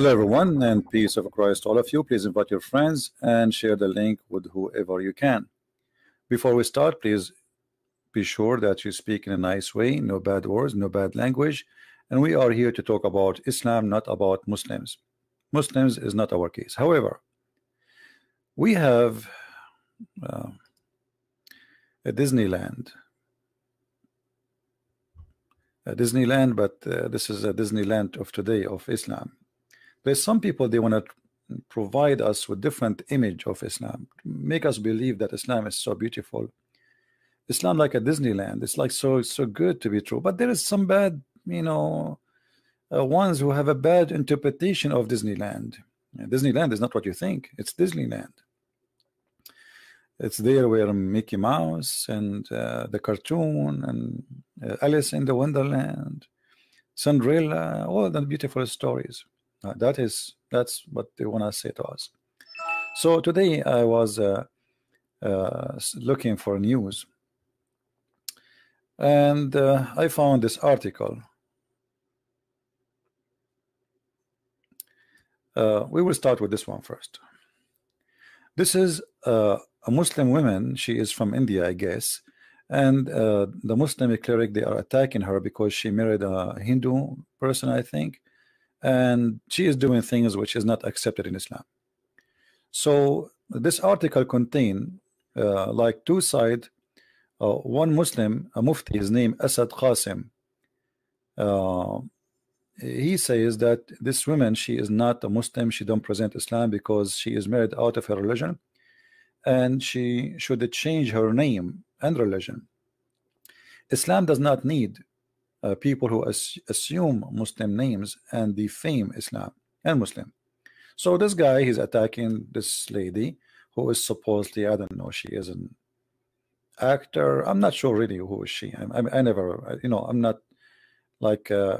Hello everyone and peace of Christ all of you. Please invite your friends and share the link with whoever you can. Before we start, please be sure that you speak in a nice way, no bad words, no bad language. And we are here to talk about Islam, not about Muslims. Muslims is not our case. However, we have uh, a Disneyland. A Disneyland, but uh, this is a Disneyland of today of Islam there's some people they want to provide us with different image of Islam make us believe that Islam is so beautiful. Islam like a Disneyland it's like so so good to be true. But there is some bad you know uh, ones who have a bad interpretation of Disneyland. Disneyland is not what you think it's Disneyland. It's there where Mickey Mouse and uh, the cartoon and uh, Alice in the Wonderland Cinderella all the beautiful stories uh, that is that's what they want to say to us. So today I was uh, uh, looking for news, and uh, I found this article. Uh, we will start with this one first. This is uh, a Muslim woman. She is from India, I guess, and the Muslim cleric they are attacking her because she married a Hindu person, I think and she is doing things which is not accepted in Islam. So this article contain uh, like two side. Uh, one Muslim, a Mufti, his name Asad Qasim. Uh, he says that this woman, she is not a Muslim. She don't present Islam because she is married out of her religion, and she should change her name and religion. Islam does not need uh, people who as assume Muslim names and defame Islam and Muslim. So this guy he's attacking this lady who is supposedly I don't know she is an actor. I'm not sure really who is she. I, I, I never you know I'm not like uh,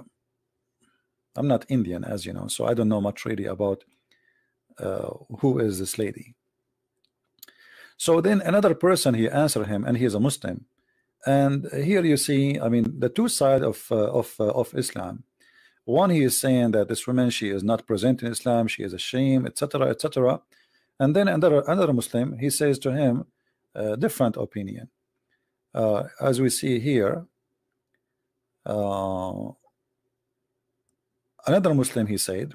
I'm not Indian as you know, so I don't know much really about uh, who is this lady. So then another person he answered him, and he is a Muslim and here you see I mean the two sides of uh, of uh, of Islam. One he is saying that this woman she is not present in Islam she is a shame etc etc and then another another Muslim he says to him a different opinion. Uh, as we see here uh, another Muslim he said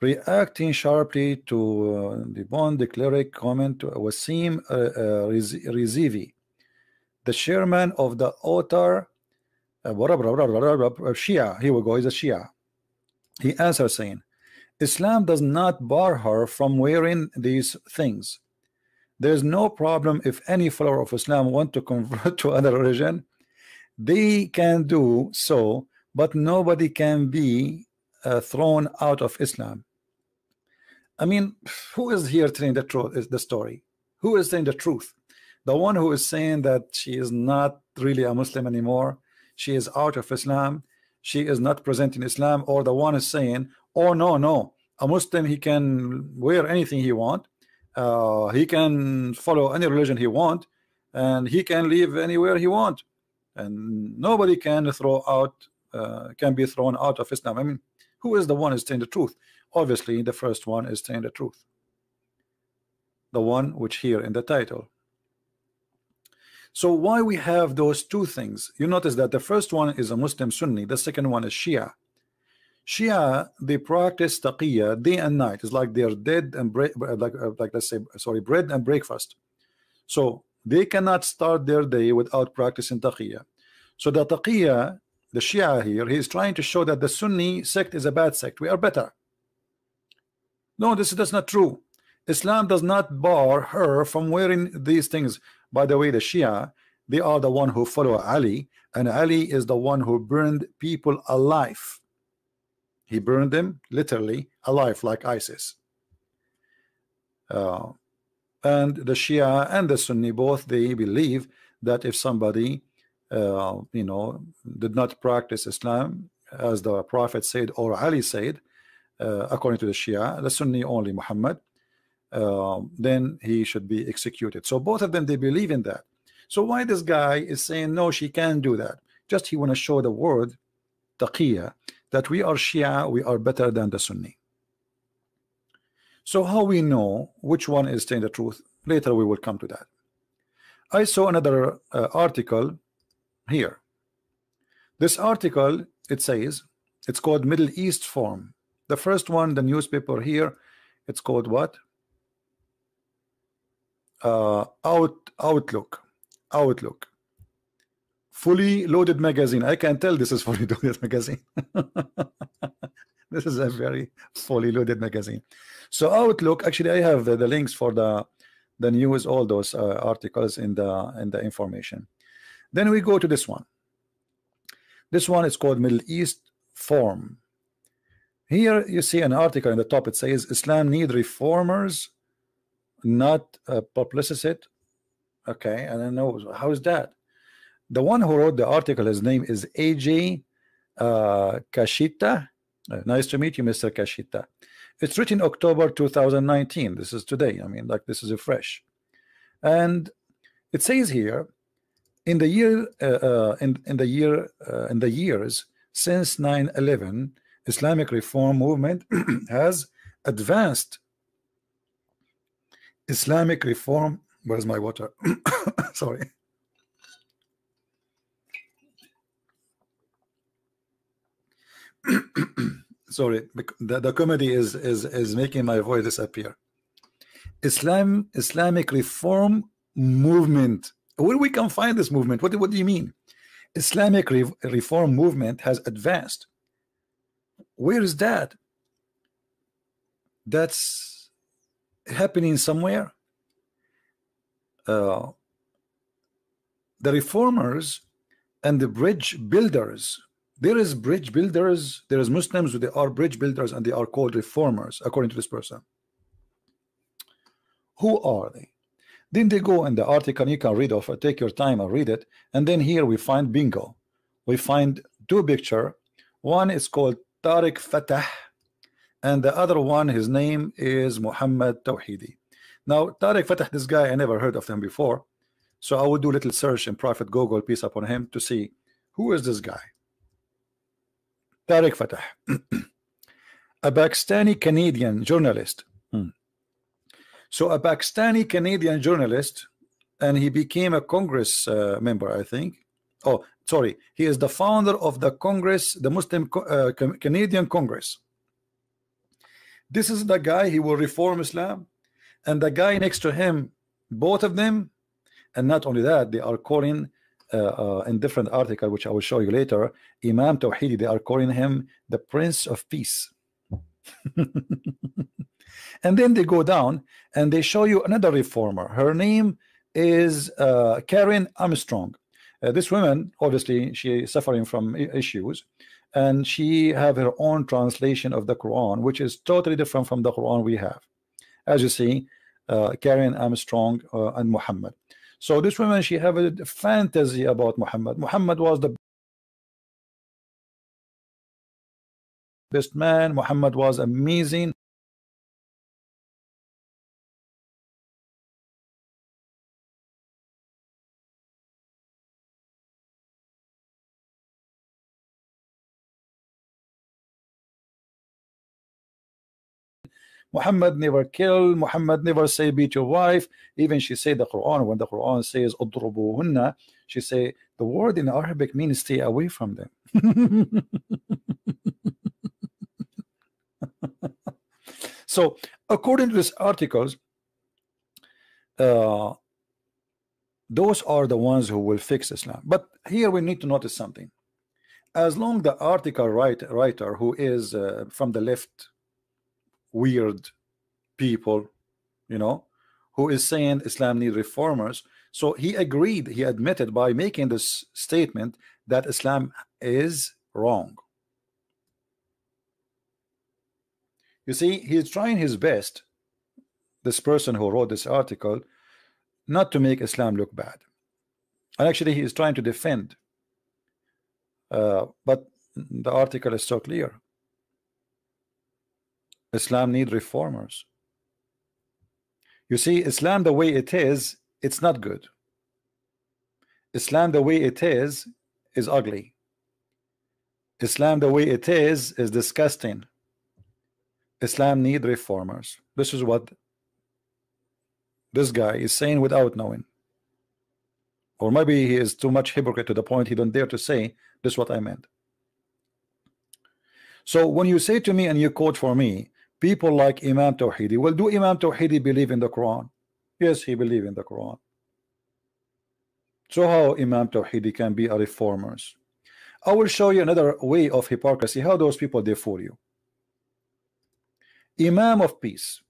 reacting sharply to uh, the bond the cleric comment to Wasim uh, Rizivi the chairman of the author uh, Shia, here we go, he's a Shia. He answered saying, Islam does not bar her from wearing these things. There's no problem if any follower of Islam want to convert to another religion, they can do so, but nobody can be uh, thrown out of Islam. I mean, who is here telling the truth? Is the story? Who is saying the truth? The one who is saying that she is not really a Muslim anymore she is out of Islam she is not present in Islam or the one is saying oh no no a Muslim he can wear anything he want uh, he can follow any religion he want and he can live anywhere he want. And nobody can throw out uh, can be thrown out of Islam. I mean who is the one is saying the truth? Obviously the first one is saying the truth. The one which here in the title so why we have those two things? You notice that the first one is a Muslim Sunni, the second one is Shia. Shia, they practice taqiyya day and night. It's like they're dead and break, uh, like, uh, like let's say, sorry, bread and breakfast. So they cannot start their day without practicing taqiyya. So the taqiyya, the Shia here, he's trying to show that the Sunni sect is a bad sect. We are better. No, this is not true. Islam does not bar her from wearing these things. By the way, the Shia, they are the one who follow Ali, and Ali is the one who burned people alive. He burned them literally alive, like ISIS. Uh, and the Shia and the Sunni both they believe that if somebody uh, you know did not practice Islam as the Prophet said or Ali said, uh, according to the Shia, the Sunni only Muhammad um, then he should be executed. So both of them they believe in that. So why this guy is saying no, she can't do that? Just he want to show the word taqiyya that we are Shia, we are better than the Sunni. So how we know which one is saying the truth? Later we will come to that. I saw another uh, article here. This article, it says, it's called Middle East Forum. The first one, the newspaper here, it's called what? Uh, Out Outlook. Outlook. Fully loaded magazine. I can tell this is fully loaded magazine. this is a very fully loaded magazine. So Outlook, actually, I have the, the links for the the news, all those uh, articles in the in the information. Then we go to this one. This one is called Middle East Forum. Here you see an article in the top. It says Islam need reformers, not uh, publicity. Okay, and I know how is that. The one who wrote the article, his name is AJ uh, Caschetta. Uh, nice to meet you, Mr. Caschetta. It's written October 2019. This is today. I mean, like this is a fresh. And it says here, in the year, uh, uh, in in the year, uh, in the years since 9/11, Islamic reform movement has advanced. Islamic reform. Where's my water? Sorry. sorry the, the comedy is is is making my voice disappear islam islamic reform movement where we can find this movement what, what do you mean islamic re reform movement has advanced where is that that's happening somewhere uh, the reformers and the bridge builders there is bridge builders there is Muslims they are bridge builders and they are called reformers according to this person. Who are they? Then they go in the article you can read off take your time and read it. And then here we find bingo we find two picture. One is called Tarek Fatah and the other one his name is Muhammad Tawhidi now Tarek Fatah this guy I never heard of him before so I would do a little search in private Google peace upon him to see who is this guy Tarek Fatah, a Pakistani Canadian journalist. Hmm. So a Pakistani Canadian journalist, and he became a Congress uh, member, I think. Oh, sorry, he is the founder of the Congress, the Muslim uh, Canadian Congress. This is the guy he will reform Islam, and the guy next to him, both of them, and not only that, they are calling uh, uh, in different article which I will show you later Imam Tawhidi they are calling him the Prince of Peace. And then they go down and they show you another reformer. Her name is uh, Karen Armstrong. Uh, this woman obviously she is suffering from issues and she have her own translation of the Quran which is totally different from the Quran we have as you see uh, Karen Armstrong uh, and Muhammad so this woman, she have a fantasy about Muhammad. Muhammad was the best man. Muhammad was amazing. Muhammad never kill. Muhammad never say beat your wife. Even she say the Quran when the Quran says udrubuhunna, she say the word in Arabic means stay away from them. so according to these articles, uh, those are the ones who will fix Islam. But here we need to notice something. As long the article write, writer who is uh, from the left weird people, you know, who is saying Islam need reformers. So he agreed, he admitted by making this statement that Islam is wrong. You see, he's trying his best, this person who wrote this article, not to make Islam look bad. And actually, he is trying to defend. Uh, but the article is so clear. Islam need reformers. You see, Islam the way it is, it's not good. Islam the way it is, is ugly. Islam the way it is is disgusting Islam need reformers this is what this guy is saying without knowing or maybe he is too much hypocrite to the point he don't dare to say this is what I meant so when you say to me and you quote for me people like Imam Tawhidi well do Imam Tawhidi believe in the Quran? Yes he believe in the Quran. So how Imam Tawhidi can be a reformers? I will show you another way of hypocrisy how those people they fool you. Imam of peace.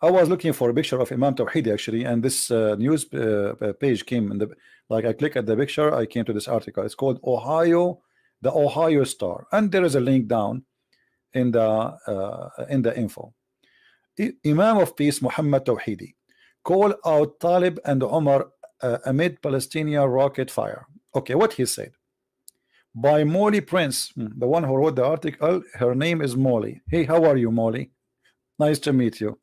I was looking for a picture of Imam Tawhidi actually and this uh, news uh, page came in the like I click at the picture I came to this article. It's called Ohio the Ohio Star. And there is a link down in the uh, in the info. I Imam of peace Muhammad Tawhidi call out Tlaib and Omar uh, amid Palestinian rocket fire. Okay what he said. By Molly Prince hmm, the one who wrote the article her name is Molly. Hey how are you Molly? Nice to meet you.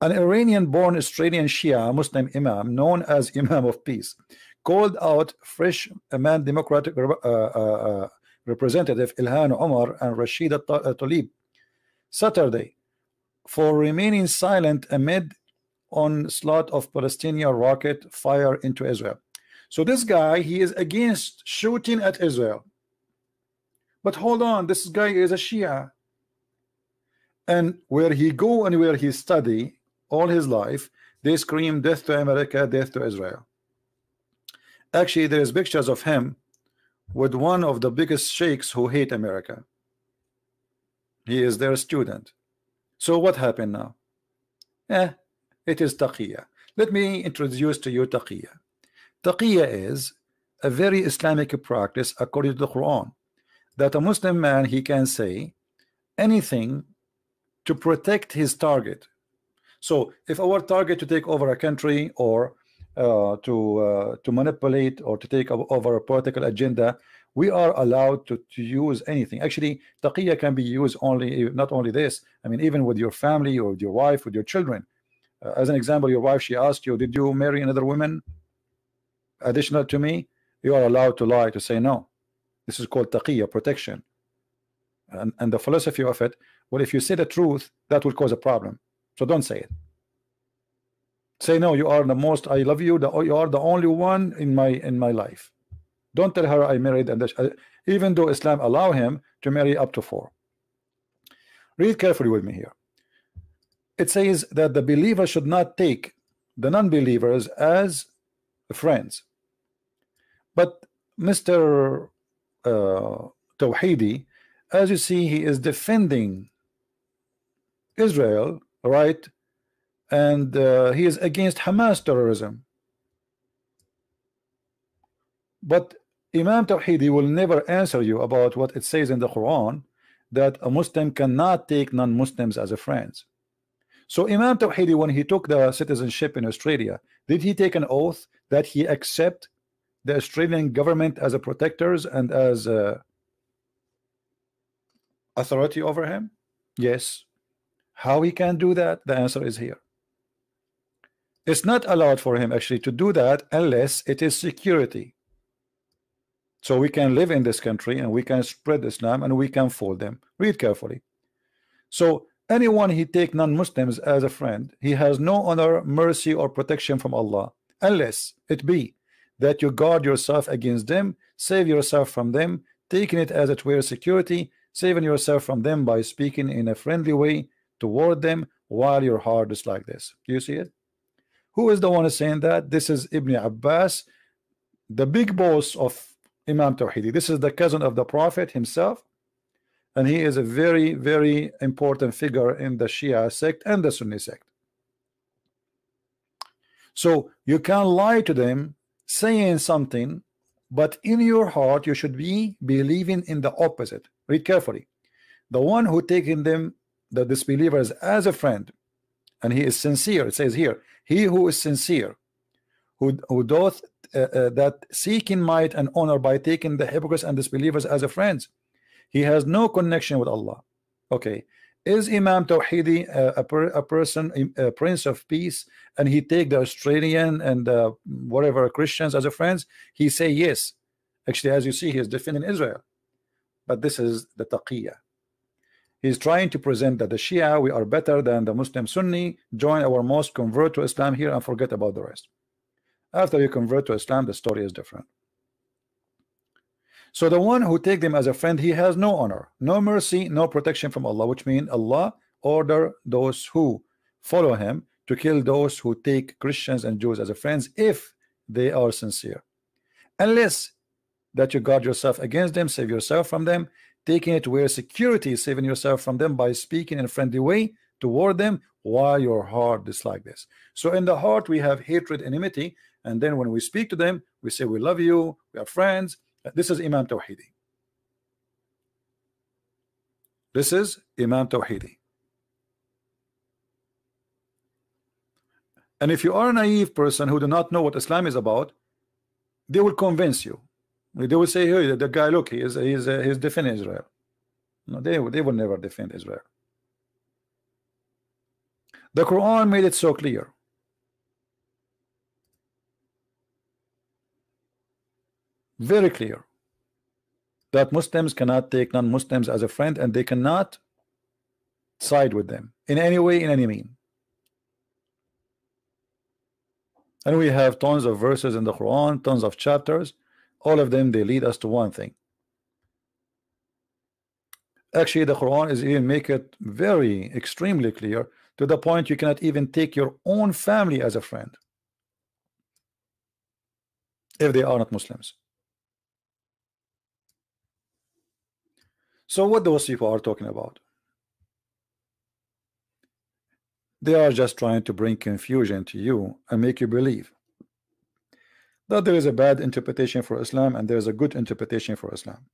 An Iranian born Australian Shia Muslim Imam known as Imam of Peace called out fresh man Democratic uh, uh, uh, Representative Ilhan Omar and Rashida uh, Tlaib Saturday for remaining silent amid onslaught of Palestinian rocket fire into Israel. So this guy he is against shooting at Israel. But hold on this guy is a Shia. And where he go and where he study all his life they scream death to America death to Israel. Actually there is pictures of him with one of the biggest sheikhs who hate America. He is their student. So what happened now? Eh it is taqiyya. Let me introduce to you taqiyya. Taqiyya is a very Islamic practice according to the Quran that a Muslim man he can say anything to protect his target. So if our target to take over a country or uh, to uh, to manipulate or to take over a political agenda we are allowed to, to use anything. Actually taqiyya can be used only not only this. I mean even with your family or with your wife with your children. Uh, as an example your wife she asked you did you marry another woman additional to me? You are allowed to lie to say no. This is called taqiyya protection. And, and the philosophy of it well if you say the truth that will cause a problem. So don't say it say no you are the most I love you. The you are the only one in my in my life. Don't tell her I married and uh, even though Islam allow him to marry up to four. Read carefully with me here. It says that the believer should not take the non-believers as friends. But Mr. Uh, Tawhidi as you see he is defending Israel right and uh, he is against Hamas terrorism. But Imam Tawhidi will never answer you about what it says in the Quran that a Muslim cannot take non-Muslims as a friends. So Imam Tawhidi when he took the citizenship in Australia did he take an oath that he accept the Australian government as a protectors and as a authority over him? Yes. How he can do that? The answer is here it's not allowed for him actually to do that unless it is security. So we can live in this country and we can spread Islam and we can fool them. Read carefully. So anyone he take non-Muslims as a friend he has no honor mercy or protection from Allah unless it be that you guard yourself against them save yourself from them taking it as it were security saving yourself from them by speaking in a friendly way toward them while your heart is like this. Do you see it who is the one saying that? This is Ibn Abbas the big boss of Imam Tawhidi this is the cousin of the Prophet himself. And he is a very very important figure in the Shia sect and the Sunni sect. So you can lie to them saying something but in your heart you should be believing in the opposite. Read carefully. The one who taking them the disbelievers as a friend and he is sincere. It says here he who is sincere who, who doth uh, uh, that seeking might and honor by taking the hypocrites and disbelievers as a friends he has no connection with Allah. Okay. Is Imam Tawhidi uh, a, per, a person a prince of peace and he take the Australian and uh, whatever Christians as a friends he say yes. Actually as you see he is defending Israel. But this is the taqiyya he's trying to present that the Shia we are better than the Muslim Sunni join our mosque convert to Islam here and forget about the rest. After you convert to Islam the story is different. So the one who take them as a friend he has no honor no mercy no protection from Allah which means Allah order those who follow him to kill those who take Christians and Jews as a friends if they are sincere. Unless that you guard yourself against them save yourself from them taking it where security is saving yourself from them by speaking in a friendly way toward them while your heart is like this. So in the heart we have hatred enmity. And then when we speak to them we say we love you. We are friends. Uh, this is Imam Tawhidi this is Imam Tawhidi and if you are a naive person who do not know what Islam is about they will convince you they will say hey the guy look he is he's uh, he's defending Israel. No they they will never defend Israel. The Quran made it so clear. Very clear that Muslims cannot take non-Muslims as a friend and they cannot side with them in any way in any mean. And we have tons of verses in the Quran tons of chapters all of them they lead us to one thing. Actually the Quran is even make it very extremely clear to the point you cannot even take your own family as a friend if they are not Muslims. So what those people are talking about? They are just trying to bring confusion to you and make you believe that there is a bad interpretation for Islam and there is a good interpretation for Islam.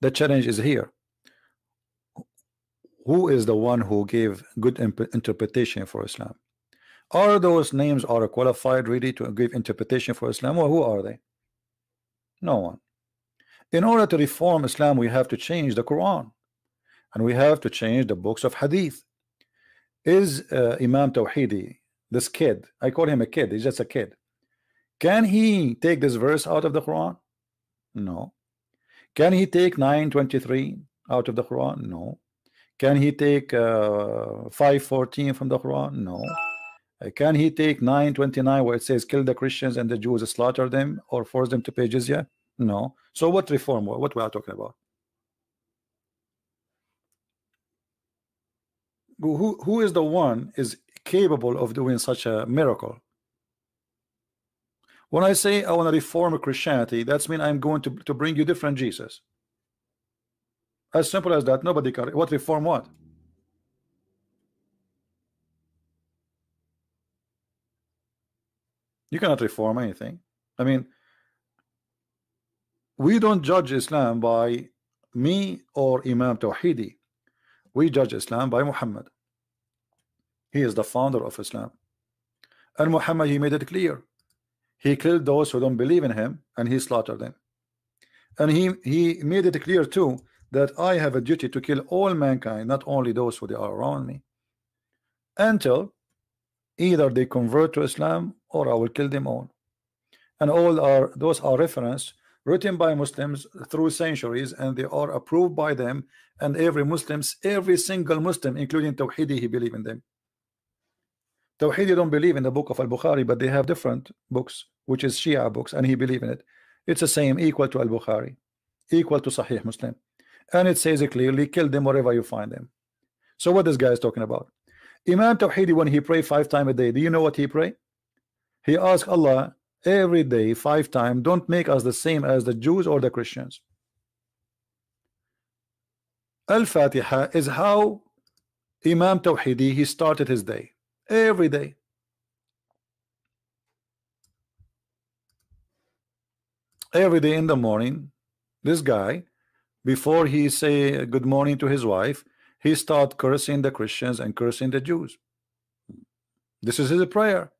The challenge is here. Who is the one who gave good interpretation for Islam? Are those names are qualified really to give interpretation for Islam or who are they? No one. In order to reform Islam we have to change the Quran and we have to change the books of Hadith. Is uh, Imam Tawhidi this kid? I call him a kid. He's just a kid can he take this verse out of the Quran? No. Can he take 923 out of the Quran? No. Can he take uh, 514 from the Quran? No. Uh, can he take 929 where it says kill the Christians and the Jews slaughter them or force them to pay jizya? No. So what reform? What we are talking about? Who who is the one is capable of doing such a miracle? When I say I want to reform Christianity, that's mean I'm going to, to bring you different Jesus. As simple as that. Nobody can. What reform what? You cannot reform anything. I mean, we don't judge Islam by me or Imam Tawhidi. We judge Islam by Muhammad. He is the founder of Islam. And Muhammad, he made it clear he killed those who don't believe in him and he slaughtered them. And he he made it clear too that I have a duty to kill all mankind not only those who are around me until either they convert to Islam or I will kill them all. And all are those are reference written by Muslims through centuries and they are approved by them and every Muslims every single Muslim including Tawhidi he believe in them Tawhidi don't believe in the book of Al-Bukhari but they have different books which is Shia books and he believe in it. It's the same equal to Al-Bukhari equal to Sahih Muslim. And it says it clearly kill them wherever you find them. So what this guy is talking about? Imam Tawhidi when he pray five times a day do you know what he pray? He asked Allah every day five times don't make us the same as the Jews or the Christians. Al-Fatiha is how Imam Tawhidi he started his day every day. Every day in the morning this guy before he say good morning to his wife he start cursing the Christians and cursing the Jews. This is his prayer.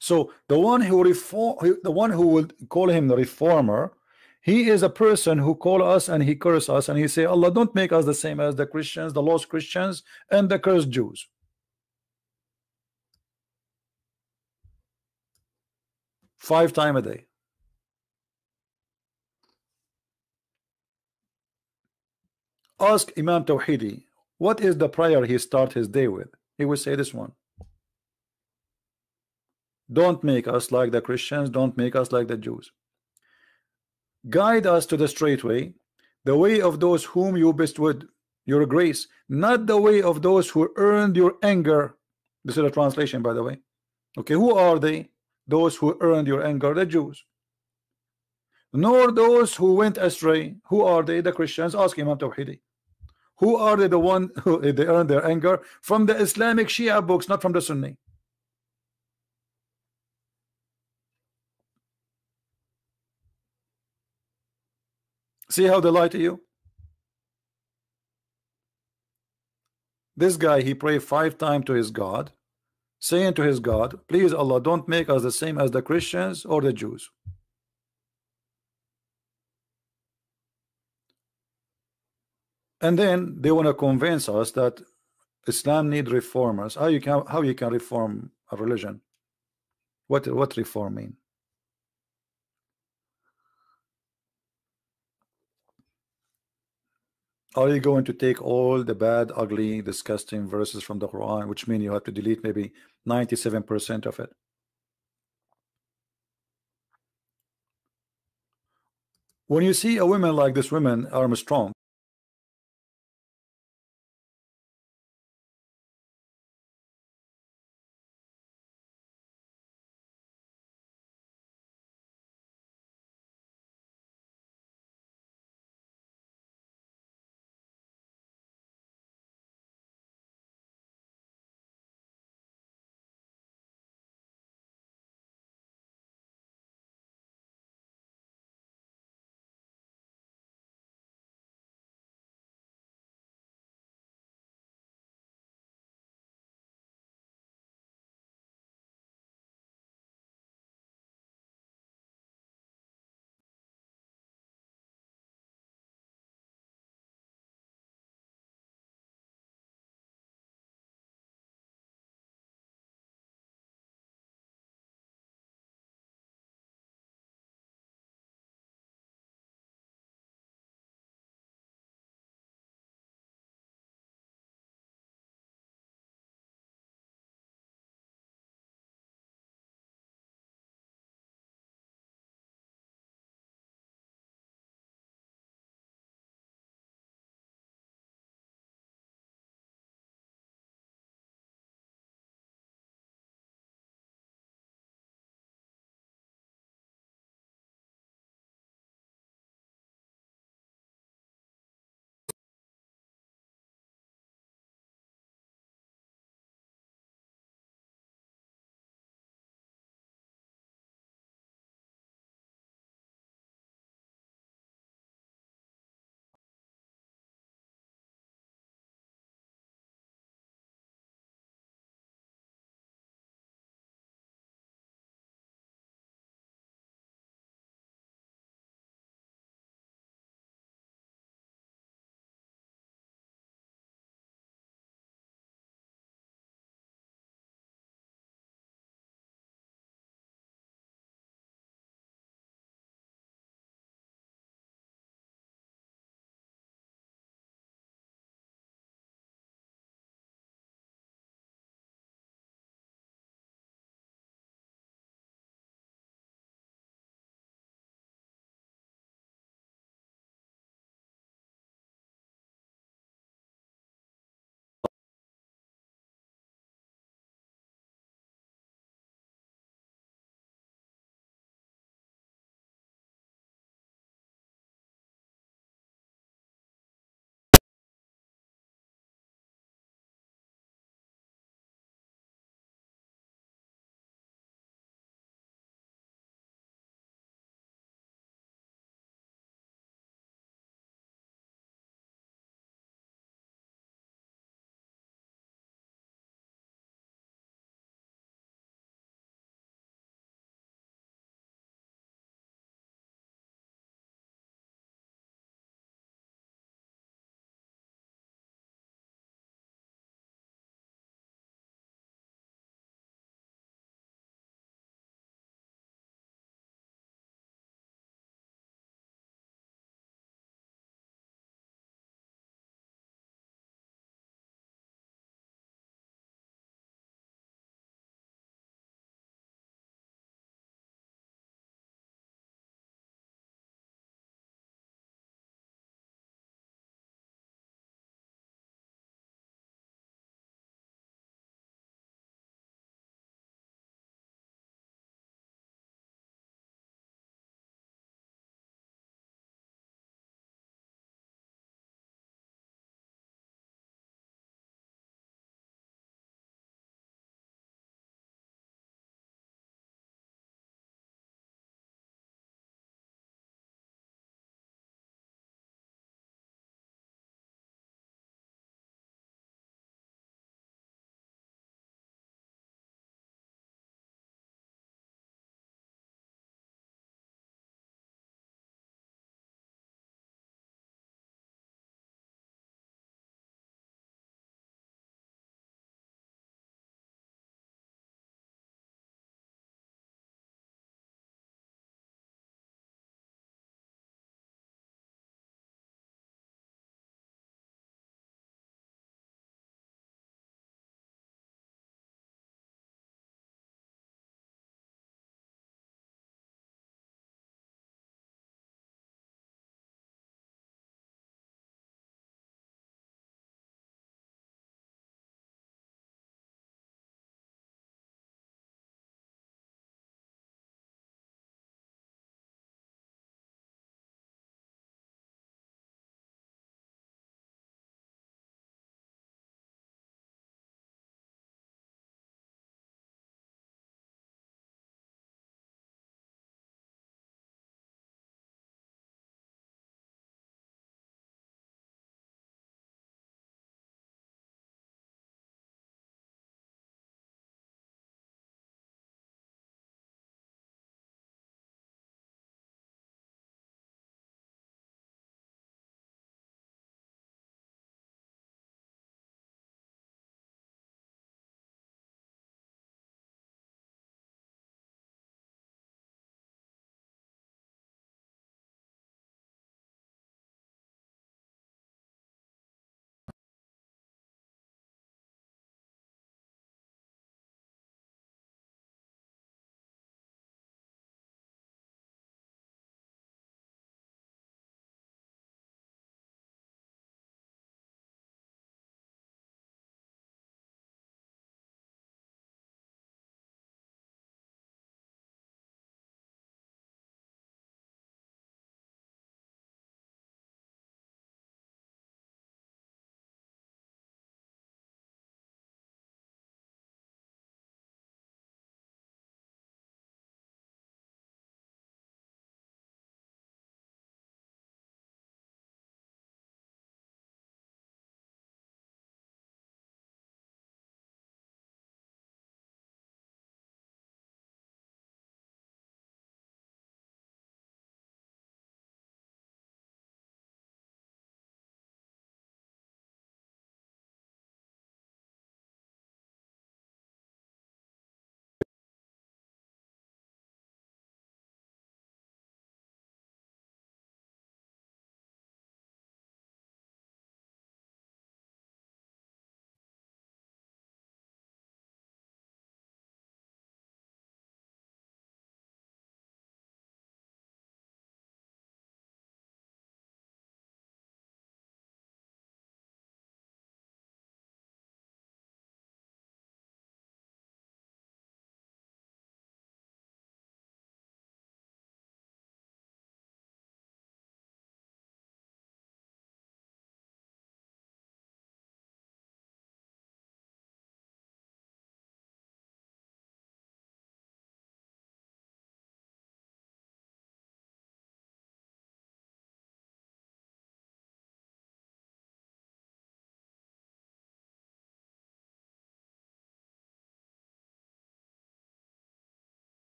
So the one who reform the one who will call him the reformer he is a person who call us and he curse us and he say Allah don't make us the same as the Christians the lost Christians and the cursed Jews five time a day. Ask Imam Tawhidi what is the prayer he start his day with? He will say this one. Don't make us like the Christians don't make us like the Jews. Guide us to the straight way the way of those whom you bestowed your grace not the way of those who earned your anger. This is a translation by the way. Okay who are they those who earned your anger the Jews. Nor those who went astray. Who are they? The Christians. Ask Imam Tawhidi who are they? The one who they earned their anger from the Islamic Shia books not from the Sunni. See how they lie to you? This guy he prayed five times to his God saying to his God please Allah don't make us the same as the Christians or the Jews. And then they want to convince us that Islam need reformers. How you can how you can reform a religion? What what reform mean are you going to take all the bad ugly disgusting verses from the Quran which mean you have to delete maybe 97% of it? When you see a woman like this woman Armstrong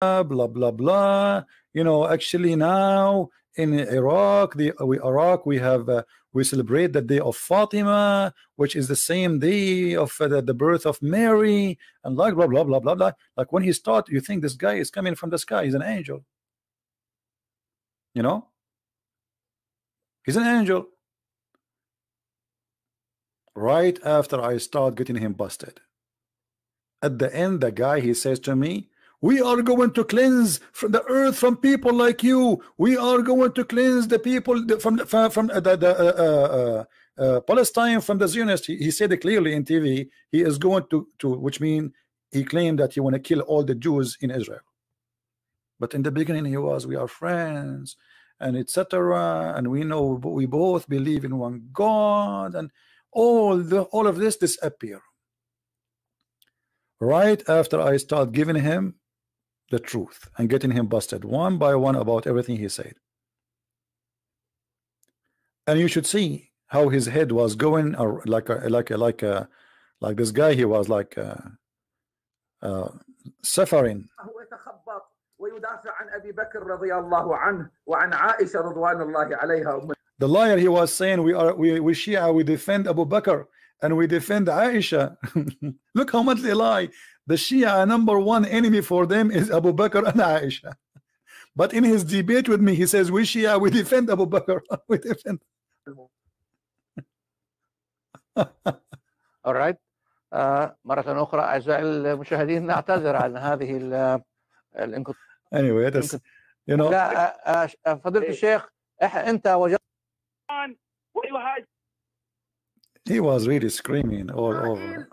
blah blah blah. You know actually now in Iraq the we Iraq we have uh, we celebrate the day of Fatima which is the same day of uh, the, the birth of Mary and like blah blah blah blah blah. Like when he start you think this guy is coming from the sky. He's an angel. You know? He's an angel. Right after I start getting him busted. At the end the guy he says to me we are going to cleanse from the earth from people like you. We are going to cleanse the people from from, from the, the uh, uh, uh, Palestine from the Zionists. He, he, said it clearly in TV he is going to to which mean he claimed that he want to kill all the Jews in Israel. But in the beginning he was we are friends and etc and we know we both believe in one God and all the all of this disappear. Right after I start giving him the truth and getting him busted one by one about everything he said. And you should see how his head was going or like a like a like a like this guy he was like uh, uh, suffering. The liar he was saying we are we, we Shia we defend Abu Bakr and we defend Aisha. Look how much they lie the Shia number one enemy for them is Abu Bakr and Aisha but in his debate with me he says we Shia we defend Abu Bakr we defend All right. آه مرة أخرى أعزائي المشاهدين نعتذر عن هذه الانقطاع anyway that's you know لا فضيلة الشيخ أنت وجدت he was really screaming all over.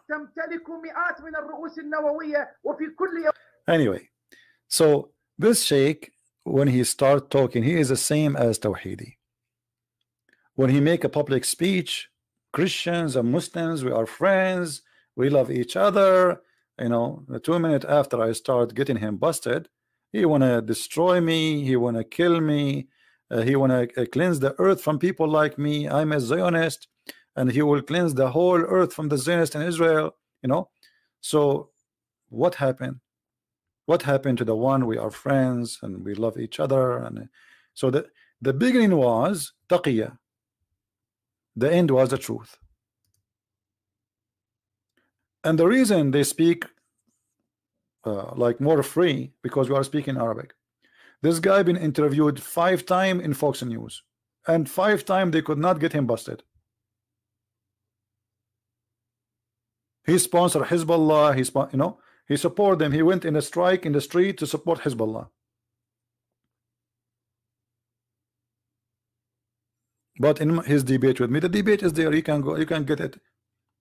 Anyway, so this sheikh, when he start talking, he is the same as Tawhidi. When he make a public speech, Christians and Muslims, we are friends, we love each other. You know, two minutes after I start getting him busted, he wanna destroy me, he wanna kill me, uh, he wanna uh, cleanse the earth from people like me. I'm a Zionist and he will cleanse the whole earth from the Zionists in Israel you know? So what happened? What happened to the one we are friends and we love each other and so the the beginning was taqiyya. The end was the truth. And the reason they speak uh, like more free because we are speaking Arabic. This guy been interviewed five times in Fox News and five times they could not get him busted He sponsored Hezbollah. He you know he support them. He went in a strike in the street to support Hezbollah. But in his debate with me, the debate is there. You can go. You can get it.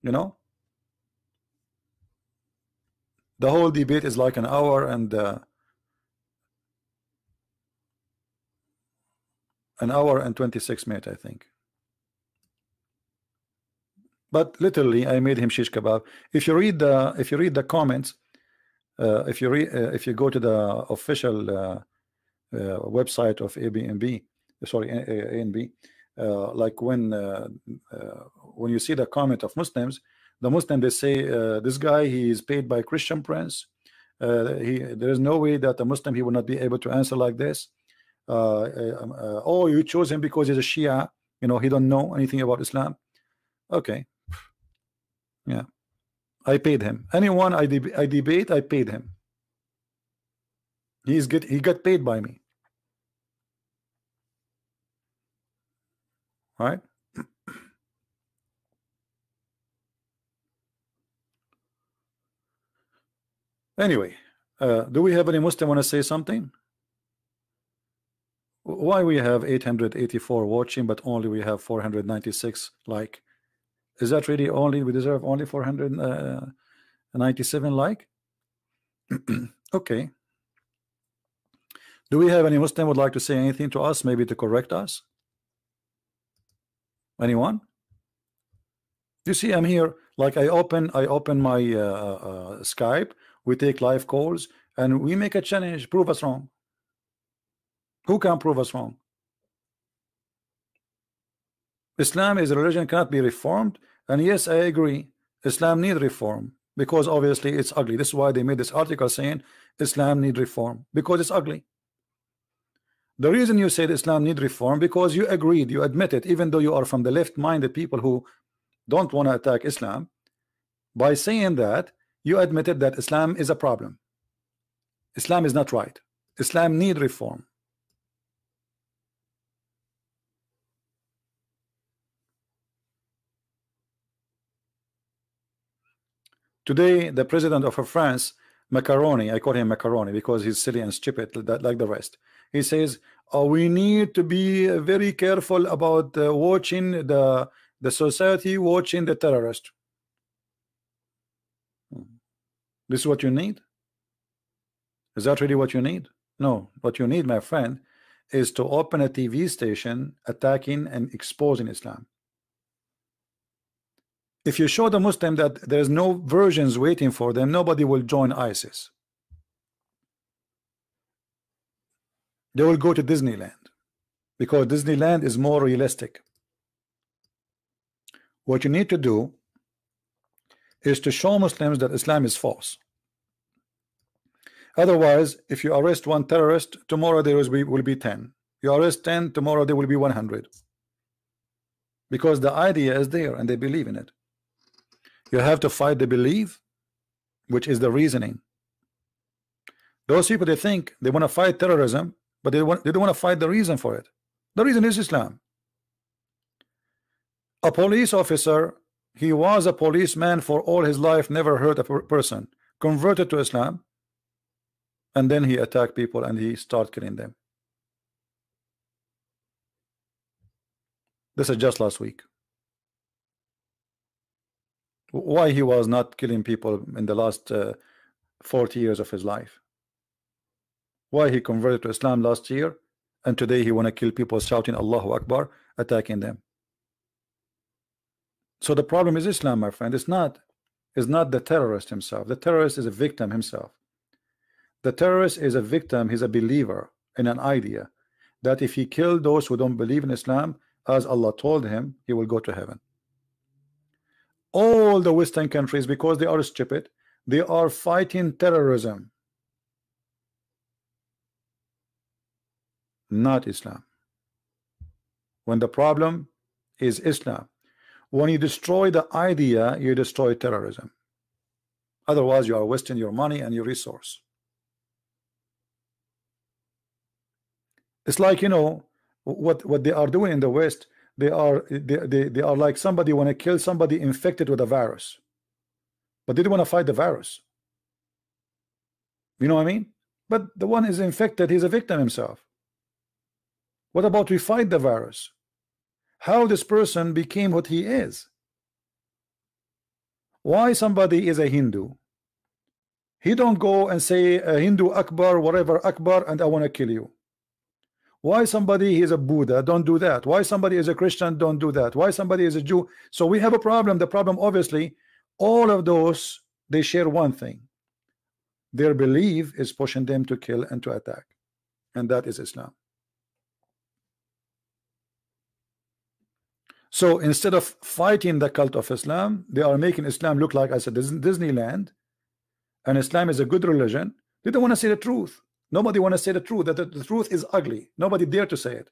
You know. The whole debate is like an hour and uh, an hour and 26 minutes, I think but literally I made him shish kebab. If you read the if you read the comments uh, if you read uh, if you go to the official uh, uh website of ABNB sorry ANB uh, like when uh, when you see the comment of Muslims the Muslim they say this guy he is paid by Christian prince. He there is no way that a Muslim he will not be able to answer like this. Um, oh you chose him because he's a Shia. You know he don't know anything about Islam. Okay yeah. I paid him. Anyone I, I debate, I paid him. He's get he got paid by me. Right? anyway, uh, do we have any Muslim want to say something? Why we have 884 watching, but only we have 496 like? Is that really only we deserve only 497 uh, like? okay. Do we have any Muslim would like to say anything to us, maybe to correct us? Anyone? You see, I'm here. Like I open, I open my uh, uh, Skype. We take live calls and we make a challenge. Prove us wrong. Who can prove us wrong? Islam is a religion cannot be reformed and yes I agree Islam need reform because obviously it's ugly. This is why they made this article saying Islam need reform because it's ugly. The reason you said Islam need reform because you agreed, you admit it, even though you are from the left-minded people who don't want to attack Islam. By saying that, you admitted that Islam is a problem. Islam is not right. Islam need reform. Today, the president of France, Macaroni, I call him Macaroni because he's silly and stupid like the rest. He says, oh, we need to be very careful about uh, watching the, the society watching the terrorist. This is what you need? Is that really what you need? No, what you need, my friend, is to open a TV station attacking and exposing Islam if you show the Muslim that there's no versions waiting for them, nobody will join ISIS. They will go to Disneyland because Disneyland is more realistic. What you need to do is to show Muslims that Islam is false. Otherwise, if you arrest one terrorist, tomorrow there will be, will be 10. You arrest 10, tomorrow there will be 100. Because the idea is there and they believe in it. You have to fight the belief, which is the reasoning. Those people they think they want to fight terrorism, but they want they don't want to fight the reason for it. The reason is Islam. A police officer, he was a policeman for all his life, never hurt a per person, converted to Islam, and then he attacked people and he started killing them. This is just last week why he was not killing people in the last uh, 40 years of his life. Why he converted to Islam last year and today he want to kill people shouting Allahu Akbar attacking them. So the problem is Islam my friend. It's not is not the terrorist himself. The terrorist is a victim himself. The terrorist is a victim he's a believer in an idea that if he killed those who don't believe in Islam as Allah told him he will go to heaven all the Western countries because they are stupid they are fighting terrorism. Not Islam. When the problem is Islam when you destroy the idea you destroy terrorism. Otherwise you are wasting your money and your resource. It's like you know what what they are doing in the West they are they, they, they are like somebody want to kill somebody infected with a virus. But they don't want to fight the virus. You know what I mean? But the one is infected he's a victim himself. What about we fight the virus? How this person became what he is? Why somebody is a Hindu? He don't go and say a Hindu Akbar whatever Akbar and I want to kill you why somebody is a Buddha don't do that. Why somebody is a Christian don't do that. Why somebody is a Jew? So we have a problem. The problem obviously all of those they share one thing. Their belief is pushing them to kill and to attack. And that is Islam. So instead of fighting the cult of Islam they are making Islam look like I said Disneyland. And Islam is a good religion. They don't want to see the truth Nobody want to say the truth, that the, the truth is ugly. Nobody dare to say it.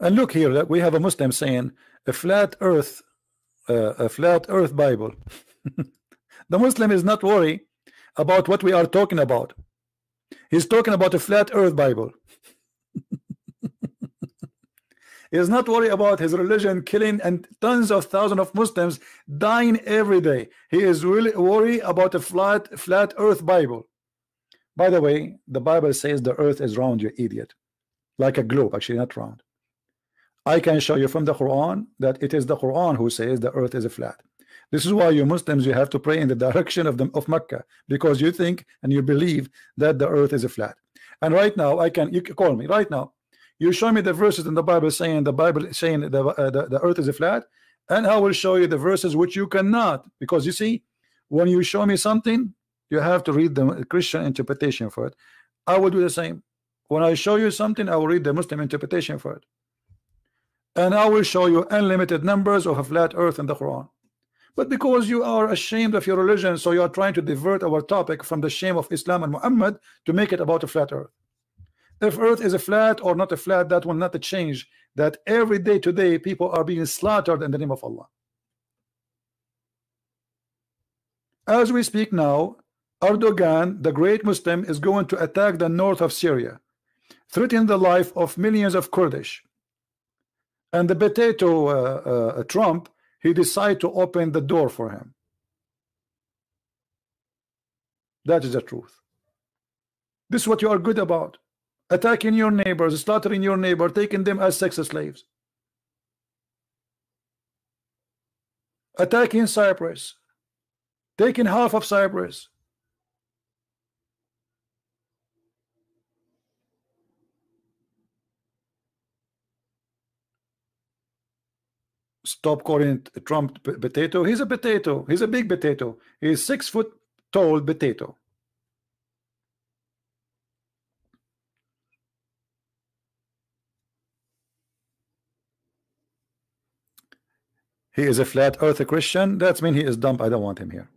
And look here, that we have a Muslim saying a flat earth, uh, a flat earth Bible. the Muslim is not worried about what we are talking about. He's talking about a flat earth Bible. He is not worried about his religion killing and tons of thousands of Muslims dying every day. He is really worried about a flat, flat earth Bible. By the way, the Bible says the earth is round, you idiot. Like a globe, actually not round. I can show you from the Quran that it is the Quran who says the earth is a flat. This is why you Muslims you have to pray in the direction of the of Mecca because you think and you believe that the earth is a flat. And right now I can you can call me right now you show me the verses in the Bible saying the Bible saying the, uh, the, the earth is flat, and I will show you the verses which you cannot. Because you see, when you show me something, you have to read the Christian interpretation for it. I will do the same. When I show you something, I will read the Muslim interpretation for it. and I will show you unlimited numbers of a flat earth in the Quran but because you are ashamed of your religion so you are trying to divert our topic from the shame of Islam and Muhammad to make it about a flat earth if earth is a flat or not a flat that will not change that every day today people are being slaughtered in the name of Allah. As we speak now Erdogan the great Muslim is going to attack the north of Syria threaten the life of millions of Kurdish. And the potato uh, uh, Trump he decided to open the door for him. That is the truth. This is what you are good about attacking your neighbors slaughtering your neighbor taking them as sex slaves attacking Cyprus taking half of Cyprus stop calling Trump potato. He's a potato. He's a big potato. He's six foot tall potato. He is a flat earth Christian. That's mean he is dumb. I don't want him here.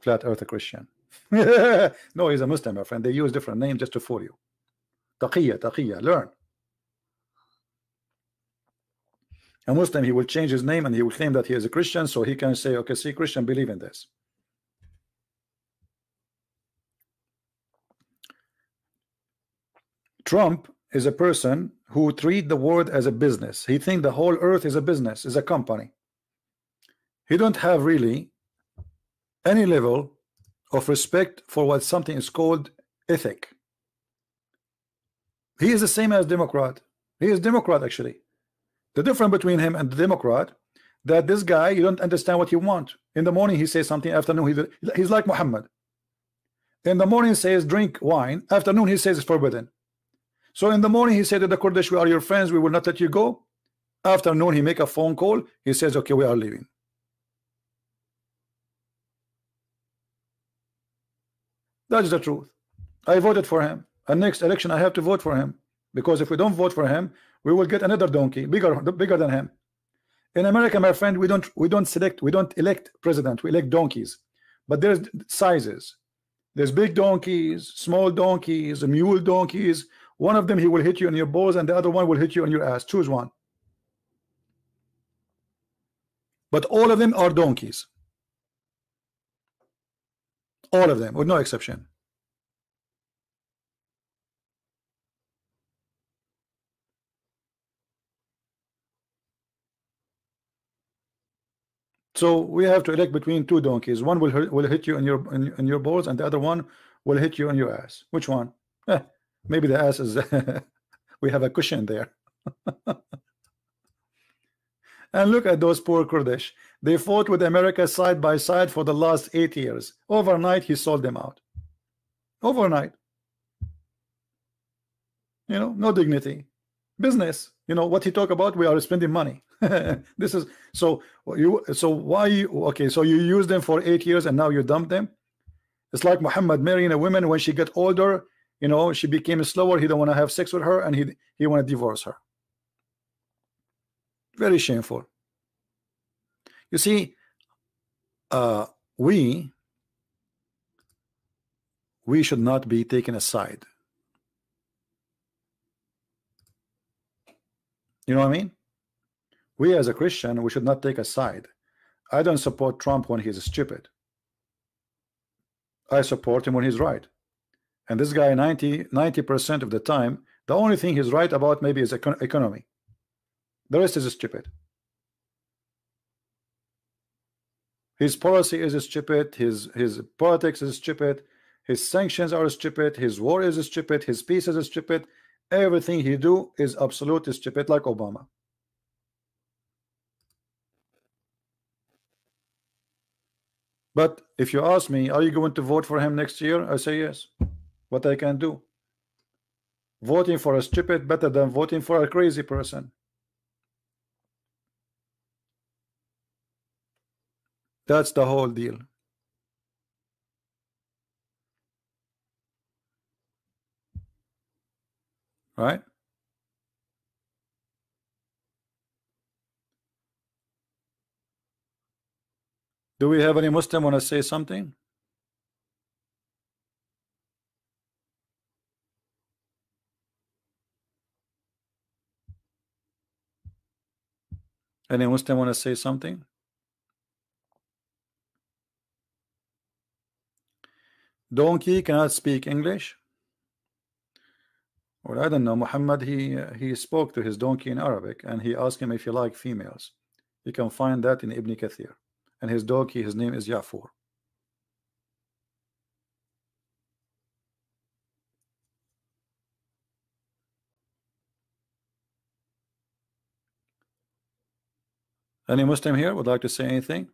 Flat earth Christian. no, he's a Muslim, my friend. They use different names just to fool you. Taqiyya, taqiyya. Learn. a Muslim, he will change his name and he will claim that he is a Christian, so he can say, okay, see, Christian, believe in this. Trump is a person who treat the world as a business. He think the whole earth is a business, is a company. He don't have really any level of respect for what something is called ethic. He is the same as Democrat. He is Democrat actually. The difference between him and the Democrat that this guy you don't understand what you want. In the morning he says something, afternoon he, he's like Muhammad. In the morning he says drink wine, afternoon he says it's forbidden. So in the morning he said to the Kurdish, we are your friends, we will not let you go. Afternoon he make a phone call, he says, okay, we are leaving. That is the truth. I voted for him. And next election I have to vote for him. Because if we don't vote for him, we will get another donkey bigger bigger than him. In America my friend we don't we don't select we don't elect president. We elect donkeys. But there's sizes. There's big donkeys small donkeys mule donkeys. One of them he will hit you on your balls and the other one will hit you on your ass. Choose one. But all of them are donkeys all of them with no exception So we have to elect between two donkeys. One will hurt, will hit you in your in, in, your balls, and the other one will hit you in your ass. Which one? Eh, maybe the ass is. we have a cushion there. and look at those poor Kurdish. They fought with America side by side for the last eight years. Overnight, he sold them out. Overnight. You know, no dignity. Business. You know what he talk about? We are spending money. this is so you so why you okay so you use them for eight years and now you dump them it's like Muhammad marrying a woman when she got older you know she became slower he don't want to have sex with her and he he want to divorce her very shameful you see uh we we should not be taken aside. You know what I mean? We as a Christian we should not take a side. I don't support Trump when he's stupid. I support him when he's right. And this guy 90 90% of the time the only thing he's right about maybe is econ economy. The rest is stupid his policy is stupid his his politics is stupid his sanctions are stupid his war is stupid his peace is stupid everything he do is absolutely stupid like Obama But if you ask me, are you going to vote for him next year? I say yes. What I can do? Voting for a stupid better than voting for a crazy person. That's the whole deal. Right? Do we have any Muslim want to say something? Any Muslim want to say something? Donkey cannot speak English. Well, I don't know. Muhammad he he spoke to his donkey in Arabic and he asked him if he liked females. You can find that in Ibn Kathir. And his donkey, his name is Yafur. Any Muslim here would like to say anything?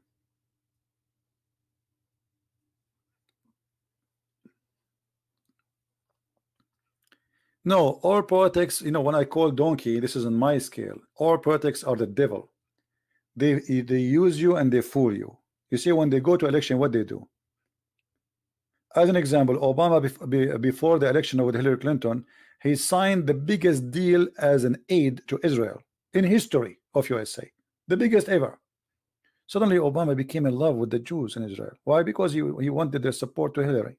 No, all politics, you know, when I call donkey, this is on my scale. All politics are the devil. They they use you and they fool you. You see, when they go to election, what they do. As an example, Obama before the election with Hillary Clinton, he signed the biggest deal as an aid to Israel in history of USA, the biggest ever. Suddenly, Obama became in love with the Jews in Israel. Why? Because he, he wanted their support to Hillary.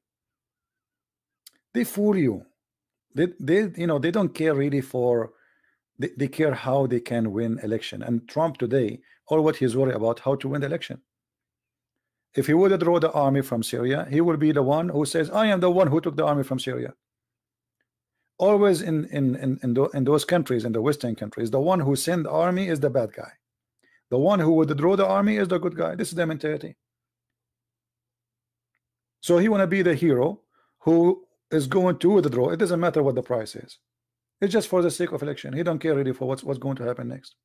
They fool you. They, they you know, they don't care really for they, they care how they can win election. And Trump today, all what he's worried about how to win the election. If he would draw the army from Syria, he will be the one who says, I am the one who took the army from Syria. Always in in in, in, in those countries, in the Western countries, the one who sent the army is the bad guy. The one who would draw the army is the good guy. This is the mentality. So he want to be the hero who is going to withdraw. It doesn't matter what the price is. It's just for the sake of election. He don't care really for what's what's going to happen next.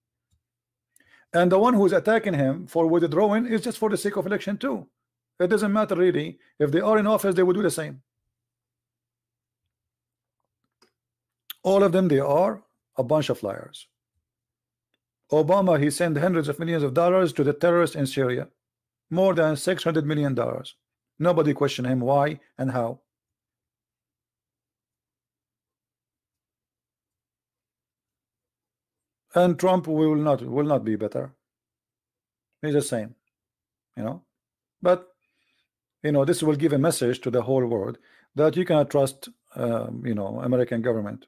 And the one who's attacking him for withdrawing is just for the sake of election too. It doesn't matter really. If they are in office, they will do the same. All of them, they are a bunch of liars. Obama, he sent hundreds of millions of dollars to the terrorists in Syria. More than 600 million dollars. Nobody questioned him why and how. And Trump will not will not be better. He's the same, you know. But you know, this will give a message to the whole world that you cannot trust, um, you know, American government.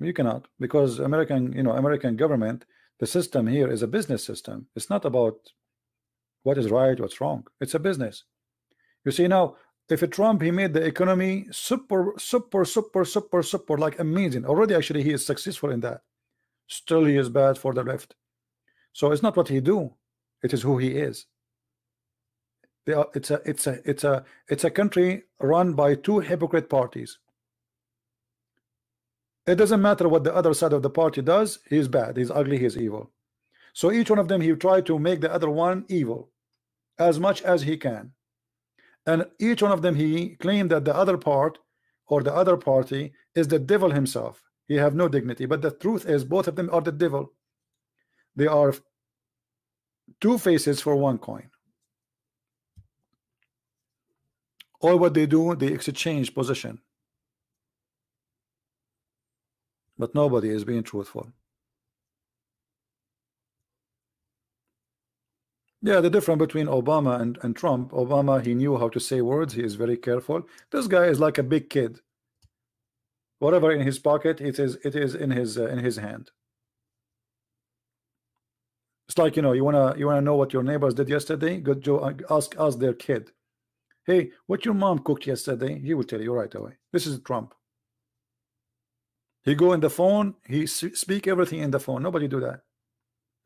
You cannot because American, you know, American government, the system here is a business system. It's not about what is right, what's wrong. It's a business. You see now, if a Trump he made the economy super, super, super, super, super like amazing. Already, actually, he is successful in that still he is bad for the left. So it's not what he do it is who he is. It's a it's a it's a it's a country run by two hypocrite parties. It doesn't matter what the other side of the party does he's bad he's ugly he's evil. So each one of them he tried to make the other one evil as much as he can. And each one of them he claimed that the other part or the other party is the devil himself he have no dignity but the truth is both of them are the devil. They are two faces for one coin. All what they do they exchange position. But nobody is being truthful. Yeah the difference between Obama and, and Trump Obama he knew how to say words he is very careful. This guy is like a big kid whatever in his pocket it is it is in his uh, in his hand. It's like you know you wanna you wanna know what your neighbors did yesterday? Good Joe uh, ask ask their kid hey what your mom cooked yesterday? He will tell you right away. This is Trump. He go in the phone he speak everything in the phone. Nobody do that.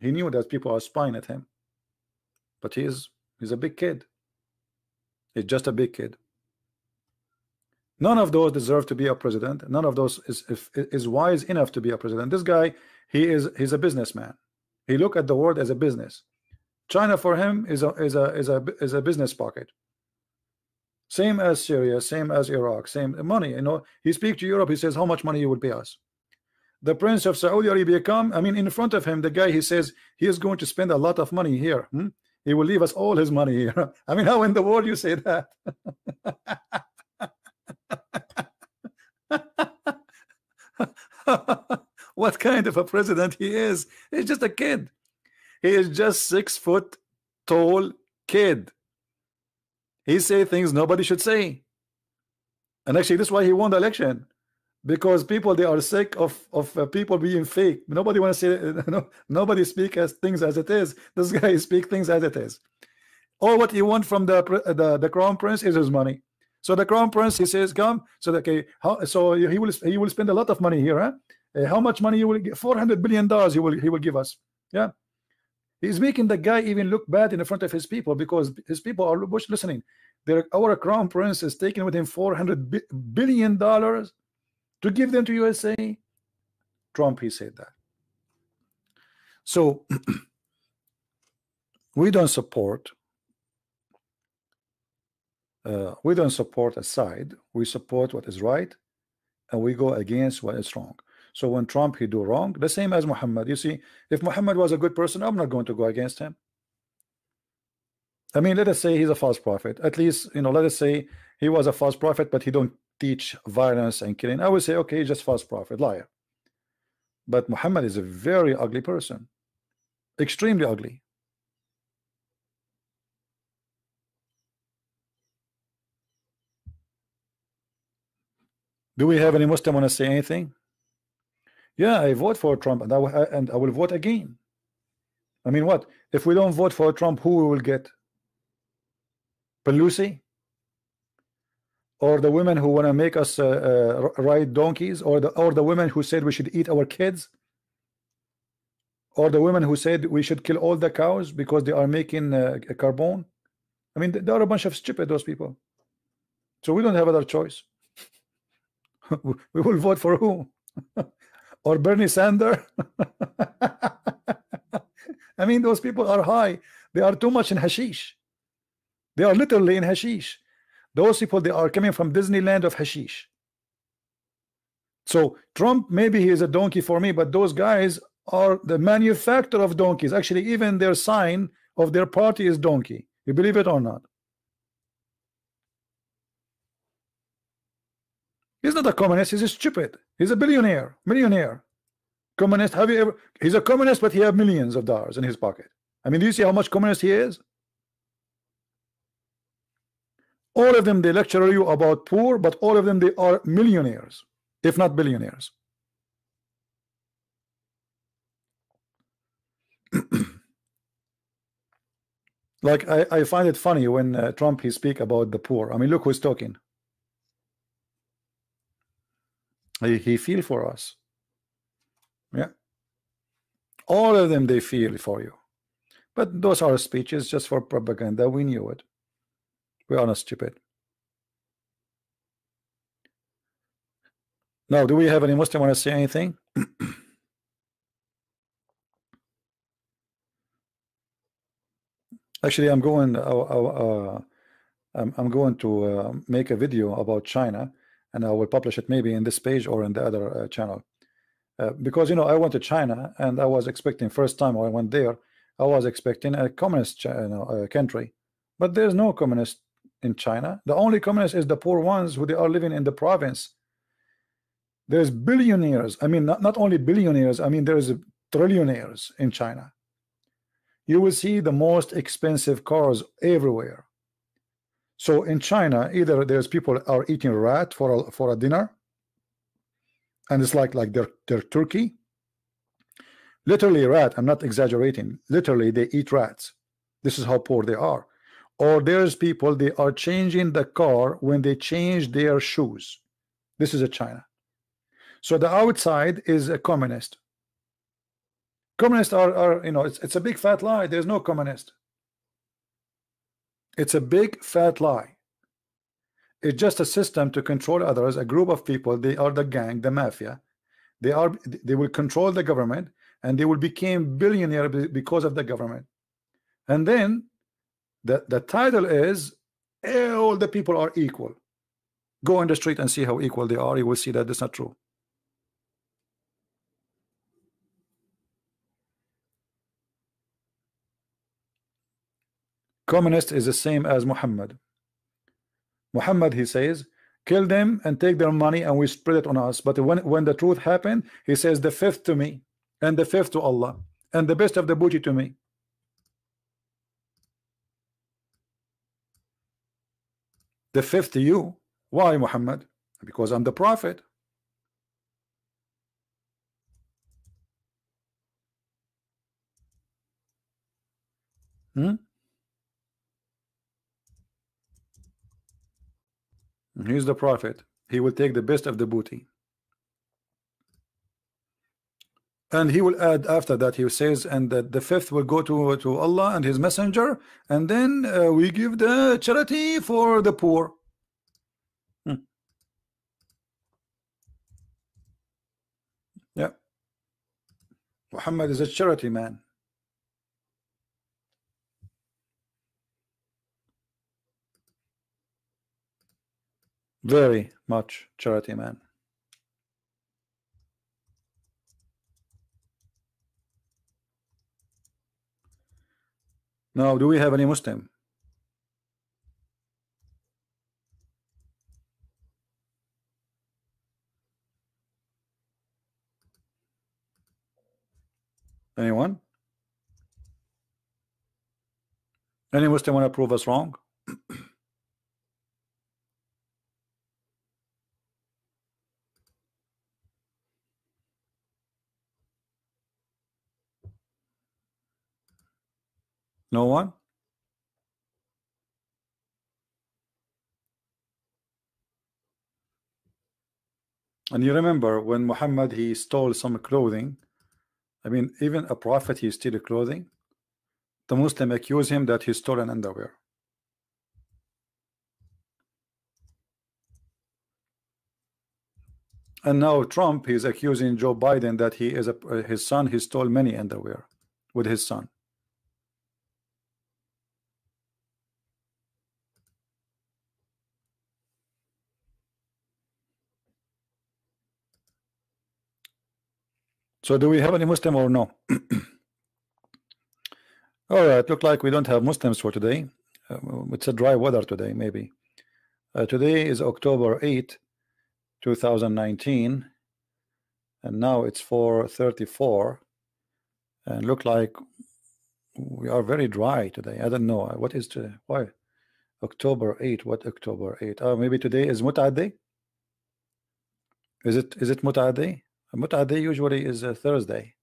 He knew that people are spying at him. But he's he's a big kid. He's just a big kid None of those deserve to be a president. None of those is is wise enough to be a president. This guy, he is he's a businessman. He look at the world as a business. China for him is a is a is a is a business pocket. Same as Syria, same as Iraq, same money. You know, he speak to Europe. He says, "How much money you will pay us?" The Prince of Saudi Arabia come. I mean, in front of him, the guy he says he is going to spend a lot of money here. Hmm? He will leave us all his money here. I mean, how in the world you say that? what kind of a president he is? He's just a kid. He is just six foot tall kid. He say things nobody should say. And actually, this is why he won the election. Because people they are sick of of uh, people being fake. Nobody want to say no, nobody speak as things as it is. This guy speak things as it is. All what he want from the the, the crown prince is his money. So the crown prince he says come. So okay, how, so he will he will spend a lot of money here. Huh? Uh, how much money you will get? Four hundred billion dollars. He will he will give us. Yeah. He's making the guy even look bad in the front of his people because his people are listening. Our crown prince is taking with him 400 billion dollars to give them to USA. Trump, he said that. So we don't support uh, we don't support a side. We support what is right and we go against what is wrong. So when Trump he do wrong the same as Muhammad. You see if Muhammad was a good person I'm not going to go against him. I mean let us say he's a false prophet. At least you know let us say he was a false prophet but he don't teach violence and killing. I would say okay just false prophet liar. But Muhammad is a very ugly person. Extremely ugly Do we have any Muslim want to say anything? Yeah, I vote for Trump, and I and I will vote again. I mean, what if we don't vote for Trump? Who we will get? Pelosi, or the women who want to make us uh, uh, ride donkeys, or the or the women who said we should eat our kids, or the women who said we should kill all the cows because they are making uh, carbon. I mean, they are a bunch of stupid those people. So we don't have other choice. we will vote for who? or Bernie Sanders? I mean, those people are high. They are too much in hashish. They are literally in hashish. Those people, they are coming from Disneyland of hashish. So Trump, maybe he is a donkey for me, but those guys are the manufacturer of donkeys. Actually, even their sign of their party is donkey. You believe it or not? He's not a communist, he's a stupid. He's a billionaire, millionaire. Communist, have you ever he's a communist, but he have millions of dollars in his pocket. I mean, do you see how much communist he is? All of them they lecture you about poor, but all of them they are millionaires, if not billionaires. like I, I find it funny when uh, Trump he speak about the poor. I mean, look who's talking. He, he feel for us. Yeah. All of them, they feel for you. But those are speeches just for propaganda. We knew it. We are not stupid. Now, do we have any Muslim want to say anything? Actually, I'm going. Uh, uh, I'm, I'm going to uh, make a video about China and I will publish it maybe in this page or in the other uh, channel. Uh, because you know I went to China and I was expecting first time I went there I was expecting a communist know, uh, country. But there's no communist in China. The only communist is the poor ones who they are living in the province. There's billionaires. I mean not, not only billionaires I mean there's trillionaires in China. You will see the most expensive cars everywhere so in China, either there's people are eating rat for a, for a dinner, and it's like like their their turkey. Literally rat. I'm not exaggerating. Literally, they eat rats. This is how poor they are. Or there's people they are changing the car when they change their shoes. This is a China. So the outside is a communist. Communists are, are you know it's it's a big fat lie. There's no communist. It's a big fat lie. It's just a system to control others, a group of people. They are the gang, the mafia. They are they will control the government and they will become billionaire because of the government. And then the, the title is all the people are equal. Go on the street and see how equal they are. You will see that that's not true. communist is the same as Muhammad. Muhammad he says kill them and take their money and we spread it on us. But when when the truth happened he says the fifth to me and the fifth to Allah and the best of the booty to me. The fifth to you? Why Muhammad? Because I'm the prophet. Hmm? He's the prophet. He will take the best of the booty. And he will add after that, he says, and that the fifth will go to, to Allah and his messenger, and then uh, we give the charity for the poor. Hmm. Yeah. Muhammad is a charity man. Very much charity man. Now, do we have any Muslim? Anyone? Any Muslim want to prove us wrong? No one? And you remember when Muhammad he stole some clothing. I mean, even a prophet he steal clothing. The Muslim accuse him that he stole an underwear. And now Trump is accusing Joe Biden that he is a his son. He stole many underwear with his son. So do we have any Muslim or no? All right, look like we don't have Muslims for today. Uh, it's a dry weather today, maybe. Uh, today is October 8, 2019, and now it's 4:34, and look like we are very dry today. I don't know what is today. Why October 8? What October 8? Oh, maybe today is Mut'a day. Is it is it Mut'a day? Mut'a day usually is a Thursday.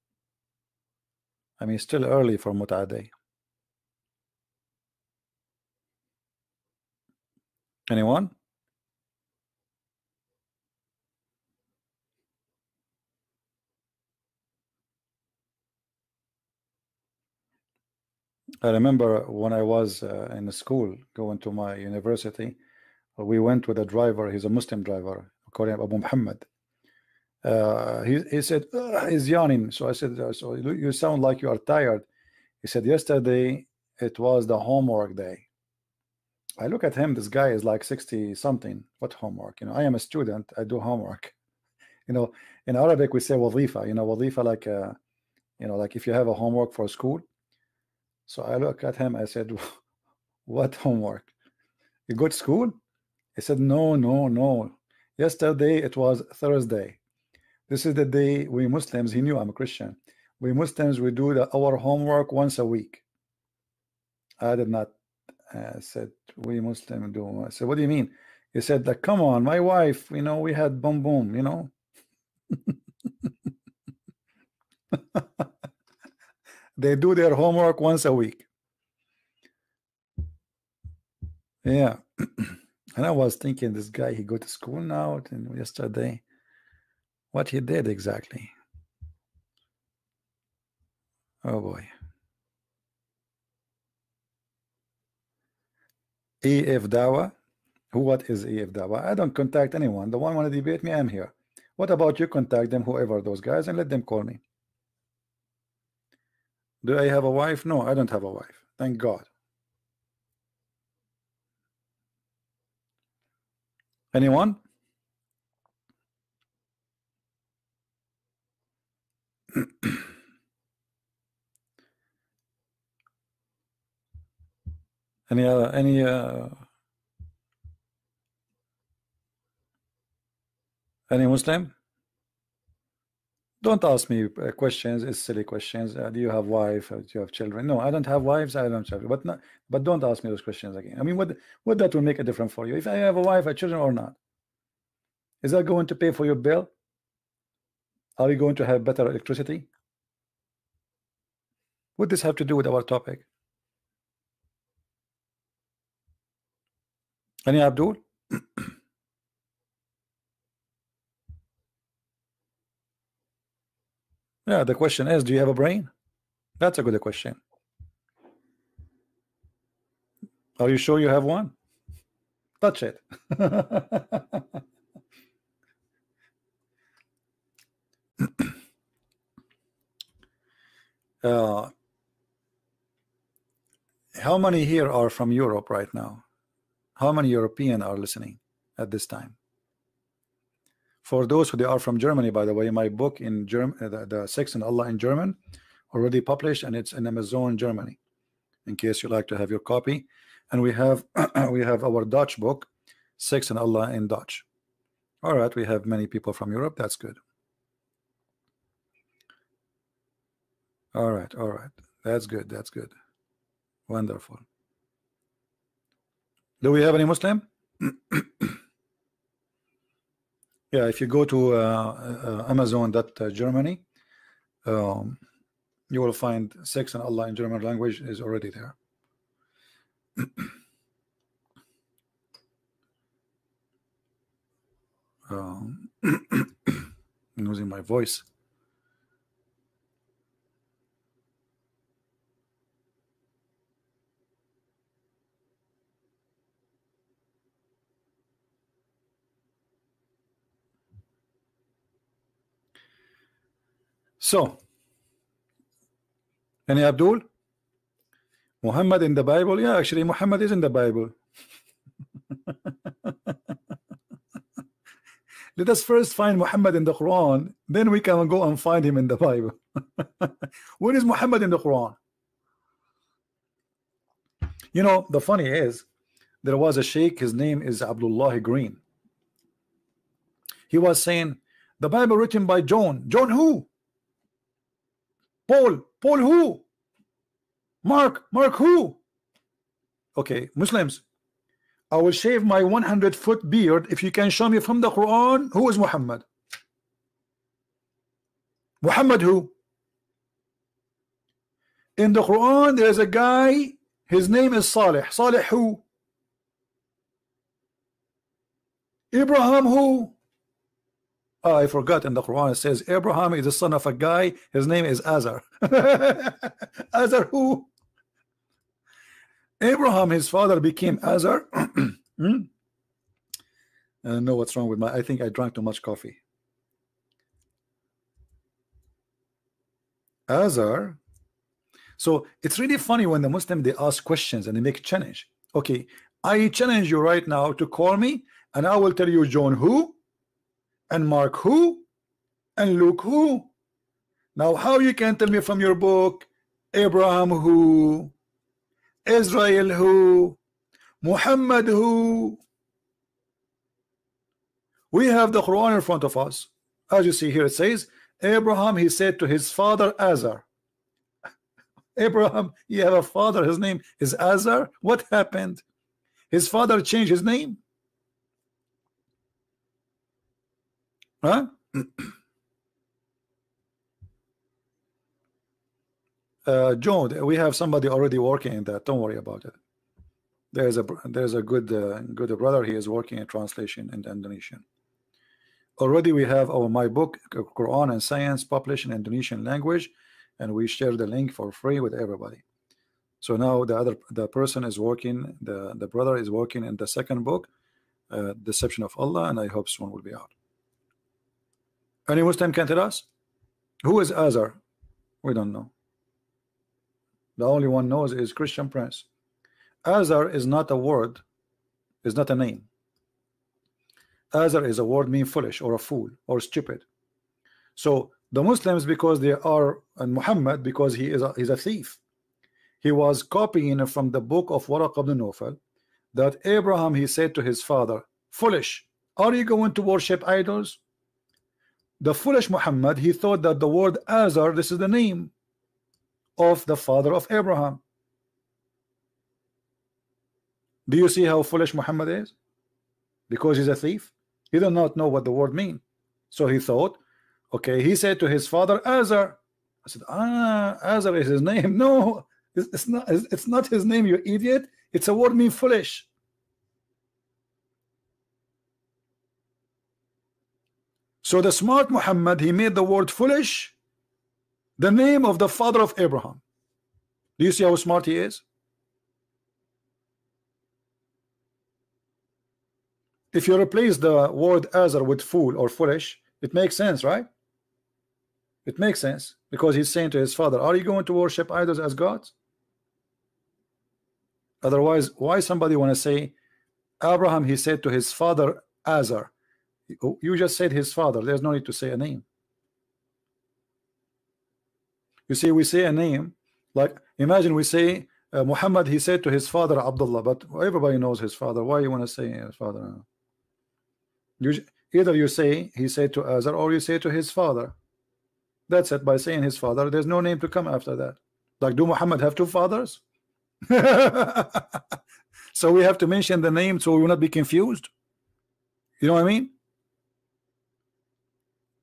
I mean, still early for Mut'a day. Anyone? I remember when I was uh, in school going to my university, we went with a driver. He's a Muslim driver, according to Abu Muhammad uh, he, he said he's yawning. So I said so you sound like you are tired. He said yesterday it was the homework day. I look at him this guy is like 60 something what homework? You know I am a student I do homework. You know in Arabic we say wazifa you know wazifa like uh, you know like if you have a homework for school. So I look at him I said what homework? You go to school? He said no no no. Yesterday it was Thursday this is the day we Muslims, he knew I'm a Christian. We Muslims, we do the, our homework once a week. I did not uh, said we Muslim do. I said, what do you mean? He said, like, come on, my wife, you know, we had boom boom, you know. they do their homework once a week. Yeah. and I was thinking this guy he go to school now and yesterday what he did exactly. Oh boy. EF Dawa. Who what is EF Dawa? I don't contact anyone. The one want to debate me, I'm here. What about you contact them, whoever those guys, and let them call me. Do I have a wife? No, I don't have a wife. Thank God. Anyone? any other any uh, any Muslim? Don't ask me uh, questions. It's silly questions. Uh, do you have wife? Uh, do you have children? No, I don't have wives. I don't have. Children, but not, but don't ask me those questions again. I mean, what what that will make a difference for you? If I have a wife, a children, or not? Is that going to pay for your bill? Are you going to have better electricity? What does this have to do with our topic? Any Abdul? Yeah, the question is, do you have a brain? That's a good question. Are you sure you have one? Touch it. uh, how many here are from Europe right now? How many European are listening at this time? For those who are from Germany, by the way, my book in German, uh, the, the Sex and Allah in German, already published, and it's in Amazon Germany. In case you like to have your copy, and we have we have our Dutch book, Sex and Allah in Dutch. All right, we have many people from Europe. That's good. All right, all right. That's good. That's good. Wonderful. Do we have any Muslim? Yeah, if you go to uh, uh, Amazon that Germany, um, you will find sex and Allah in German language is already there. um, losing my voice. So, any Abdul? Muhammad in the Bible? Yeah, actually, Muhammad is in the Bible. Let us first find Muhammad in the Quran, then we can go and find him in the Bible. Where is Muhammad in the Quran? You know, the funny is, there was a sheikh, his name is Abdullah Green. He was saying, the Bible written by John. John who? Paul, Paul who? Mark, Mark who? Okay, Muslims, I will shave my 100 foot beard if you can show me from the Quran who is Muhammad. Muhammad who? In the Quran there is a guy, his name is Salih. Salih who? Abraham who? Oh, I forgot in the Quran it says Abraham is the son of a guy, his name is Azar. Azar who? Abraham, his father became Azar. hmm? I don't know what's wrong with my I think I drank too much coffee. Azar. So it's really funny when the Muslim they ask questions and they make challenge. Okay, I challenge you right now to call me and I will tell you John who and Mark who? And Luke who? Now how you can tell me from your book Abraham who? Israel who? Muhammad who? We have the Quran in front of us. As you see here it says Abraham he said to his father Azar. Abraham you have a father. His name is Azar. What happened? His father changed his name Huh? uh, Joe, we have somebody already working in that. Don't worry about it. There's a there's a good uh, good brother. He is working in translation in Indonesian. Already we have our my book Quran and Science published in Indonesian language, and we share the link for free with everybody. So now the other the person is working. The the brother is working in the second book, uh, Deception of Allah, and I hope soon will be out. Any Muslim can tell us? Who is Azar? We don't know. The only one knows is Christian Prince. Azar is not a word, is not a name. Azar is a word mean foolish or a fool or stupid. So the Muslims, because they are and Muhammad, because he is a, he's a thief. He was copying from the book of Waraqa ibn Nawfal that Abraham he said to his father, foolish, are you going to worship idols? The foolish Muhammad he thought that the word Azar this is the name of the father of Abraham. Do you see how foolish Muhammad is? Because he's a thief? He did not know what the word mean. So he thought okay he said to his father Azar. I said ah Azar is his name. No it's, it's not it's not his name you idiot. It's a word mean foolish So the smart Muhammad, he made the word foolish the name of the father of Abraham. Do you see how smart he is? If you replace the word Azar with fool or foolish, it makes sense, right? It makes sense because he's saying to his father, Are you going to worship idols as gods? Otherwise, why somebody want to say Abraham he said to his father Azar you just said his father. There's no need to say a name. You see, we say a name like imagine we say uh, Muhammad. He said to his father Abdullah, but everybody knows his father. Why you want to say his father? You either you say he said to Azar or you say to his father. That's it. By saying his father, there's no name to come after that. Like, do Muhammad have two fathers? so we have to mention the name so we will not be confused. You know what I mean?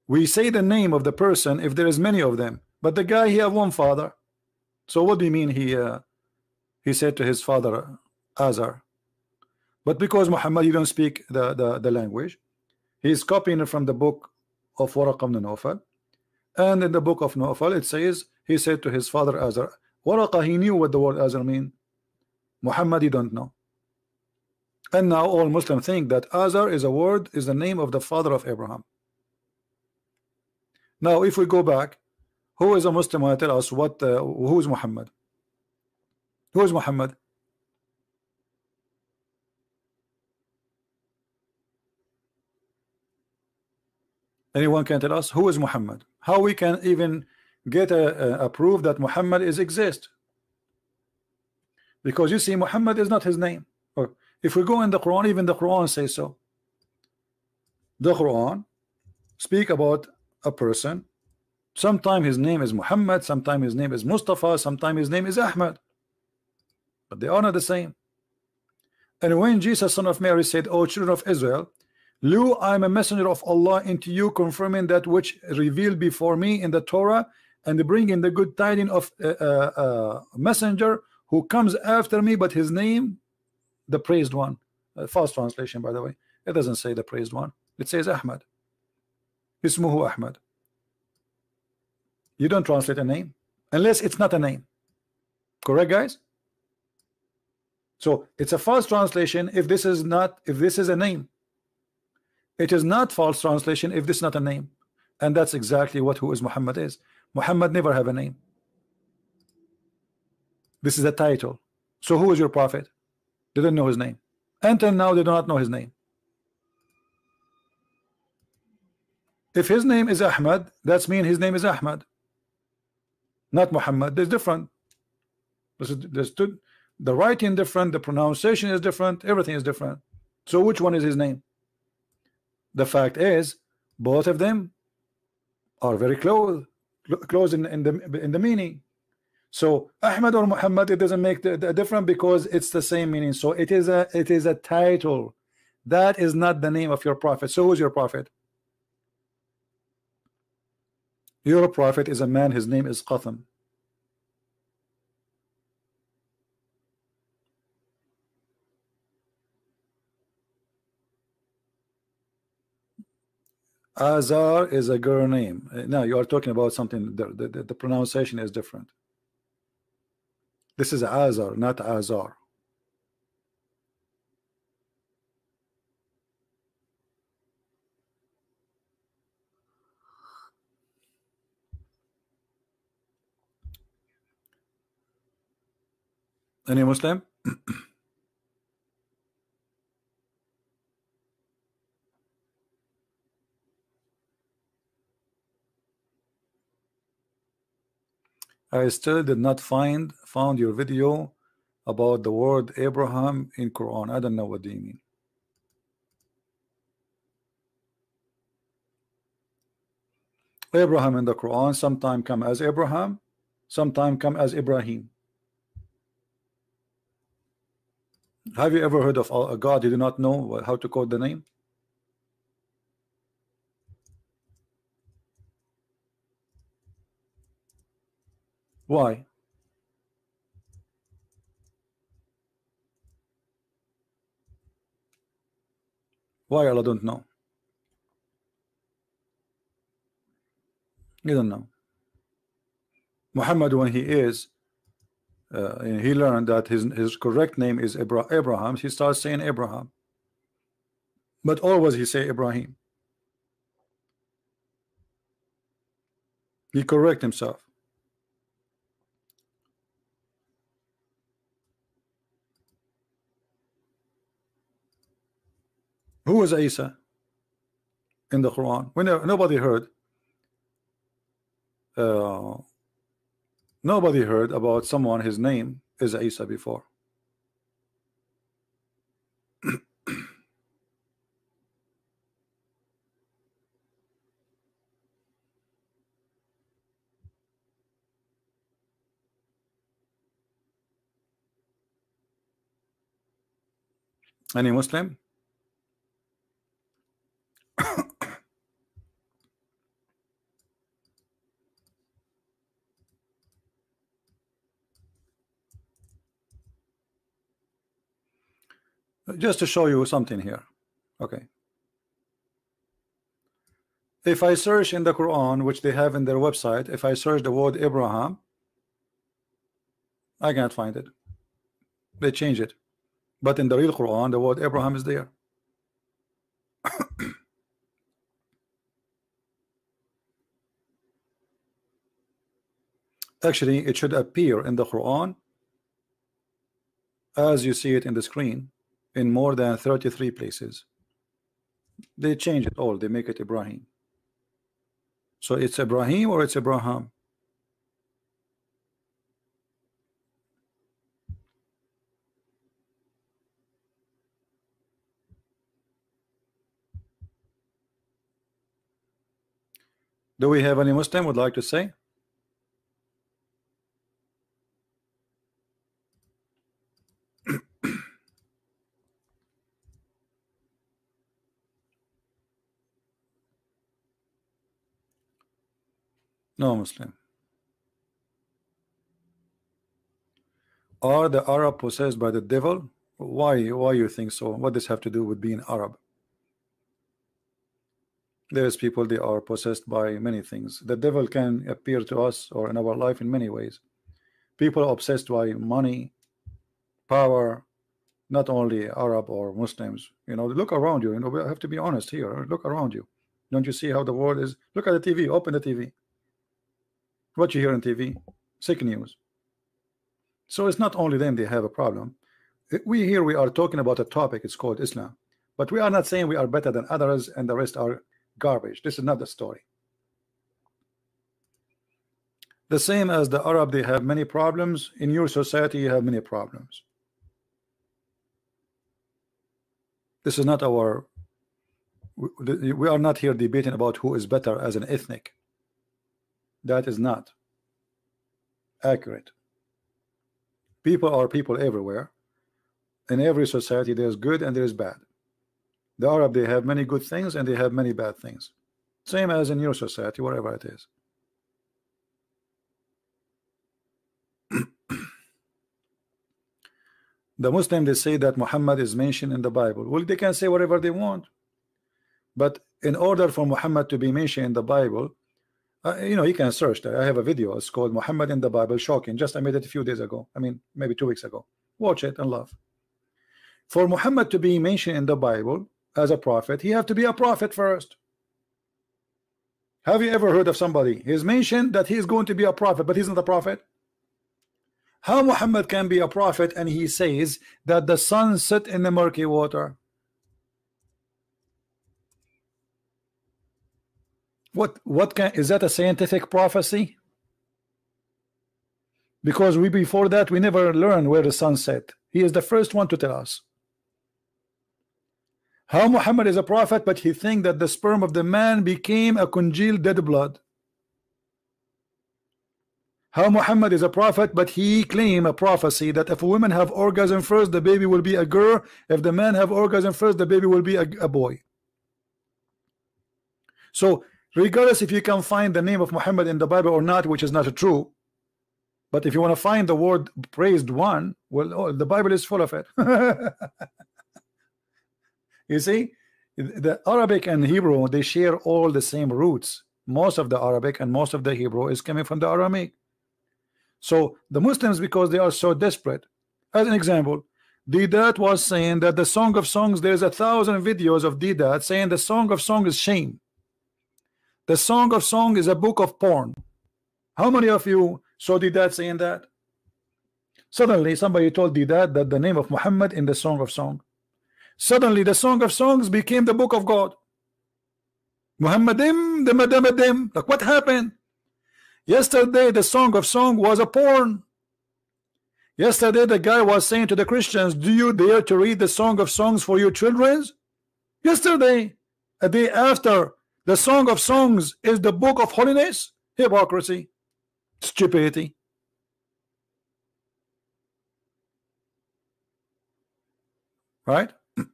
We say the name of the person if there is many of them but the guy he have one father. So what do you mean he uh, he said to his father Azar but because Muhammad you don't speak the, the, the language he is copying it from the book of Waraqa ibn Nawfal. And in the book of Nawfal it says he said to his father Azar Waraqa he knew what the word Azar mean. Muhammad you don't know. And now all Muslims think that Azar is a word is the name of the father of Abraham now, if we go back, who is a Muslim who tell us what uh, who is Muhammad? Who is Muhammad? Anyone can tell us who is Muhammad? How we can even get a, a, a proof that Muhammad is exist? Because you see, Muhammad is not his name. Or if we go in the Quran, even the Quran says so. The Quran speak about a person. Sometime his name is Muhammad sometime his name is Mustafa sometime his name is Ahmad. But they are not the same. And when Jesus son of Mary said oh children of Israel Lo, I am a messenger of Allah into you confirming that which revealed before me in the Torah and bringing the good tidings of a, uh, uh, messenger who comes after me but his name the praised one. Uh, false translation by the way. It doesn't say the praised one. It says Ahmad Ismuhu Ahmad. You don't translate a name unless it's not a name. Correct, guys? So it's a false translation if this is not if this is a name. It is not false translation if this is not a name. And that's exactly what who is Muhammad is. Muhammad never have a name. This is a title. So who is your prophet? Didn't know his name. Until now, they do not know his name. If his name is Ahmad, that's mean his name is Ahmad, not Muhammad. There's different. There's two, the writing different, the pronunciation is different, everything is different. So which one is his name? The fact is, both of them are very close, close in, in the in the meaning. So Ahmad or Muhammad, it doesn't make the, the difference because it's the same meaning. So it is a it is a title. That is not the name of your prophet. So who's your prophet? Your prophet is a man, his name is Qatham. Azar is a girl name. Now you are talking about something, the, the, the pronunciation is different. This is Azar, not Azar. Any Muslim? I still did not find found your video about the word Abraham in Quran. I don't know what do you mean. Abraham in the Quran sometime come as Abraham, sometime come as Ibrahim. Have you ever heard of a God you do not know how to code the name? Why? Why Allah don't know? You don't know. Muhammad, when he is, uh, he learned that his his correct name is Ibra Abraham. He starts saying Abraham, but always he say Ibrahim. He correct himself. Who was Isa in the Quran? Never, nobody heard. Uh, nobody heard about someone his name is Isa before. Any Muslim? Just to show you something here. Okay. If I search in the Quran which they have in their website if I search the word Abraham I can't find it. They change it. But in the real Quran the word Abraham is there. Actually it should appear in the Quran as you see it in the screen in more than 33 places. They change it all. They make it Ibrahim. So it's Ibrahim or it's Abraham. Do we have any Muslim would like to say? No Muslim. Are the Arab possessed by the devil? Why? Why you think so? What does have to do with being Arab? There's people they are possessed by many things. The devil can appear to us or in our life in many ways. People are obsessed by money, power, not only Arab or Muslims. You know, look around you. You know, we have to be honest here. Look around you. Don't you see how the world is? Look at the TV. Open the TV what you hear on TV sick news. So it's not only them they have a problem. Uh, we here we are talking about a topic it's called Islam but we are not saying we are better than others and the rest are garbage. This is not the story. The same as the Arab they have many problems. In your society you have many problems. This is not our we are not here debating about who is better as an ethnic that is not accurate. People are people everywhere. In every society, there's good and there's bad. The Arab, they have many good things and they have many bad things. Same as in your society, whatever it is. the Muslim they say that Muhammad is mentioned in the Bible. Well, they can say whatever they want. But in order for Muhammad to be mentioned in the Bible, uh, you know, you can search that. I have a video. It's called Muhammad in the Bible. Shocking. Just I made it a few days ago. I mean, maybe two weeks ago. Watch it and love. For Muhammad to be mentioned in the Bible as a prophet, he have to be a prophet first. Have you ever heard of somebody? He's mentioned that he's going to be a prophet, but he's not a prophet. How Muhammad can be a prophet and he says that the sun set in the murky water? What what can is that a scientific prophecy? Because we before that we never learn where the sun set. He is the first one to tell us. How Muhammad is a prophet, but he think that the sperm of the man became a congealed dead blood. how Muhammad is a prophet but he claim a prophecy that if women have orgasm first the baby will be a girl if the man have orgasm first the baby will be a, a boy so regardless if you can find the name of Muhammad in the Bible or not which is not true but if you want to find the word praised one well oh, the Bible is full of it. You see the Arabic and Hebrew they share all the same roots. Most of the Arabic and most of the Hebrew is coming from the Aramaic. So the Muslims because they are so desperate as an example Deedat was saying that the Song of Songs there's a thousand videos of Deedat saying the Song of Song is shame the Song of Song is a book of porn. How many of you saw Deedat saying that? Suddenly somebody told Deedat that that the name of Muhammad in the Song of Song. Suddenly the Song of Songs became the book of God. Muhammadim the Madamadim like what happened. Yesterday the Song of Song was a porn. Yesterday the guy was saying to the Christians do you dare to read the Song of Songs for your children? Yesterday a day after the Song of Songs is the book of holiness hypocrisy stupidity. Right?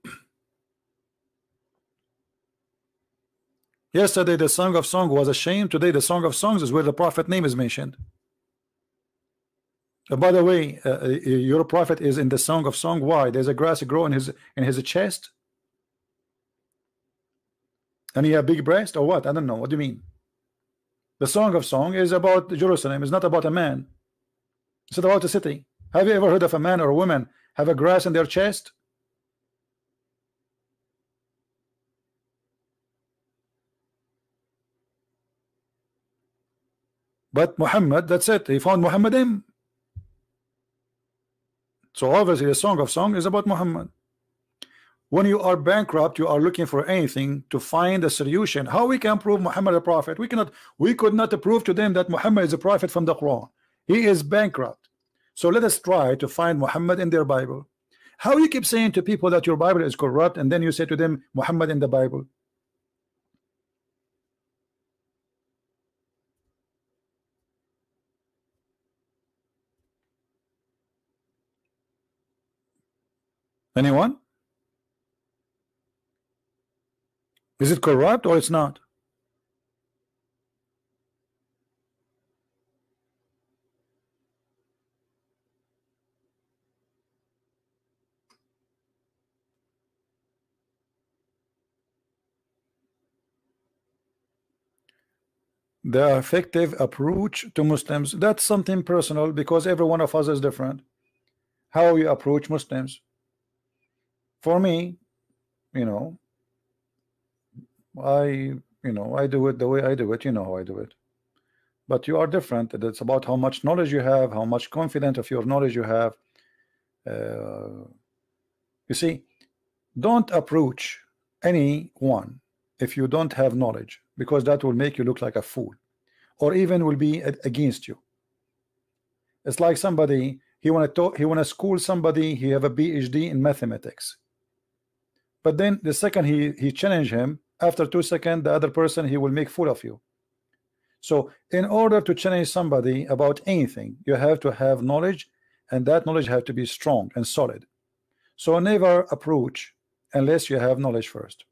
Yesterday the song of song was a shame. Today the song of songs is where the prophet name is mentioned. Uh, by the way uh, uh, your prophet is in the song of song. Why? There's a grass grow in his in his chest and he have big breast or what? I don't know. What do you mean? The song of song is about Jerusalem. It's not about a man. It's about a city. Have you ever heard of a man or a woman have a grass in their chest? But Muhammad that's it. He found Muhammadim. So obviously the song of song is about Muhammad when you are bankrupt you are looking for anything to find a solution. How we can prove Muhammad a prophet? We cannot we could not prove to them that Muhammad is a prophet from the Quran. He is bankrupt. So let us try to find Muhammad in their Bible. How you keep saying to people that your Bible is corrupt and then you say to them Muhammad in the Bible. Anyone is it corrupt or it's not? The effective approach to Muslims that's something personal because every one of us is different. How you approach Muslims. For me you know I you know I do it the way I do it you know how I do it. But you are different. It's about how much knowledge you have how much confident of your knowledge you have. Uh, you see don't approach anyone if you don't have knowledge because that will make you look like a fool or even will be against you. It's like somebody he want to talk he want to school somebody he have a PhD in mathematics. But then the second he he challenge him after two seconds the other person he will make fool of you. So in order to challenge somebody about anything you have to have knowledge and that knowledge have to be strong and solid. So never approach unless you have knowledge first.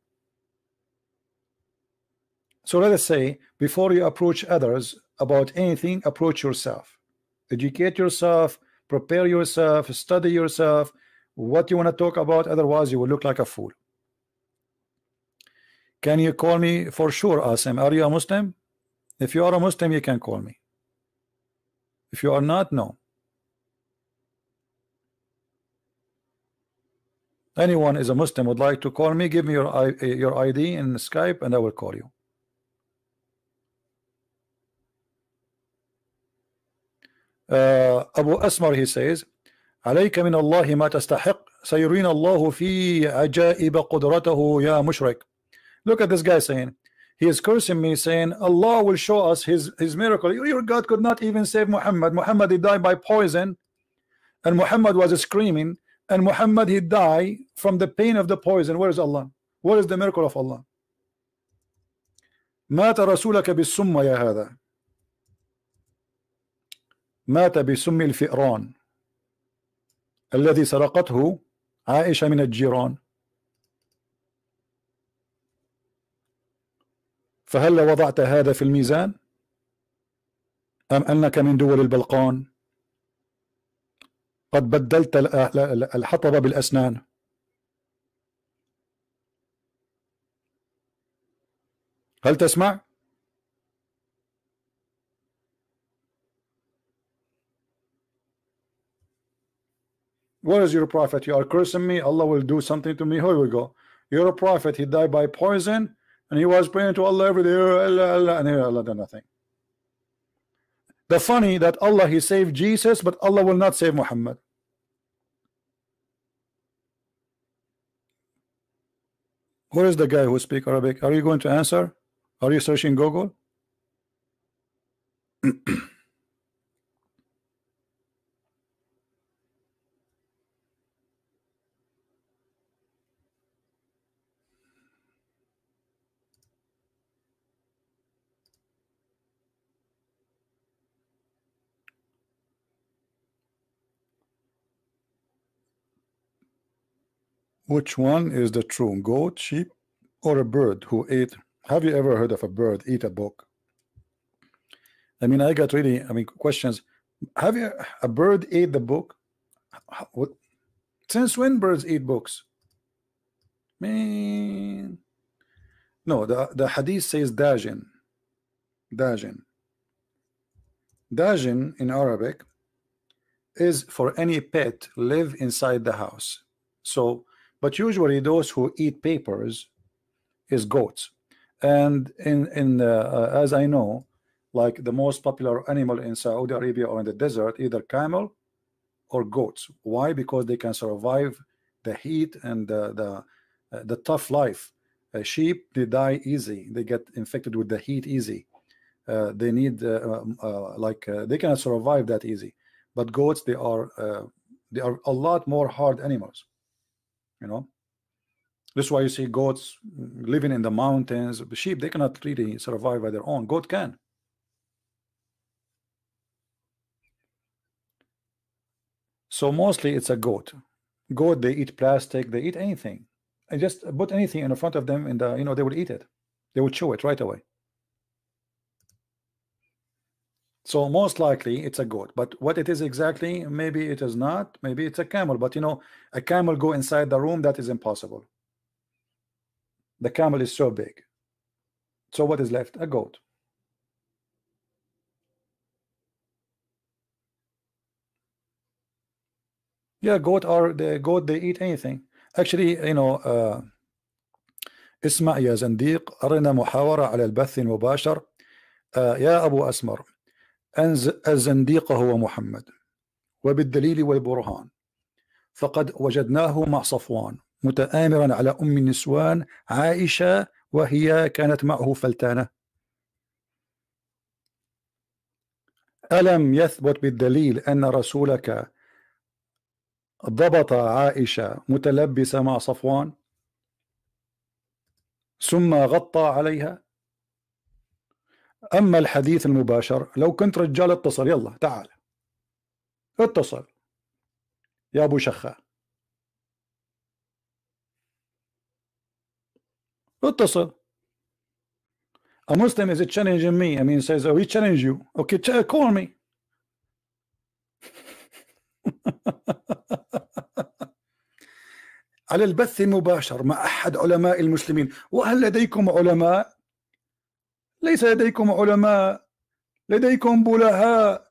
So let us say before you approach others about anything approach yourself. Educate yourself prepare yourself study yourself. What you want to talk about otherwise you will look like a fool can you call me for sure Asim are you a Muslim if you are a Muslim you can call me if you are not no anyone is a Muslim would like to call me give me your your ID in Skype and I will call you uh, Abu Asmar he says عليك من الله ما تستحق سيرينا الله في عجائب قدرته يا مشرك look at this guy saying he is cursing me saying Allah will show us his his miracle your God could not even save Muhammad Muhammad he died by poison and Muhammad was screaming and Muhammad he died from the pain of the poison where is Allah what is the miracle of Allah مات رسولك بالسم يا هذا مات بسم الفئران الذي سرقته عائشة من الجيران فهل وضعت هذا في الميزان أم أنك من دول البلقان قد بدلت الحطب بالأسنان هل تسمع؟ What is your prophet? You are cursing me. Allah will do something to me. Here we go. You're a prophet. He died by poison, and he was praying to Allah every day. Oh, Allah, Allah, and Allah did nothing. The funny that Allah He saved Jesus, but Allah will not save Muhammad. Who is the guy who speak Arabic? Are you going to answer? Are you searching Google? Which one is the true goat, sheep, or a bird who ate? Have you ever heard of a bird eat a book? I mean, I got really, I mean, questions. Have you a bird ate the book? What? Since when birds eat books? Man, no. The the hadith says dajin, dajin. Dajin in Arabic is for any pet live inside the house. So but usually those who eat papers is goats. And in in uh, uh, as I know like the most popular animal in Saudi Arabia or in the desert either camel or goats. Why? Because they can survive the heat and the the, uh, the tough life. Uh, sheep they die easy. They get infected with the heat easy. Uh, they need uh, um, like they cannot survive that easy. But goats they are they are a lot more hard animals you know? This is why you see goats living in the mountains the sheep they cannot really survive by their own. Goat can. So mostly it's a goat. Goat they eat plastic they eat anything. And just put anything in front of them and the you know they would eat it. They would chew it right away So most likely it's a goat, but what it is exactly, maybe it is not, maybe it's a camel, but you know, a camel go inside the room, that is impossible. The camel is so big. So what is left? A goat. Yeah, goat are the goat, they eat anything. Actually, you know, uh, اسمع يا زنديق أرنا محاورة على البث المباشر uh, يا أبو أسمر الزنديق هو محمد وبالدليل والبرهان. فقد وجدناه مع صفوان متآمرا على أم النسوان عائشة وهي كانت معه فلتانة. ألم يثبت بالدليل أن رسولك ضبط عائشة متلبسة مع صفوان؟ ثم غطى عليها؟ أما الحديث المباشر لو كنت رجال اتصل. يلا تعال. اتصل. يا أبو شخة. اتصل. A Muslim is challenging me. I mean, says, oh, we challenge you. Okay, call me. على البث المباشر مع أحد علماء المسلمين. وهل لديكم علماء؟ ليس لديكم علماء لديكم بلهاء.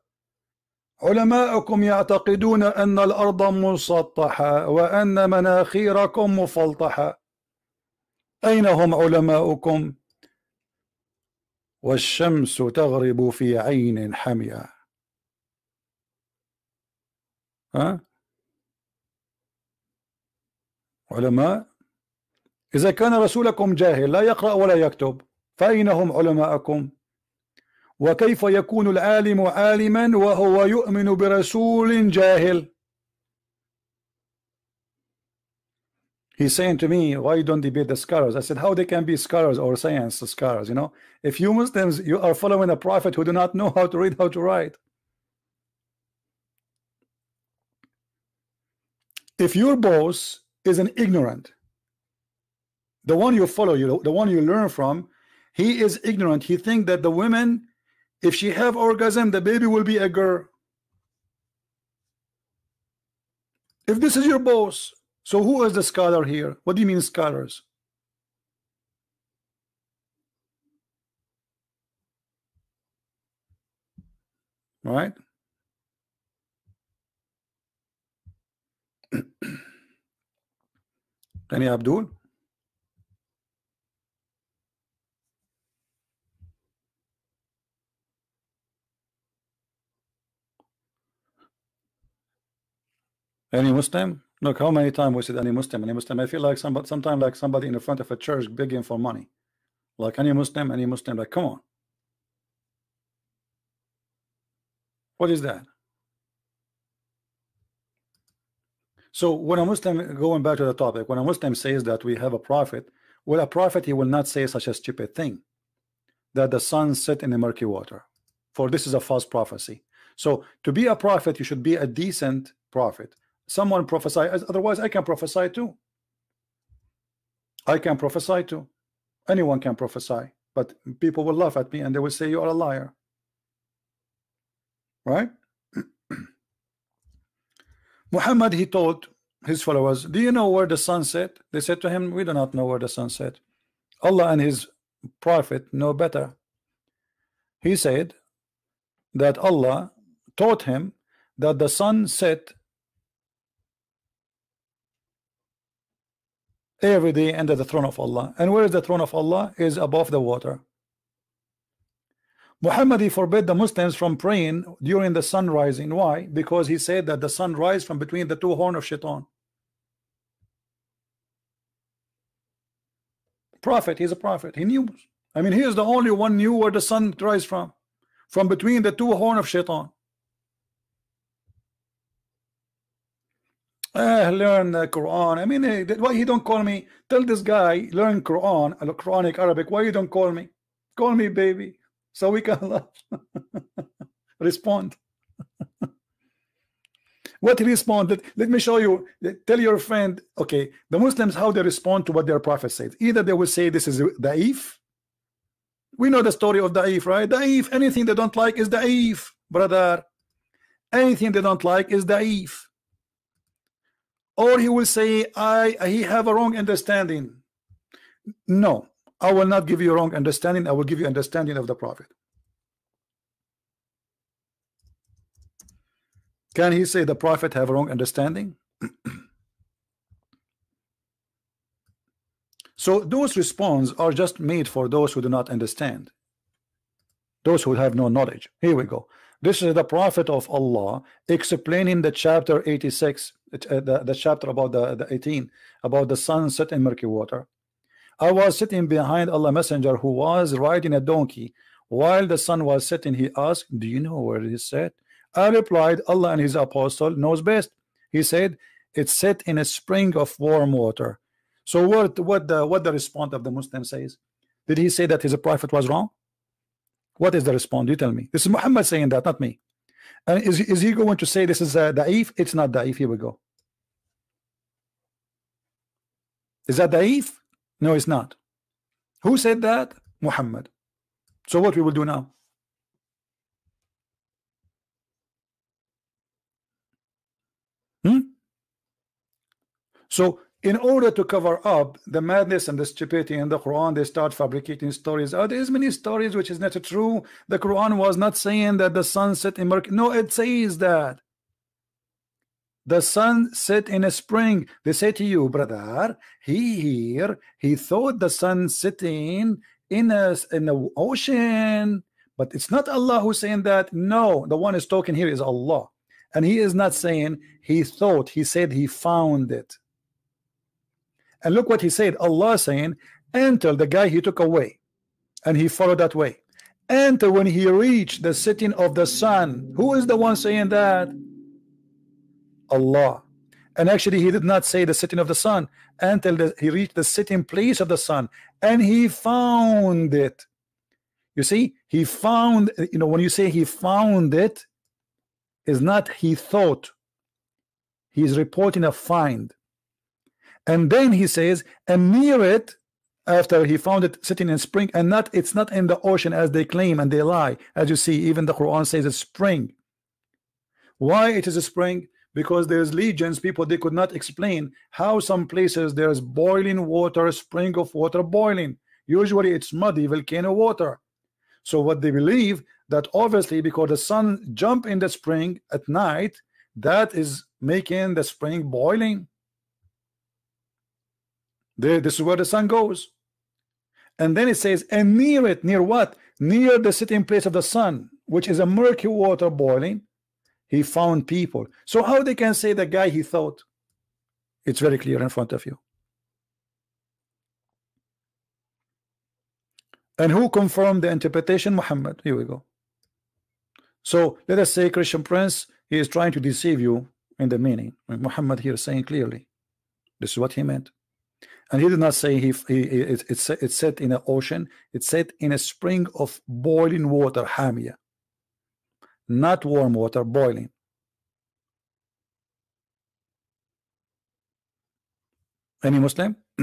علماءكم يعتقدون أن الأرض مسطحة وأن مناخيركم مفلطحة. أين هم علماؤكم؟ والشمس تغرب في عين حمية ها؟ علماء إذا كان رسولكم جاهل لا يقرأ ولا يكتب. فأين هم علماءكم؟ وكيف يكون العالم عالما وهو يؤمن برسول جاهل؟ He's saying to me why don't debate the scholars? I said how they can be scholars or science scholars you know? If you Muslims you are following a prophet who do not know how to read how to write. If your boss is an ignorant the one you follow you the one you learn from he is ignorant. He think that the women if she have orgasm the baby will be a girl. If this is your boss so who is the scholar here? What do you mean scholars? Right? Any Abdul Any Muslim? Look, how many times we said any Muslim, any Muslim. I feel like somebody, sometimes like somebody in the front of a church begging for money. Like any Muslim, any Muslim, like, come on. What is that? So when a Muslim, going back to the topic, when a Muslim says that we have a prophet, well, a prophet, he will not say such a stupid thing, that the sun set in the murky water. For this is a false prophecy. So to be a prophet, you should be a decent prophet someone prophesy otherwise I can prophesy too. I can prophesy too. Anyone can prophesy but people will laugh at me and they will say you are a liar. Right? Muhammad he told his followers do you know where the sun set? They said to him we do not know where the sun set. Allah and his prophet know better. He said that Allah taught him that the sun set every day under the throne of Allah. And where is the throne of Allah? Is above the water. Muhammad he forbid the Muslims from praying during the sun rising. Why? Because he said that the sun rise from between the two horn of shaitan. Prophet, he's a prophet. He knew. I mean, he is the only one knew where the sun rise from. From between the two horn of shaitan. Uh, learn the Quran. I mean, uh, why he don't call me? Tell this guy learn Quran, Quranic Arabic. Why you don't call me? Call me baby, so we can respond. what he responded? Let me show you. Tell your friend. Okay, the Muslims how they respond to what their prophet says. Either they will say this is da'if. We know the story of da'if, right? Da'if. Anything they don't like is da'if, brother. Anything they don't like is da'if or he will say I he have a wrong understanding. No I will not give you a wrong understanding. I will give you understanding of the prophet. Can he say the prophet have a wrong understanding? So those responses are just made for those who do not understand. Those who have no knowledge. Here we go this is the prophet of Allah explaining the chapter 86 uh, the, the chapter about the, the 18 about the sun set in murky water. I was sitting behind Allah messenger who was riding a donkey. While the sun was setting he asked do you know where it is set? I replied Allah and his apostle knows best. He said it's set in a spring of warm water. So what what the what the response of the Muslim says? Did he say that his prophet was wrong what is the response you tell me this is Muhammad saying that not me and is, is he going to say this is uh, da'if? It's not da'if. Here we go. Is that da'if? No, it's not. Who said that? Muhammad. So what we will do now? Hmm? So in order to cover up the madness and the stupidity in the Quran, they start fabricating stories. Oh, there's many stories which is not true. The Quran was not saying that the sun set in murky. No, it says that the sun set in a spring. They say to you, brother, he here he thought the sun sitting in a in the ocean, but it's not Allah who's saying that. No, the one is talking here is Allah, and he is not saying he thought. He said he found it. And look what he said. Allah saying, until the guy he took away, and he followed that way. Until when he reached the setting of the sun. Who is the one saying that? Allah. And actually, he did not say the setting of the sun until the, he reached the sitting place of the sun, and he found it. You see, he found. You know, when you say he found it, is not he thought. he's reporting a find and then he says and near it after he found it sitting in spring and not it's not in the ocean as they claim and they lie. As you see even the Quran says it's spring. Why it is a spring? Because there's legions people they could not explain how some places there's boiling water spring of water boiling. Usually it's muddy volcano water. So what they believe that obviously because the sun jump in the spring at night that is making the spring boiling there this is where the sun goes. And then it says and near it near what? Near the sitting place of the sun which is a murky water boiling. He found people. So how they can say the guy he thought? It's very clear in front of you. And who confirmed the interpretation? Muhammad. Here we go. So let us say Christian Prince he is trying to deceive you in the meaning. Muhammad here is saying clearly this is what he meant and he did not say he, he it, set in an ocean. It's set in a spring of boiling water hamia. Not warm water boiling. Any Muslim?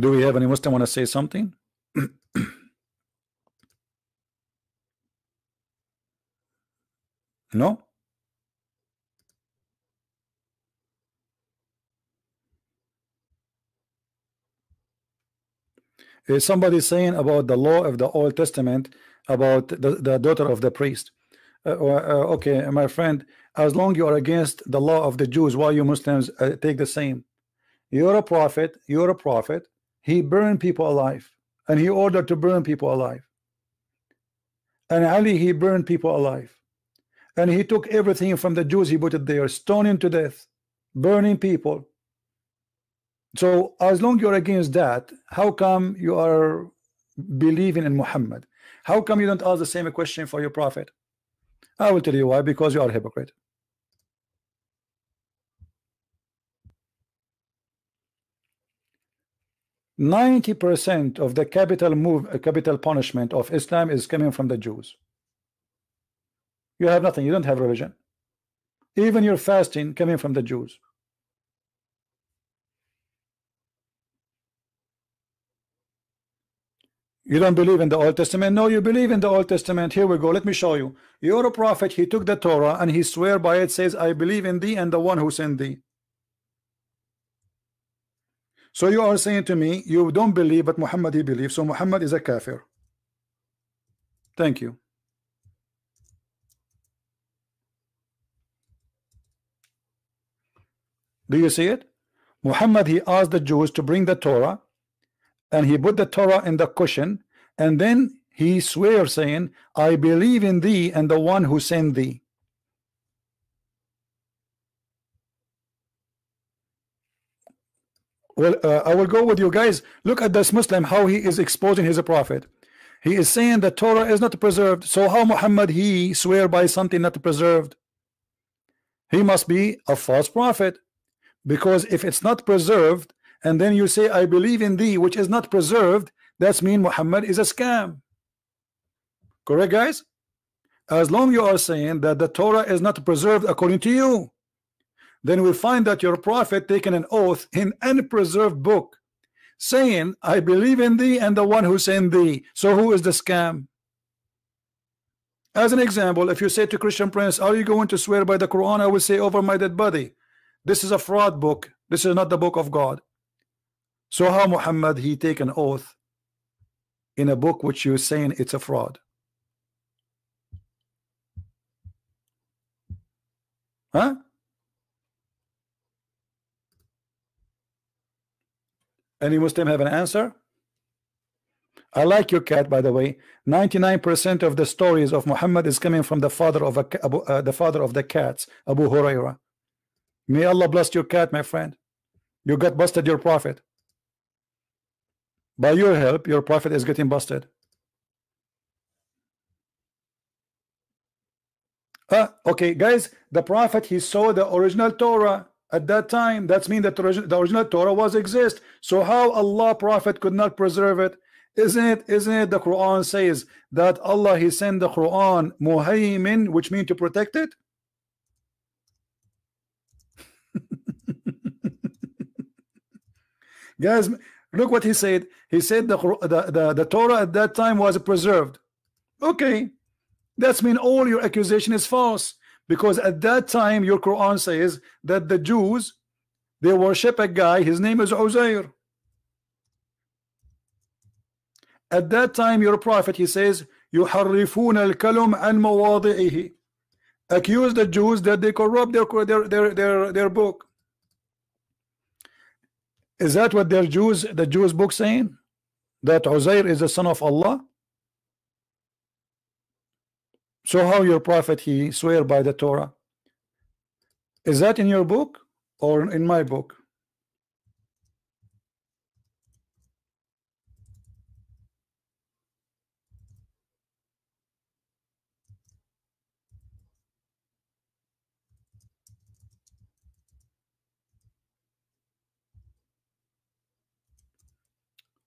Do we have any Muslim want to say something? No is somebody saying about the law of the Old Testament about the, the daughter of the priest. Uh, uh, okay, my friend, as long you are against the law of the Jews, why you Muslims uh, take the same? You're a prophet, you're a prophet. He burned people alive, and he ordered to burn people alive. And Ali, he burned people alive. And he took everything from the Jews, he put it there, stoning to death, burning people. So as long you're against that, how come you are believing in Muhammad? How come you don't ask the same question for your prophet? I will tell you why, because you are a hypocrite. Ninety percent of the capital move, uh, capital punishment of Islam is coming from the Jews. You have nothing. You don't have religion. Even your fasting coming from the Jews. You don't believe in the Old Testament? No, you believe in the Old Testament. Here we go. Let me show you. You're a prophet. He took the Torah and he swear by it. Says, I believe in thee and the one who sent thee. So you are saying to me, you don't believe, but Muhammad he believes. So Muhammad is a kafir. Thank you. Do you see it? Muhammad he asked the Jews to bring the Torah and he put the Torah in the cushion and then he swears saying I believe in thee and the one who sent thee. Well uh, I will go with you guys. Look at this Muslim how he is exposing his prophet. He is saying that Torah is not preserved. So how Muhammad he swear by something not preserved? He must be a false prophet. Because if it's not preserved and then you say I believe in thee which is not preserved that's mean Muhammad is a scam. Correct guys? As long you are saying that the Torah is not preserved according to you then we find that your prophet taken an oath in unpreserved book saying I believe in thee and the one who sent thee. So who is the scam? As an example if you say to Christian Prince are you going to swear by the Quran? I will say over my dead body this is a fraud book. This is not the book of God so how Muhammad he take an oath in a book which you're saying it's a fraud? Huh? Any Muslim have an answer? I like your cat, by the way. 99% of the stories of Muhammad is coming from the father of a, uh, the father of the cats, Abu Huraira. May Allah bless your cat, my friend. You got busted your prophet. By your help, your prophet is getting busted. Uh, okay, guys, the prophet he saw the original Torah at that time. That's mean that the original Torah was exist. So how Allah prophet could not preserve it? Isn't it? Isn't it? The Quran says that Allah He sent the Quran muhaymin, which means to protect it. Guys, look what he said. He said the, the, the, the Torah at that time was preserved. Okay, that's mean all your accusation is false because at that time your Quran says that the Jews they worship a guy his name is Uzair at that time your prophet he says يحرفون الكلم عن مواضعه accuse the Jews that they corrupt their their their their, their book is that what their Jews the Jews book saying? That Uzair is the son of Allah? So how your prophet he swear by the Torah? Is that in your book or in my book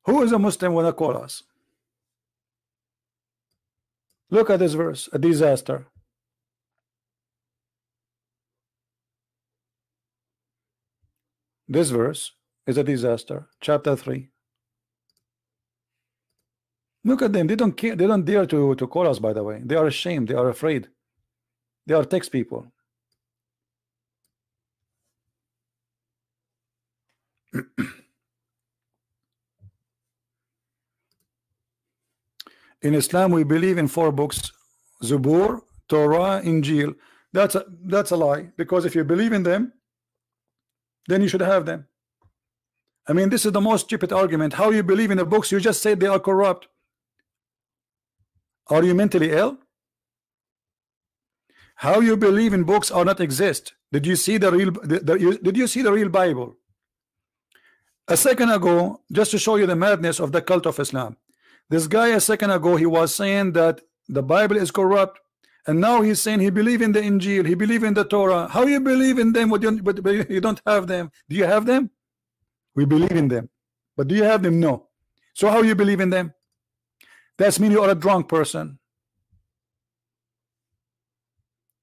Who is a Muslim when I call us? Look at this verse, a disaster. This verse is a disaster. Chapter 3. Look at them. They don't care. They don't dare to, to call us, by the way. They are ashamed. They are afraid. They are text people. In Islam, we believe in four books: Zabur, Torah, Injil. That's a that's a lie because if you believe in them, then you should have them. I mean, this is the most stupid argument. How you believe in the books? You just say they are corrupt. Are you mentally ill? How you believe in books are not exist? Did you see the real? The, the, did you see the real Bible? A second ago, just to show you the madness of the cult of Islam, this guy a second ago he was saying that the Bible is corrupt, and now he's saying he believe in the Injil, he believe in the Torah. How you believe in them, but you, but, you don't have them? Do you have them? We believe in them, but do you have them? No. So how you believe in them? That's mean you are a drunk person.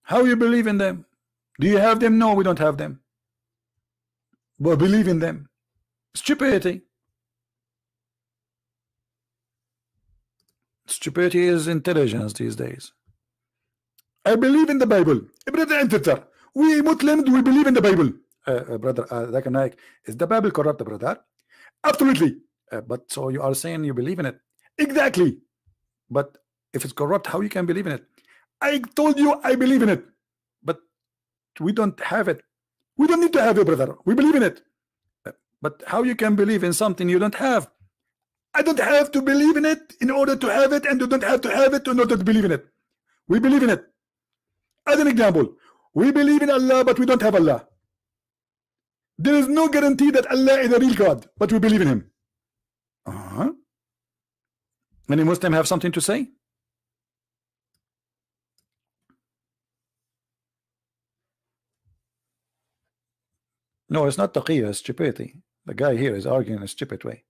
How you believe in them? Do you have them? No, we don't have them. But believe in them. Stupidity. Stupidity is intelligence these days. I believe in the Bible. Brother Enter. We Muslims we believe in the Bible. Uh, uh, brother uh, is the Bible corrupt, brother? Absolutely. Uh, but so you are saying you believe in it? Exactly. But if it's corrupt, how you can believe in it? I told you I believe in it, but we don't have it. We don't need to have it, brother. We believe in it. Uh, but how you can believe in something you don't have? I don't have to believe in it in order to have it, and you don't have to have it in order to believe in it. We believe in it. As an example, we believe in Allah, but we don't have Allah. There is no guarantee that Allah is a real God, but we believe in Him. Uh -huh. Any Muslim have something to say? No, it's not taqiyya, it's stupidity. The guy here is arguing in a stupid way.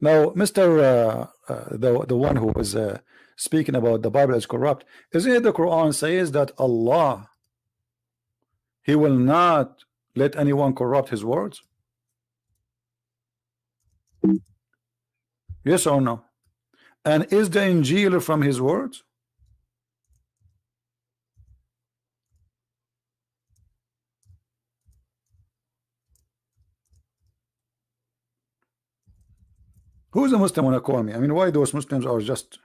Now, Mr. Uh, uh, the the one who was uh, speaking about the Bible is corrupt, isn't it the Quran says that Allah He will not let anyone corrupt His words? Yes or no? And is the Injil from His words? Who's a Muslim wanna call me? I mean, why those Muslims are just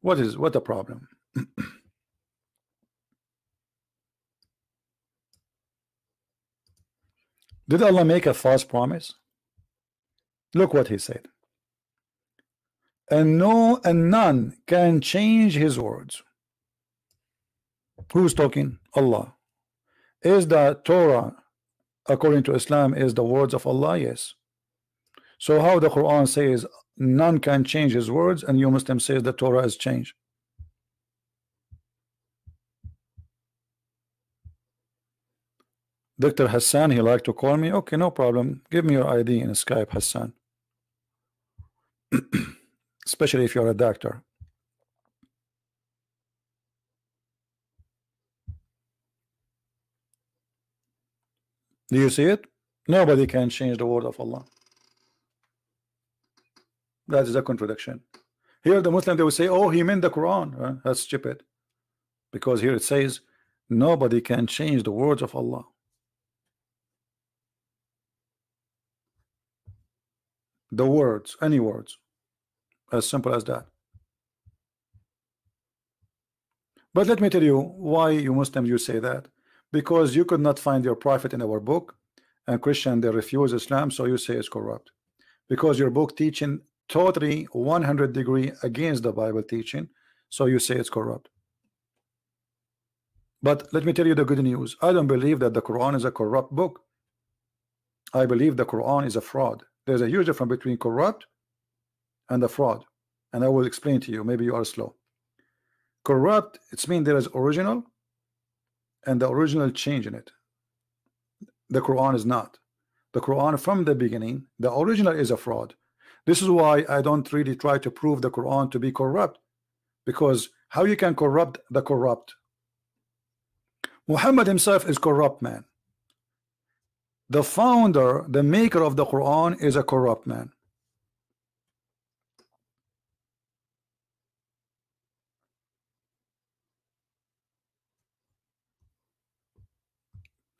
what is what the problem? Did Allah make a false promise? Look what he said. And no and none can change his words. Who's talking? Allah. Is the Torah according to Islam is the words of Allah? Yes. So how the Quran says none can change his words and you Muslim says the Torah has changed. Dr. Hassan, he like to call me. Okay, no problem. Give me your ID in Skype, Hassan. especially if you're a doctor. Do you see it? Nobody can change the word of Allah. That is a contradiction. Here, the Muslim they will say, "Oh, he meant the Quran." That's stupid, because here it says, "Nobody can change the words of Allah." The words, any words, as simple as that. But let me tell you why you Muslims you say that because you could not find your prophet in our book and Christian they refuse Islam so you say it's corrupt because your book teaching totally 100 degree against the Bible teaching so you say it's corrupt. But let me tell you the good news. I don't believe that the Quran is a corrupt book. I believe the Quran is a fraud. There's a huge difference between corrupt and a fraud and I will explain to you. Maybe you are slow. Corrupt it's mean there is original and the original change in it. The Quran is not. The Quran from the beginning the original is a fraud this is why I don't really try to prove the Quran to be corrupt because how you can corrupt the corrupt? Muhammad himself is corrupt man. The founder the maker of the Quran is a corrupt man.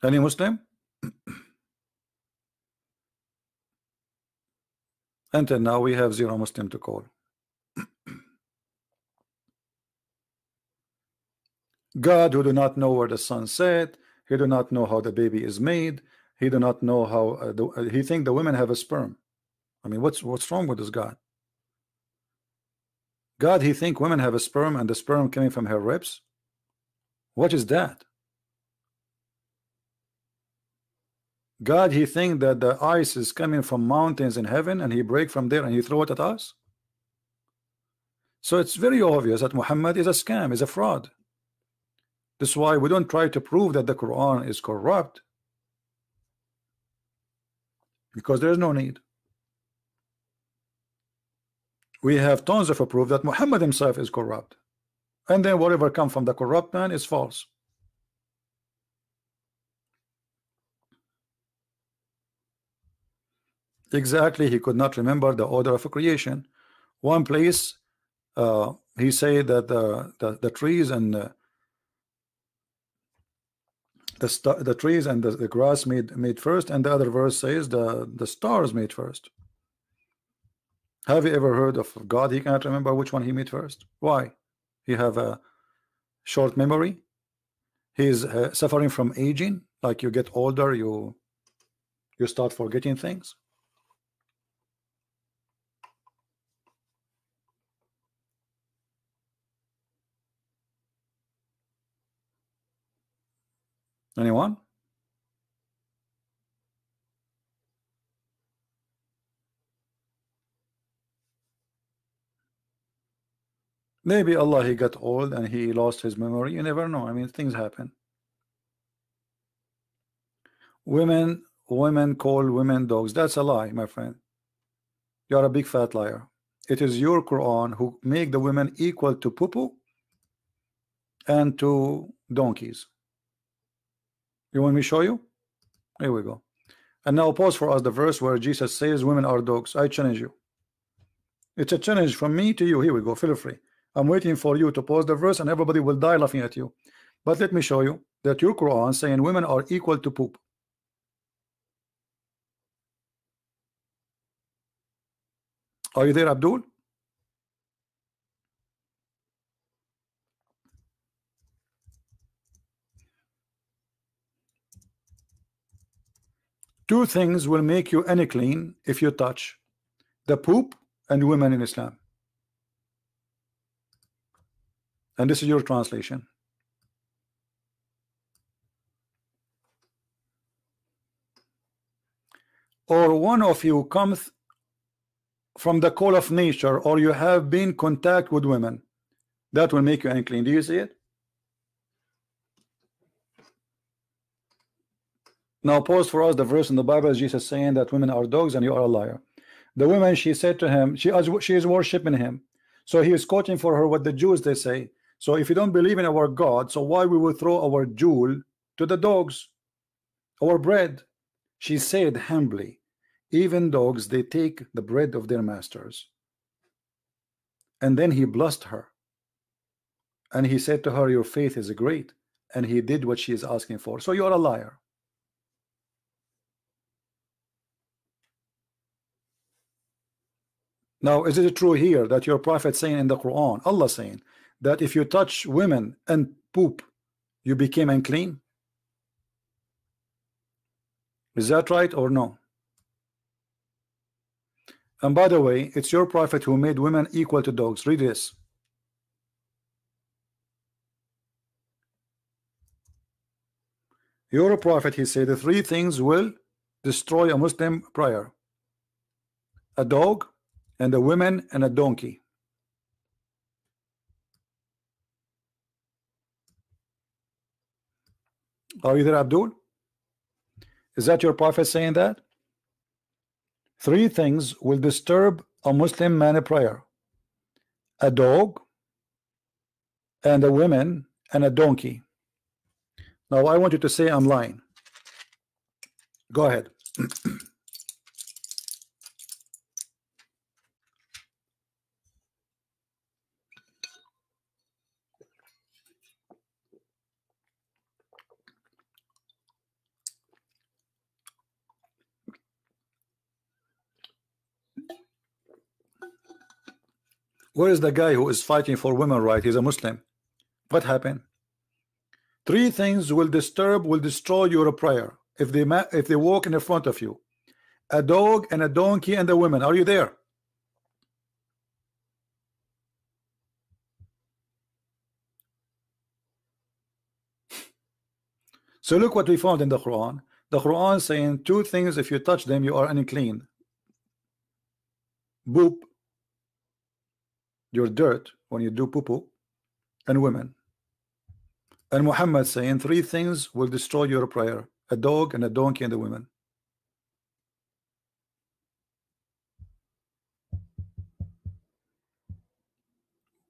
Any Muslim Until now, we have zero Muslim to call. God who do not know where the sun set, he do not know how the baby is made, he do not know how uh, the, uh, he think the women have a sperm. I mean, what's what's wrong with this God? God, he think women have a sperm and the sperm coming from her ribs. What is that? God, he think that the ice is coming from mountains in heaven and he break from there and he throw it at us. So it's very obvious that Muhammad is a scam, is a fraud. That's why we don't try to prove that the Quran is corrupt because there is no need. We have tons of a proof that Muhammad himself is corrupt, and then whatever come from the corrupt man is false. Exactly he could not remember the order of creation. One place uh, he said that the, the, the trees and uh, the the trees and the, the grass made made first and the other verse says the the stars made first. Have you ever heard of God? He cannot remember which one he made first. Why? He have a short memory. He's uh, suffering from aging. Like you get older you you start forgetting things Anyone? Maybe Allah he got old and he lost his memory. You never know. I mean, things happen. Women, women call women dogs. That's a lie, my friend. You are a big fat liar. It is your Quran who make the women equal to poo-poo and to donkeys. You want me show you? Here we go. And now pause for us the verse where Jesus says women are dogs. I challenge you. It's a challenge from me to you. Here we go. Feel free. I'm waiting for you to pause the verse and everybody will die laughing at you. But let me show you that your Quran saying women are equal to poop. Are you there, Abdul? Two things will make you unclean if you touch the poop and women in Islam. And this is your translation. Or one of you comes from the call of nature, or you have been contact with women, that will make you unclean. Do you see it? Now pause for us the verse in the Bible Jesus saying that women are dogs and you are a liar. the woman she said to him she was she is worshiping him. So he is quoting for her what the Jews they say. So if you don't believe in our God so why we will throw our jewel to the dogs? Our bread she said humbly even dogs they take the bread of their masters. And then he blessed her. And he said to her your faith is great. And he did what she is asking for. So you're a liar Now, is it true here that your prophet saying in the Quran, Allah saying that if you touch women and poop, you became unclean? Is that right or no? And by the way, it's your prophet who made women equal to dogs. Read this. Your prophet, he said, the three things will destroy a Muslim prayer. A dog, and a woman and a donkey. Are you there, Abdul? Is that your prophet saying that? Three things will disturb a Muslim man a prayer. A dog and a woman and a donkey. Now I want you to say I'm lying. Go ahead. Where is the guy who is fighting for women right? He's a Muslim. What happened? Three things will disturb, will destroy your prayer if they if they walk in the front of you. A dog and a donkey and a woman. Are you there? So look what we found in the Quran. The Quran saying two things if you touch them you are unclean. Boop your dirt when you do poo-poo and women. And Muhammad saying three things will destroy your prayer a dog and a donkey and a woman.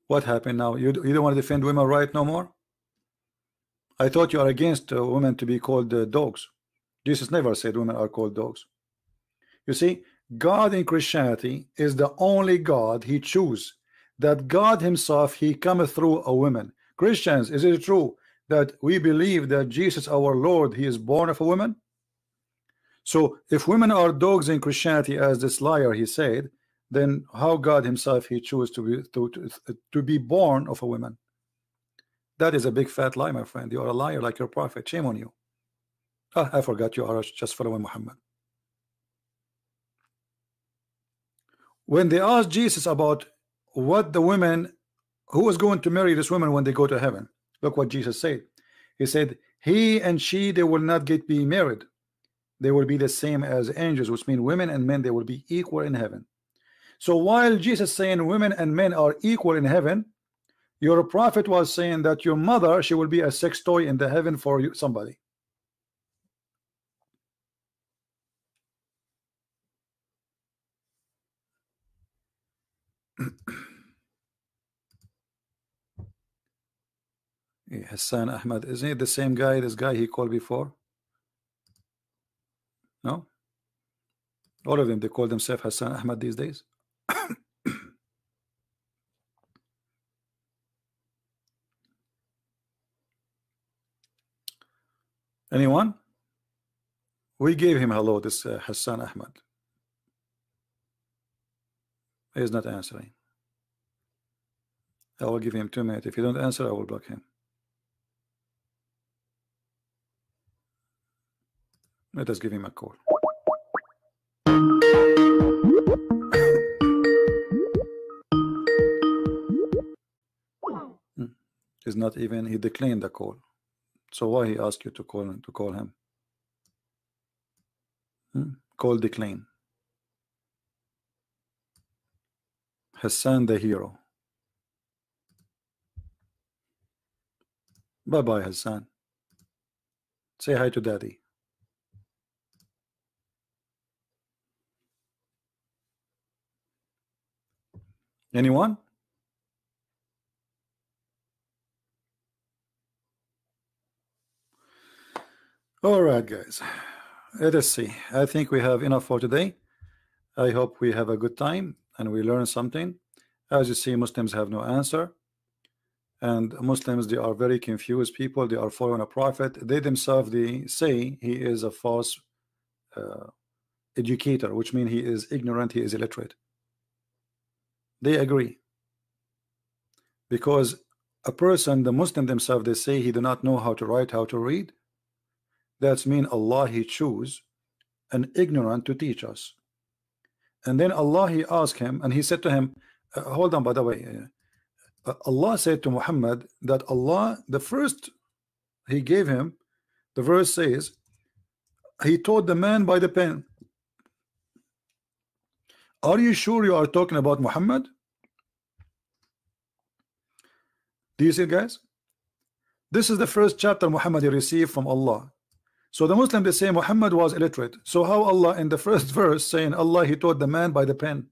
What happened now? You, you don't want to defend women right no more? I thought you are against uh, women to be called uh, dogs. Jesus never said women are called dogs. You see God in Christianity is the only God he choose that God himself he cometh through a woman. Christians is it true that we believe that Jesus our Lord he is born of a woman? So if women are dogs in Christianity as this liar he said then how God himself he chose to be to, to, to be born of a woman? That is a big fat lie my friend. You are a liar like your prophet. Shame on you. Ah, I forgot you are just following Muhammad. When they asked Jesus about what the women who was going to marry this woman when they go to heaven? Look what Jesus said. He said he and she they will not get be married. They will be the same as angels which mean women and men they will be equal in heaven. So while Jesus saying women and men are equal in heaven your prophet was saying that your mother she will be a sex toy in the heaven for you somebody Hassan Ahmad. Isn't it the same guy this guy he called before? No? All of them they call themselves Hassan Ahmad these days. Anyone? We gave him hello this uh, Hassan Ahmad. He is not answering. I will give him two minutes. If you don't answer I will block him Let us give him a call. Hmm. He's not even he declined the call. So why he asked you to call to call him? Hmm? Call decline. Hassan the hero. Bye bye Hassan. Say hi to daddy. Anyone? All right, guys. Let us see. I think we have enough for today. I hope we have a good time and we learn something. As you see, Muslims have no answer. And Muslims, they are very confused people. They are following a prophet. They themselves, they say he is a false uh, educator, which means he is ignorant, he is illiterate. They agree. Because a person, the Muslim themselves, they say he do not know how to write, how to read. That's mean Allah, he choose an ignorant to teach us. And then Allah, he asked him, and he said to him, uh, hold on, by the way, uh, Allah said to Muhammad that Allah, the first he gave him, the verse says, he taught the man by the pen. Are you sure you are talking about Muhammad? Do you see guys? This is the first chapter Muhammad received from Allah. So the Muslim they say Muhammad was illiterate. So how Allah in the first verse saying Allah he taught the man by the pen?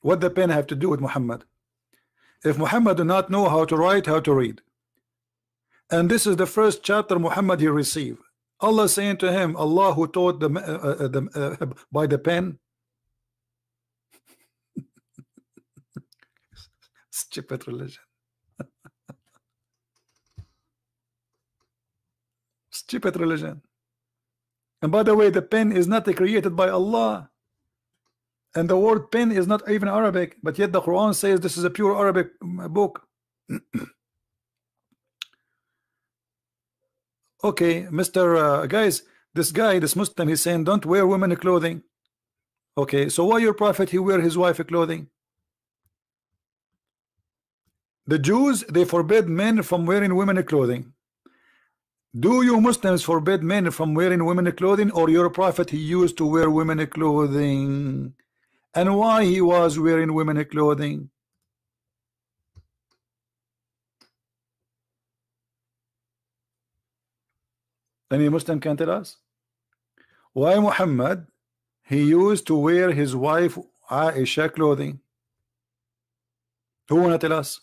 What the pen have to do with Muhammad? If Muhammad do not know how to write, how to read, and this is the first chapter Muhammad he received, Allah saying to him, Allah who taught the, uh, uh, the uh, by the pen. Stupid religion. Stupid religion. And by the way, the pen is not created by Allah. And the word pen is not even Arabic, but yet the Quran says this is a pure Arabic mm, book. okay, Mr. Uh, guys, this guy, this Muslim, he's saying don't wear women clothing. Okay, so why your prophet he wear his wife clothing? The Jews they forbid men from wearing women clothing. Do you Muslims forbid men from wearing women clothing, or your prophet he used to wear women clothing? and why he was wearing women clothing any Muslim can tell us why Muhammad he used to wear his wife Aisha clothing? Who wanna tell us?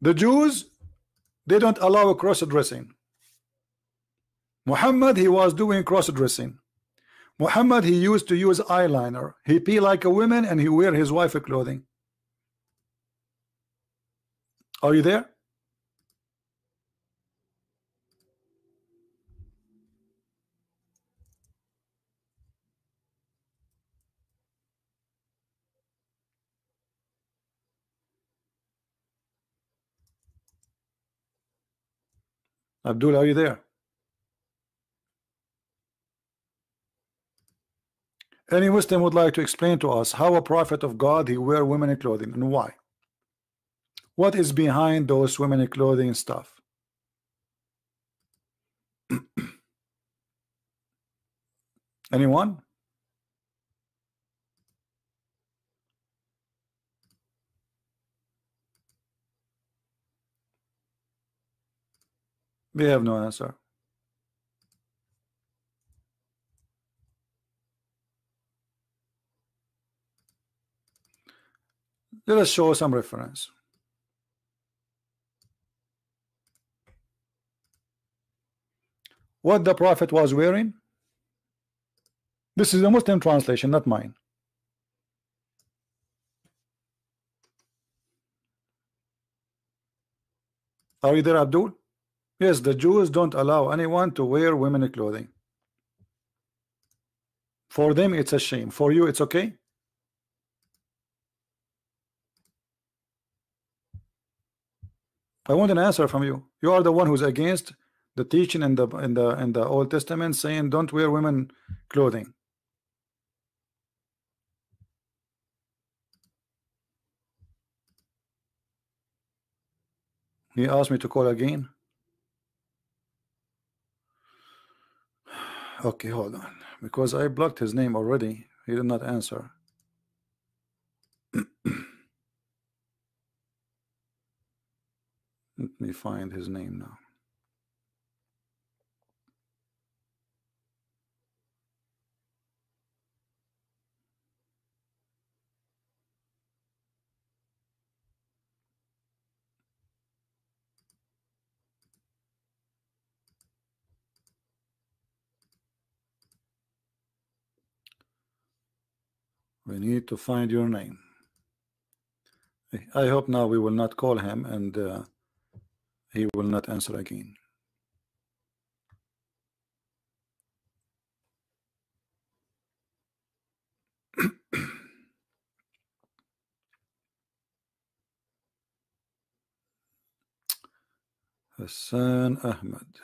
The Jews they don't allow cross-dressing. Muhammad he was doing cross-dressing. Muhammad he used to use eyeliner. He pee like a woman and he wear his wife clothing. Are you there Abdul, are you there? Any Muslim would like to explain to us how a prophet of God he wear women clothing and why? What is behind those women clothing stuff? Anyone? We have no answer. Let us show some reference. What the Prophet was wearing? This is a Muslim translation, not mine. Are you there, Abdul? Yes, the Jews don't allow anyone to wear women clothing. For them, it's a shame. For you, it's okay? I want an answer from you. You are the one who's against the teaching in the in the in the Old Testament saying don't wear women clothing. He asked me to call again. Okay, hold on. Because I blocked his name already. He did not answer. Let me find his name now. We need to find your name. I hope now we will not call him and uh, he will not answer again. Hassan Ahmed.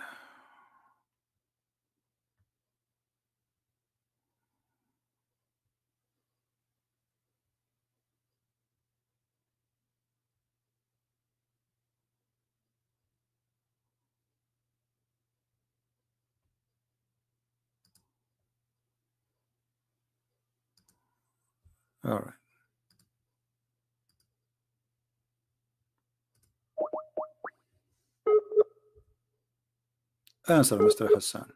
All right. Answer, Mr. Hassan.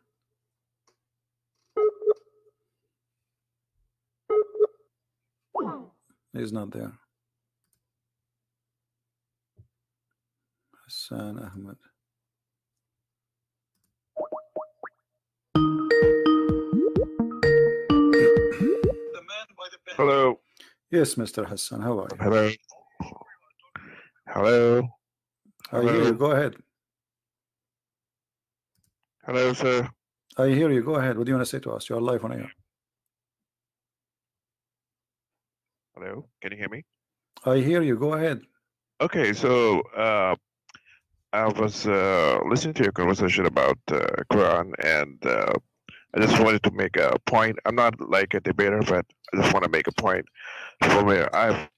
He's not there. Hassan Ahmed. Hello. Yes, Mr. Hassan. How are you? Hello. Hello. I hear you. Go ahead. Hello, sir. I hear you. Go ahead. What do you want to say to us? You are live on air. Hello. Can you hear me? I hear you. Go ahead. Okay, so uh, I was uh, listening to your conversation about uh, Quran, and uh, I just wanted to make a point. I'm not like a debater, but I just want to make a point from where I've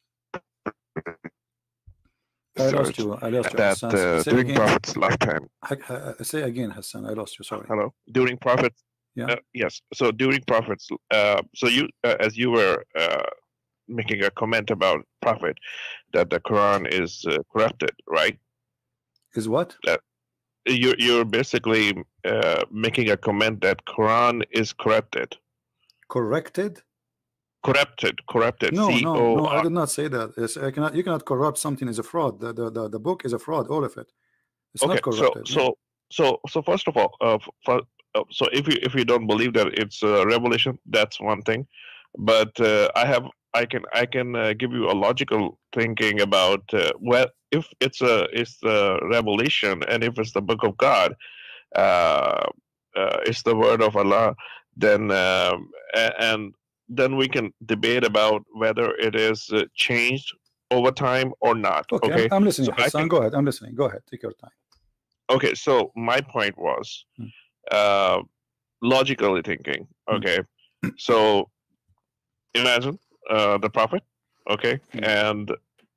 I lost you. I lost you. that Hassan. uh, say, during again. Prophet's lifetime. Ha- ha- say again, Hassan. I lost you. Sorry. Hello. During Prophet's Yeah. uh, yes. So during Prophet's, uh, so you uh, as you were uh, making a comment about Prophet, that the Quran is uh, corrupted, right? Is what? you're you're basically uh, making a comment that Quran is corrupted, Corrected? corrupted, corrupted. No, no, no. I did not say that. It's, I cannot. You cannot corrupt something is a fraud. The, the the the book is a fraud. All of it. It's Okay, not so corrupted. so so so first of all, uh, for, uh, so if you if you don't believe that it's a revelation, that's one thing. But uh, I have I can I can uh, give you a logical thinking about uh, well if it's a it's the revelation and if it's the book of God, it's the word of Allah, then um, and then we can debate about whether it is uh, changed over time or not. okay, okay? I'm, I'm listening, So Hassan. can- Go ahead. I'm listening. Go ahead. Take your time. okay so my point was Hmm. uh logically thinking Hmm. okay so imagine uh the prophet okay Hmm. and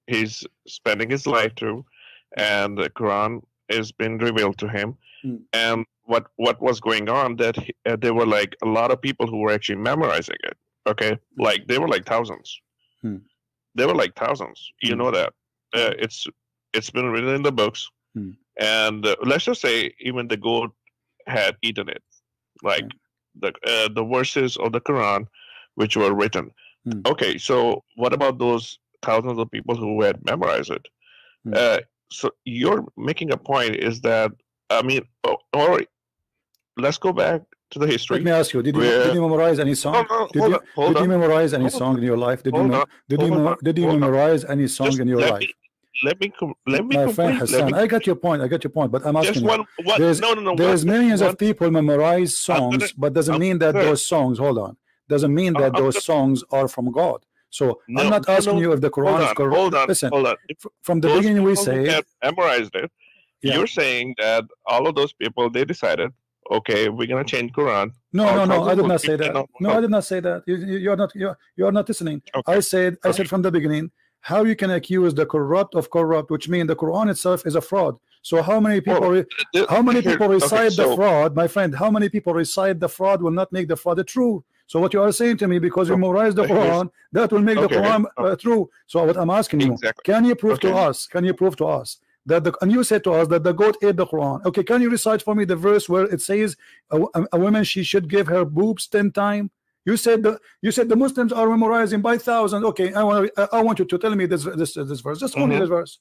he's spending his life through and the quran is been revealed to him Hmm. and what what was going on that he, uh, there were like a lot of people who were actually memorizing it okay like they were like thousands Hmm. they were like thousands you Hmm. know that uh, it's it's been written in the books Hmm. and uh, let's just say even the goat had eaten it like the uh, the verses of the quran which were written Hmm. okay so what about those thousands of people who had memorized it Hmm. uh, so you're making a point is that i mean oh, or let's go back to the history Let me ask you. Did you Where- did you memorize any song? Did you on, did you memorize any song in your life? Did you Hold did you on, did you on. memorize any song Just in your let life? me, let me let me My complete friend let Hassan, me, I got your point. I got your point. But I'm asking just you. one one There's no no no there's one- millions one- of people memorize songs, gonna- but doesn't I'm- mean that those songs. Hold on. Doesn't mean that I'm those songs are from God. So No, I'm not no, asking no. you if the Quran hold is correct. hold on Listen, hold on from the beginning we say memorized it Yeah. you're saying that all of those people they decided okay we're gonna change quran No, All no, no. I did not say that. No, I did not say that. You, you, you're not. You're, you're not listening. Okay. I said. I said from the beginning how you can accuse the corrupt of corrupt, which means the Quran itself is a fraud. So how many oh, people? Well, how many people okay, recite the fraud, my friend? How many people recite the fraud will not make the fraud true? So what you are saying to me, because you memorize the Quran, that will make the Quran okay. uh, true. So what I'm asking you, Exactly. can you prove to us? Can you prove to us that the and you said to us that the goat ate the Quran? Okay, can you recite for me the verse where it says a, a, woman she should give her boobs ten times? You said the you said the Muslims are memorizing by thousands. Okay, I want I, I want you to tell me this this this verse. Just only Mhm. this verse.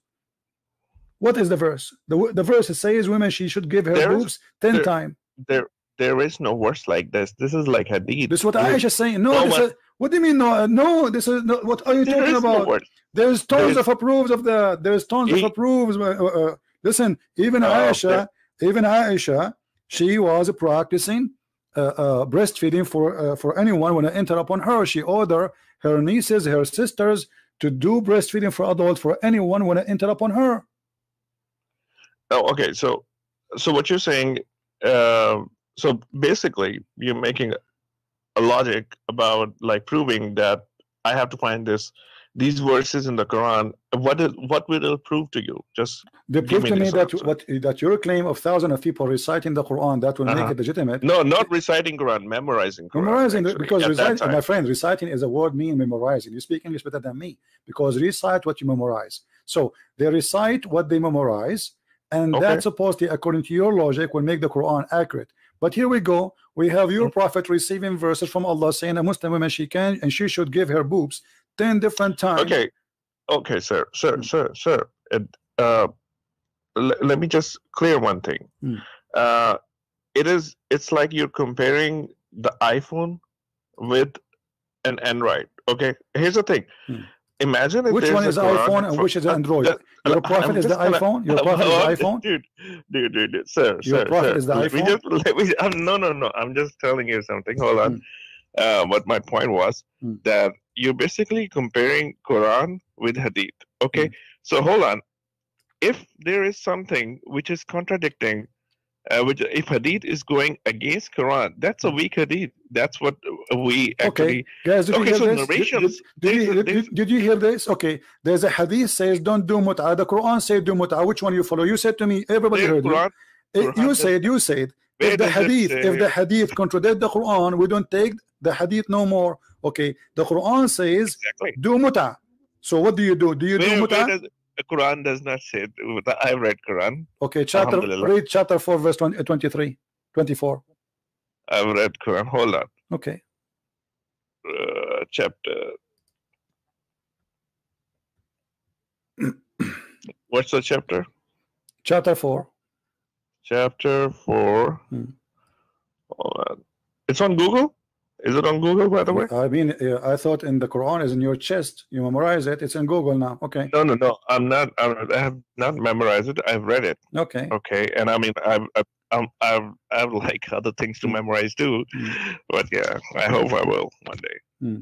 What is the verse? The the verse says women she should give her There is- boobs ten times. there there is no verse like this this is like hadith This is what It is- saying. No, No, this is, What do you mean? No, uh, no. This is no, what are you There talking is no about? There's tons of approves of the. There's tons of He- approves. Uh, uh, uh, listen, even Oh, Aisha, even Aisha, she was practicing uh, uh, breastfeeding for uh, for anyone when I enter upon her. She ordered her nieces, her sisters to do breastfeeding for adults for anyone when I enter upon her. Oh, okay. So, so what you're saying? Uh, so basically, you're making a logic about like proving that I have to find this these verses in the Quran. What is what will it prove to you? Just They prove me to me that answer. what that your claim of thousands of people reciting the Quran that will make Uh-huh. it legitimate. no, not reciting Quran, memorizing Quran. Memorizing actually, because reciting, my friend, reciting is a word mean memorizing. You speak English better than me because recite what you memorize. So they recite what they memorize, and Okay. that supposedly, according to your logic, will make the Quran accurate. But here we go. We have your Mhm. prophet receiving verses from Allah saying a Muslim woman she can and she should give her boobs ten different times. Okay, okay, sir, sir, Mm. sir, sir. It, uh, let me just clear one thing. Mm. Uh, it is. It's like you're comparing the iPhone with an Android. Okay, here's the thing. Mm. Imagine if Which one is iPhone and for- which is uh, Android? Your I'm is the gonna- iPhone. Your prophet is the iPhone. dude, dude, dude, dude, sir, Your sir, prophet sir. is the let iPhone? just let me. I'm, no, no, no. I'm just telling you something. Hold on. Uh, what my point was Hmm. that you're basically comparing Quran with Hadith. Okay, Hmm. so hold on. If there is something which is contradicting, uh, which if Hadith is going against Quran, that's a weak Hadith. That's what we actually. Guys, did Okay, you so hear this? Did- narrations, Did, did, you, did, there's- did- did you hear this? Okay, there's a hadith says don't do mut'ah. The Quran says do mut'ah. Which one you follow? You said to me, everybody heard you. Quran, Eh, Quran You said, you said, if the hadith, if the hadith contradict the Quran, we don't take the hadith no more. Okay, the Quran says exactly. do mut'ah. So what do you do? Do you do Where, where mut'ah? Quran does not say. I read Quran. Okay, chapter read chapter 4, verse 20, 23, 24. I've read Quran. Hold on. Okay. Uh, chapter. What's the chapter? Chapter 4. Chapter four. Hmm. Hold on. It's on Google. Is it on Google, by the way? I mean, uh, I thought in the Quran is in your chest. You memorize it. It's in Google now. Okay. No, no, no. I'm not. I'm, I have not memorized it. I've read it. Okay. Okay, and I mean, I've, I've, I'm, I've, I have like other things to Hmm. memorize too. Hmm. But yeah, I hope I will one day. Hmm.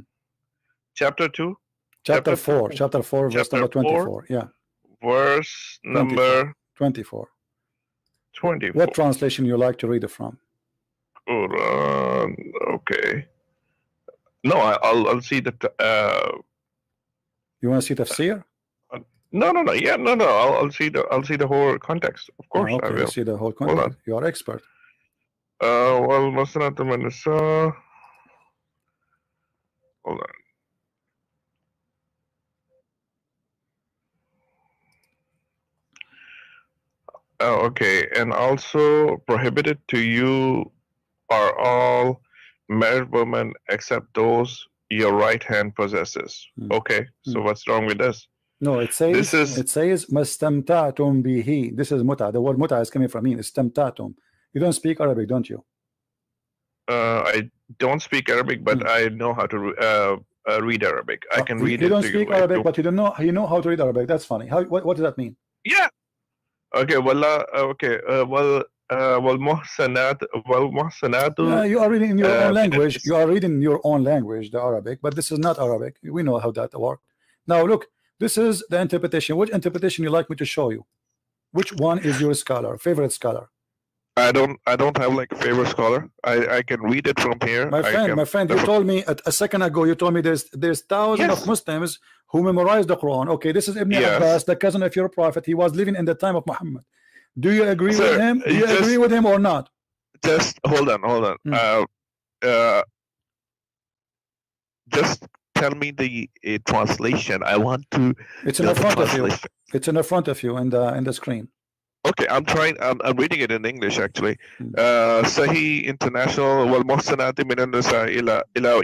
Chapter two, Chapter Chapter 4. four. Chapter 4, verse Chapter number four. 24. Yeah. verse 24. number 24. twenty-four. What translation you like to read it from? Quran. Okay. No, I, I'll, I'll see that. Uh, You want to see tafsir? no, no, no. Yeah, no, no. I'll, I'll see the, I'll see the whole context. Of course, Ah, okay, I will. see the whole context. You are expert. Uh, well, Masanat Manasa. Hold on. Oh, okay. And also prohibited to you are all married women except those your right hand possesses. Hmm. Okay. So Hmm. what's wrong with this? No, it says This is- it says mastamtatum bihi. This is muta. The word muta is coming from me. Istamtatum. You don't speak Arabic, don't you? Uh, I don't speak Arabic, but Hmm. I know how to uh, uh, read Arabic. I Uh, can read You it don't speak you. Arabic, but you don't know you know how to read Arabic. That's funny. How what, what does that mean? Yeah. Okay. Well. Uh, okay. Uh, well. Uh. Well. Muhsanatu. Uh, you are reading in your uh, own language. You are reading in your own language, the Arabic, but this is not Arabic. We know how that works. Now look, this is the interpretation. Which interpretation you like me to show you? Which one is your scholar, favorite scholar? I don't. I don't have like a favorite scholar. I. I can read it from here. My friend, can- my friend, you told me a, a second ago. You told me there's there's thousands Yes. of Muslims who memorized the Quran. Okay, this is Ibn Yes. Abbas, the cousin of your prophet. He was living in the time of Muhammad. Do you agree with him? Do you just- agree with him or not? Just hold on. Hold on. Hmm. Uh. Uh. Just tell me the uh, translation. I want to. It's in the the front of you. It's in the front of you in the in the screen. Okay, I'm trying. I'm, I'm reading it in English actually. Hmm. Uh, Sahih International. Wal muhsanati min an-nisa ila ila.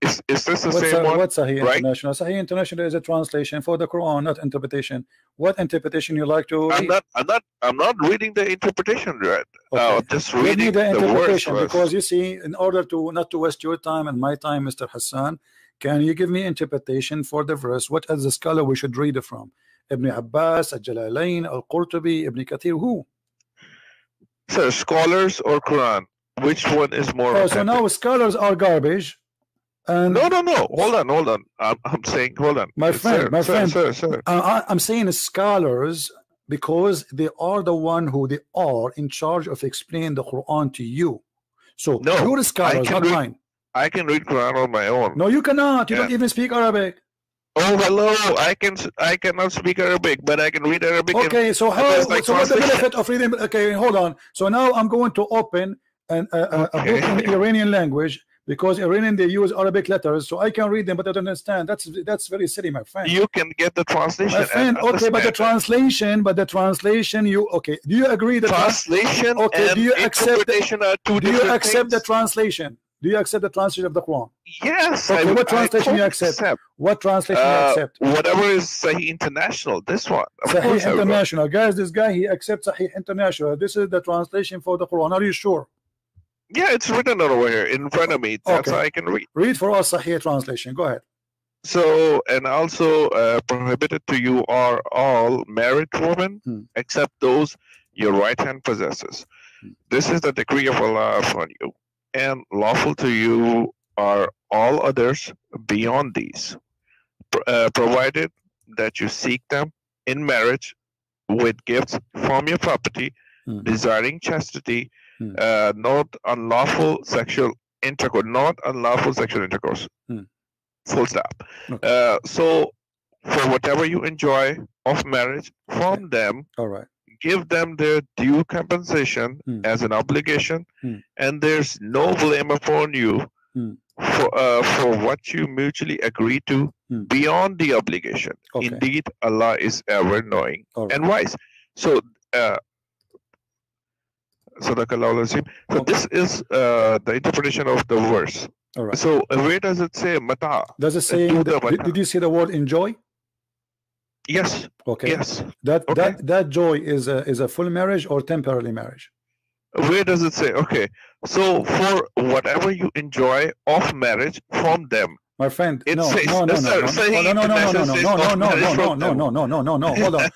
Is is this the What's, same uh, one? what's Sahih right? International? Sahih International is a translation for the Quran, not interpretation. What interpretation you like to I'm read? not. I'm not. I'm not reading the interpretation right. Okay. Uh, just Give me reading the the, interpretation first. because you see, in order to not to waste your time and my time, Mr. Hassan, Can you give me interpretation for the verse? What as a scholar we should read it from? Ibn Abbas, Al-Jalalain, Al-Qurtubi, Ibn Kathir, who? So scholars or Quran, which one is more? Oh, so now scholars are garbage. And No, no, no. Hold on, hold on. I'm, I'm saying, hold on. My friend, sir, my sir, friend. sir, sir. uh, I- I'm saying scholars because they are the one who they are in charge of explaining the Quran to you. So No, you're scholars, can not read- mine. I can read Quran on my own. No, you cannot. You don't even speak Arabic. Oh, hello. I can. I cannot speak Arabic, but I can read Arabic. Okay, so how? like, so what's the benefit of reading? Okay, hold on. So now I'm going to open an, a, a, a book in Okay. Iranian language because Iranian they use Arabic letters, so I can read them, but I don't understand. That's that's very silly, my friend. You can get the translation. my and friend, okay, but the translation, but the translation, you okay? Do you agree that? translation Okay, do you accept the- do you accept the translation? Do you accept the translation of the Quran? Yes. Okay, I, what translation you totally accept? What translation you Uh, accept? whatever is Sahih International. This one. Of Sahih course I will. International, guys. This guy he accepts Sahih International. This is the translation for the Quran. Are you sure? Yeah, it's written over here in front of me. That's Okay. how I can read. Read for us Sahih translation. Go ahead. So, and also uh, prohibited to you are all married women, Hmm. except those your right hand possesses. Hmm. This is the decree of Allah upon you, and lawful to you are all others beyond these, uh, provided that you seek them in marriage with gifts from your property, Hmm. desiring chastity, Hmm. uh, not unlawful sexual intercourse, not unlawful sexual intercourse. Hmm. Full stop. Okay. Uh, so, for whatever you enjoy of marriage from them, All right. Give them their due compensation Hmm. as an obligation, Hmm. and there's no blame upon you Hmm. for uh, for what you mutually agree to Hmm. beyond the obligation. Okay. Indeed, Allah is ever knowing right. and wise. So, uh. So Okay. this is uh, the interpretation of the verse. All right. So uh, where does it say mata? Does it say? do the Did, did you see the word enjoy? Yes, Okay. yes. That Okay. that that joy is a is a full marriage or temporary marriage. Where does it say? Okay. So for whatever you enjoy of marriage from them, My friend, It no, says- no, no, uh, no, no, no, no, no, no, no, no, no, no, no, no, no, no, no, no, no, no, no. Hold on.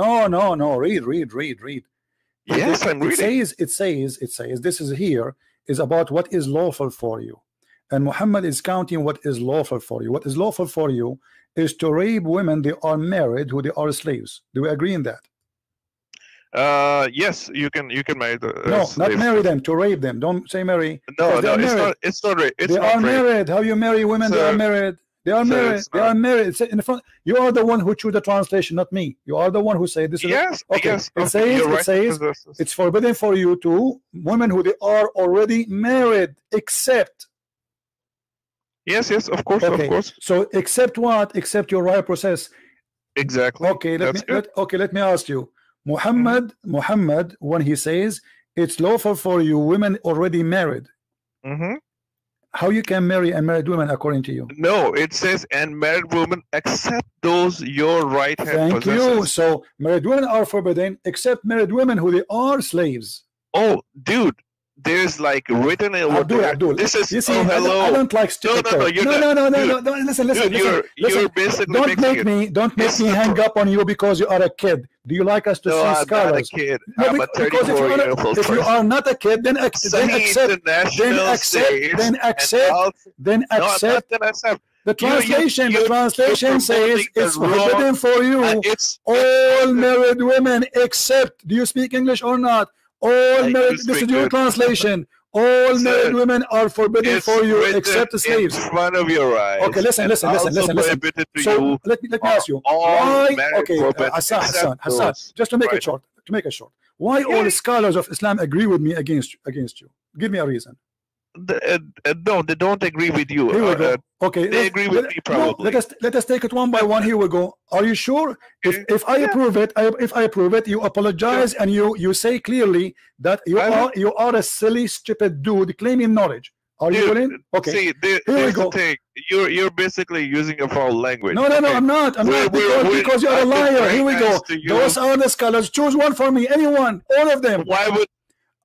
No, no, no. Read, read, read, read. It- yes, it, I'm it reading. says, it says, it says, this is here is about what is lawful for you. And Muhammad is counting what is lawful for you. What is lawful for you is to rape women they are married who they are slaves. Do we agree in that? Uh, yes, you can you can marry the uh, No, not marry them, to rape them. Don't say marry. No, no, it's married. not. It's not. ra- It's they not are rape. married. How you marry women? they are married. They are sir, married. They are married. It's in the front. You are the one who choose the translation, not me. You are the one who say this is. Yes, Okay, yes. it says- you're it right. says. It's forbidden for you to women who they are already married, except yes, yes. Of course, okay. of course. So except what? Except your right process. Exactly. Okay, let me That's good. let, okay. Let me ask you, Muhammad. Muhammad, when he says it's lawful for you women already married, Mm -hmm. how you can marry unmarried women according to you? No, it says and married women except those your right hand Thank you. So married women are forbidden, except married women who they are slaves. Oh, dude, there's like written over Abdul, there. Abdul. This is You see, oh I, don't, hello. I don't like stupid no, no, no, no, no, no, dude, no, no, Listen, listen, you're listen. you're basically Don't make it. me, don't make me hang up on you because you are a kid. Do you like us to No, see I'm not a kid. No, I'm a because if 34 you, year are, old if you are not a kid, then, ac- then accept, then accept, then accept, then No, I'm not accept. gonna accept. The You- you- translation, you- the translation says it's forbidden for you. It's all married women except do you speak English or not? All I married this is your translation. All Sir, married women are forbidden for you except the slaves. in front of your eyes. Okay, listen, listen, listen, listen, listen. So let me let me ask you why okay uh, Hassan Hassan Hassan just to make it short to make it short why Yeah. all scholars of Islam agree with me against against you give me a reason The- uh, uh, no, they don't agree with you. here we Uh, go. uh, okay they let- agree with let- me no, probably. let us let us take it one by one. Here we go. Are you sure? If if I Yeah. approve it I, if I approve it you apologize and you you say clearly that you I are you are a silly stupid dude claiming knowledge. Are you willing? Okay. See, there, Here we go. the thing. You're you're basically using a foul language. no no no okay? I'm not. I'm We're- not because, we're- because you're a I've been liar. Here we go. nice those are the scholars choose one for me. Anyone. All of them. Why would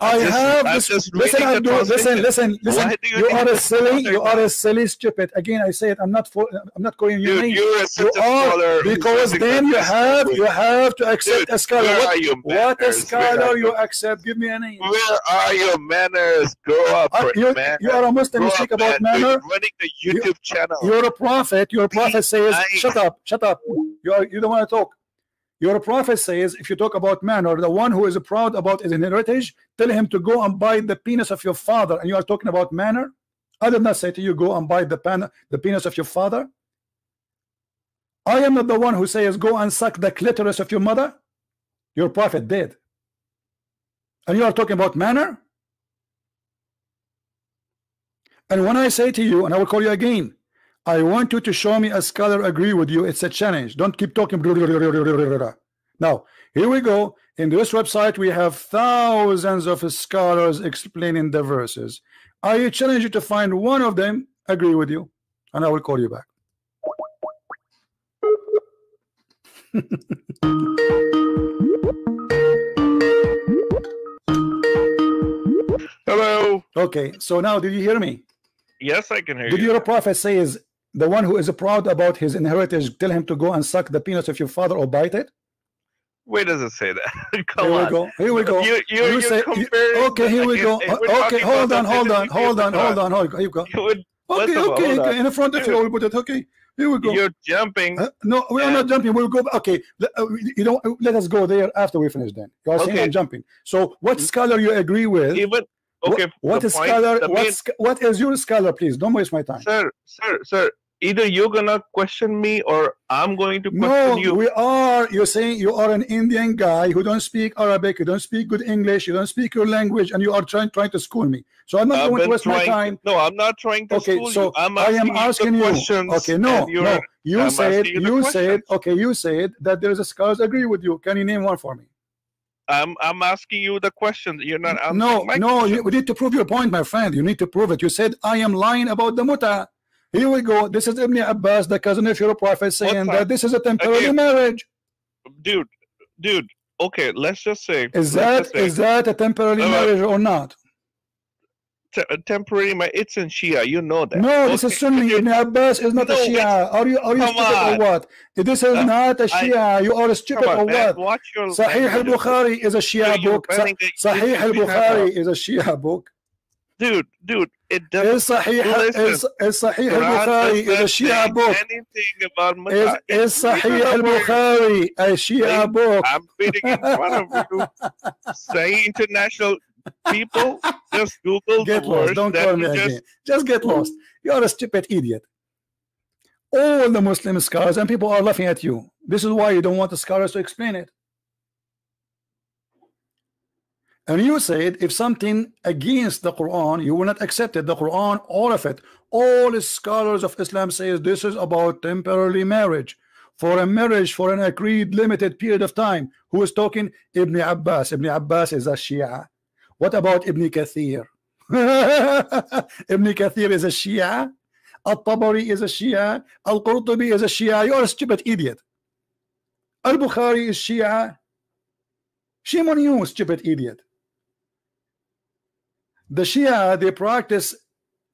I just- have I'm this. Listen, the Abdul, listen, listen, listen. Why do you You are a silly. You are a silly stupid. Again, I say it. I'm not for. I'm not calling you Dude, you're a You are because then you have you have to accept Dude, a scholar. where What, are your what a scholar you accept? Give me a name. Where are your manners? Grow up, Uh, you, man. you are a Muslim. You speak about man. manner. You're running the YouTube channel. You're a prophet. Your prophet says. "Shut up, shut up." You are you don't want to talk. Your prophet says, if you talk about man or the one who is proud about his heritage, tell him to go and buy the penis of your father. And you are talking about manner. I did not say to you, go and buy the pan the penis of your father. I am not the one who says, go and suck the clitoris of your mother. Your prophet did. And you are talking about manner. And when I say to you, and I will call you again, I want you to show me a scholar agree with you. It's a challenge. Don't keep talking. Now, here we go. In this website, we have thousands of scholars explaining the verses. I challenge you to find one of them agree with you, and I will call you back. Hello. Okay, so now did you hear me? Yes, I can hear Did you. Did your prophet say is the one who is proud about his inheritance, tell him to go and suck the penis of your father or bite it? Where does it say that? Come Here we on. go. Here we go. You, you, you, say- comparing. okay, here we go. Okay, hold on, hold on, hold on, hold on, hold on. Here you go. You would, Okay, okay, okay. In front of you, I will put it. Okay, here we go. You're jumping. Uh, no, we are not jumping. We'll go. Okay, uh, you don't let us go there after we finish. Then you are saying Okay. I'm jumping. So, what scholar you agree with? Even okay. what the is point- scholar? What what is your scholar? Please don't waste my time. sir, sir, sir. Either you're gonna question me or I'm going to question No, you. we are. You're saying you are an Indian guy who don't speak Arabic, you don't speak good English, you don't speak your language, and you are trying trying to school me. So I'm not I've going to waste my time. No, I'm not trying to Okay, school so you. I'm I am asking you. Okay, no, no. You I'm said you you said okay. You said that there is a scholars agree with you. Can you name one for me? I'm I'm asking you the question. You're not No, no. You we need to prove your point, my friend. You need to prove it. You said I am lying about the muta. Here we go. This is Ibn Abbas, the cousin of your prophet, saying that this is a temporary Again. marriage. dude, dude. Okay, let's just say. Is that say, is that a temporary Uh, marriage or not? te- temporary? My it's in Shia. You know that. No, this is Sunni. okay. Ibn Abbas is not No, a Shia. Are you are you stupid on. or what? This is not a Shia. You are stupid Come or man. what? Your. Sahih al-Bukhari is a Shia book. Sa- Sahih al-Bukhari is a Shia book. Dude, dude, it doesn't. Is Sahih Listen. is, is Sahih Quran al-Bukhari is a doesn't Shia say book. Anything about Is Muta. It's a word. al-Bukhari a Shia Saying- book? I'm reading in front of you. Sahih International people, just Google Get the lost. Don't call me you again. just. Just get lost. You are a stupid idiot. All the Muslim scholars and people are laughing at you. This is why you don't want the scholars to explain it. And you said if something against the Quran, you will not accept it. The Quran, all of it, all scholars of Islam says this is about temporary marriage. For a marriage for an agreed limited period of time. Who is talking? Ibn Abbas. Ibn Abbas is a Shia. What about Ibn Kathir? Ibn Kathir is a Shia. Al-Tabari is a Shia. Al-Qurtubi is a Shia. You're a stupid idiot. Al-Bukhari is Shia. Shame on you, stupid idiot. The Shia, they practice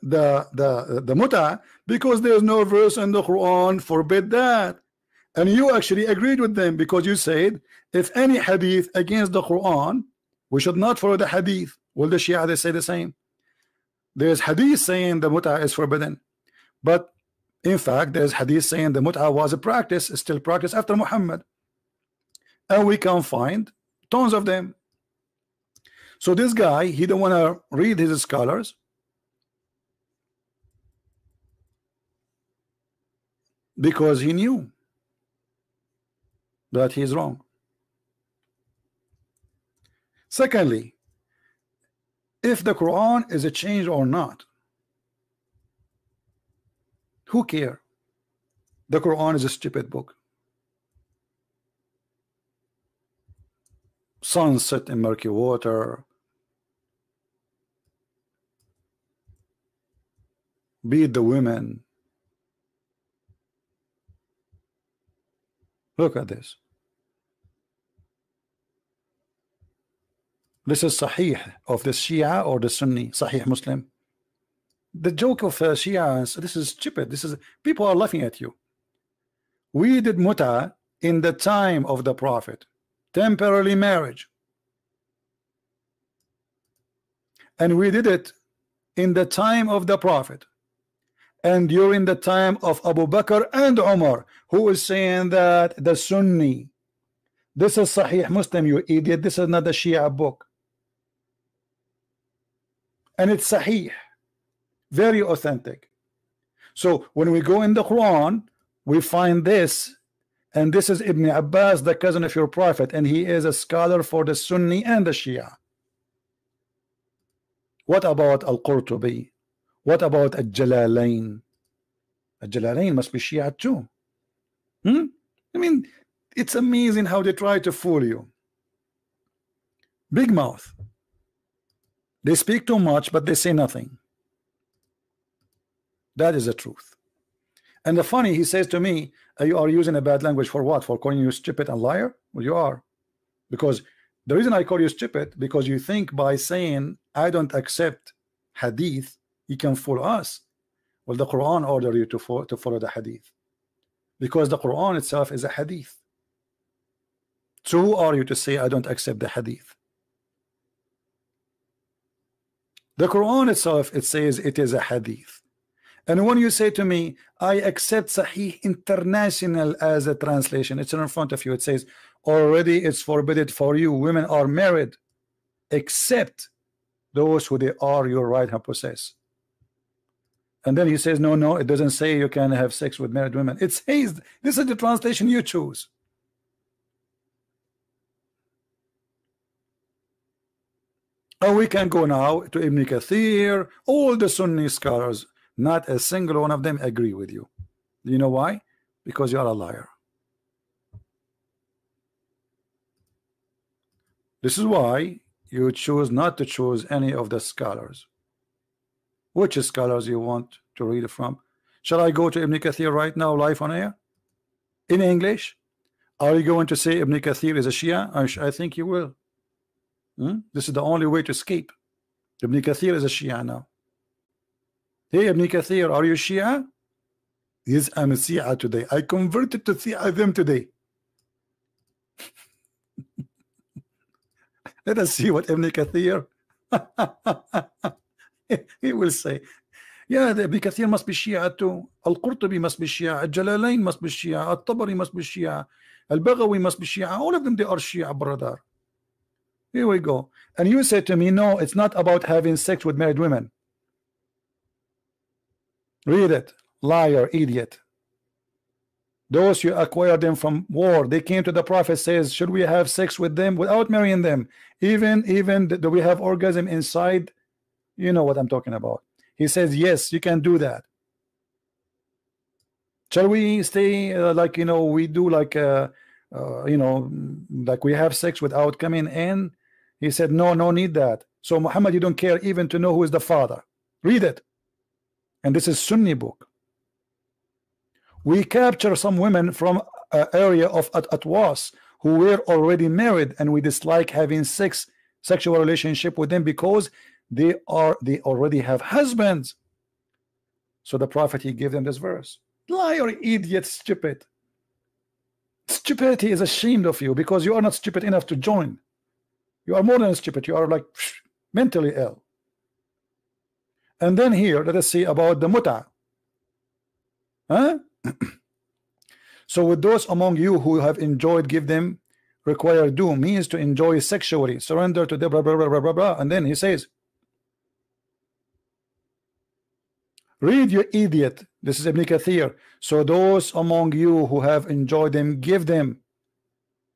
the the the muta because there's no verse in the Quran forbid that. And you actually agreed with them because you said if any hadith against the Quran, we should not follow the hadith. Will the Shia they say the same? There's hadith saying the muta is forbidden, but in fact, there's hadith saying the muta was a practice, still practice after Muhammad, and we can find tons of them. So this guy, he don't want to read his scholars. Because he knew that he's wrong. Secondly, if the Quran is a change or not, who care? The Quran is a stupid book. Sunset in murky water. Beat the women. Look at this. This is Sahih of the Shia or the Sunni, Sahih Muslim. The joke of uh, Shia, is this is stupid. This is people are laughing at you. We did muta in the time of the Prophet, temporary marriage. And we did it in the time of the Prophet and during the time of Abu Bakr and Umar, who is saying that the Sunni, this is Sahih Muslim, you idiot, this is not a Shia book. And it's Sahih, very authentic. So when we go in the Quran, we find this, and this is Ibn Abbas, the cousin of your Prophet, and he is a scholar for the Sunni and the Shia. What about Al-Qurtubi? What about Al-Jalalain? Al-Jalalain must be Shia too. Hmm? I mean, it's amazing how they try to fool you. Big mouth. They speak too much, but they say nothing. That is the truth. And the funny, he says to me, you are using a bad language for what? For calling you stupid and liar? Well, you are. Because the reason I call you stupid, because you think by saying, I don't accept hadith, you can follow us. Well, the Quran order you to, fo to follow the hadith. Because the Quran itself is a hadith. So who are you to say I don't accept the hadith? The Quran itself, it says it is a hadith. And when you say to me, I accept Sahih International as a translation, it's in front of you. It says, already it's forbidden for you. Women are married, except those who they are your right hand possess. And then he says, no, no, it doesn't say you can have sex with married women. It says, this is the translation you choose. Oh, we can go now to Ibn Kathir, all the Sunni scholars, not a single one of them agree with you. Do you know why? Because you are a liar. This is why you choose not to choose any of the scholars. Which scholars you want to read from? Shall I go to Ibn Kathir right now, live on air? In English? Are you going to say Ibn Kathir is a Shia? I, think you will. Hmm? This is the only way to escape. Ibn Kathir is a Shia now. Hey, Ibn Kathir, are you Shia? Yes, I'm a Shia today. I converted to Shiaism today. Let us see what Ibn Kathir he will say. Yeah, the Ibn must be Shia too. Al-Qurtubi must be Shia. Al-Jalalain must be Shia. Al-Tabari must be Shia. Al-Baghawi must be Shia. All of them, they are Shia, brother. Here we go. And you say to me, no, it's not about having sex with married women. Read it. Liar, idiot. Those you acquire them from war. They came to the prophet, says, should we have sex with them without marrying them? Even, even do we have orgasm inside? You know what I'm talking about. He says, yes, you can do that. Shall we stay uh, like, you know, we do like, uh, uh, you know, like we have sex without coming in? He said, no, no need that. So Muhammad, you don't care even to know who is the father. Read it. And this is Sunni book. We capture some women from area of At Awtas who were already married and we dislike having sex sexual relationship with them because they are they already have husbands. So the prophet he gave them this verse. Liar, idiot, stupid. Stupidity is ashamed of you because you are not stupid enough to join. You are more than stupid. You are like mentally ill. And then here, let us see about the muta. Huh? so with those among you who have enjoyed, give them require do means to enjoy sexually, surrender to the blah blah blah blah blah blah. And then he says, Read, you idiot. This is Ibn Kathir. So those among you who have enjoyed them, give them.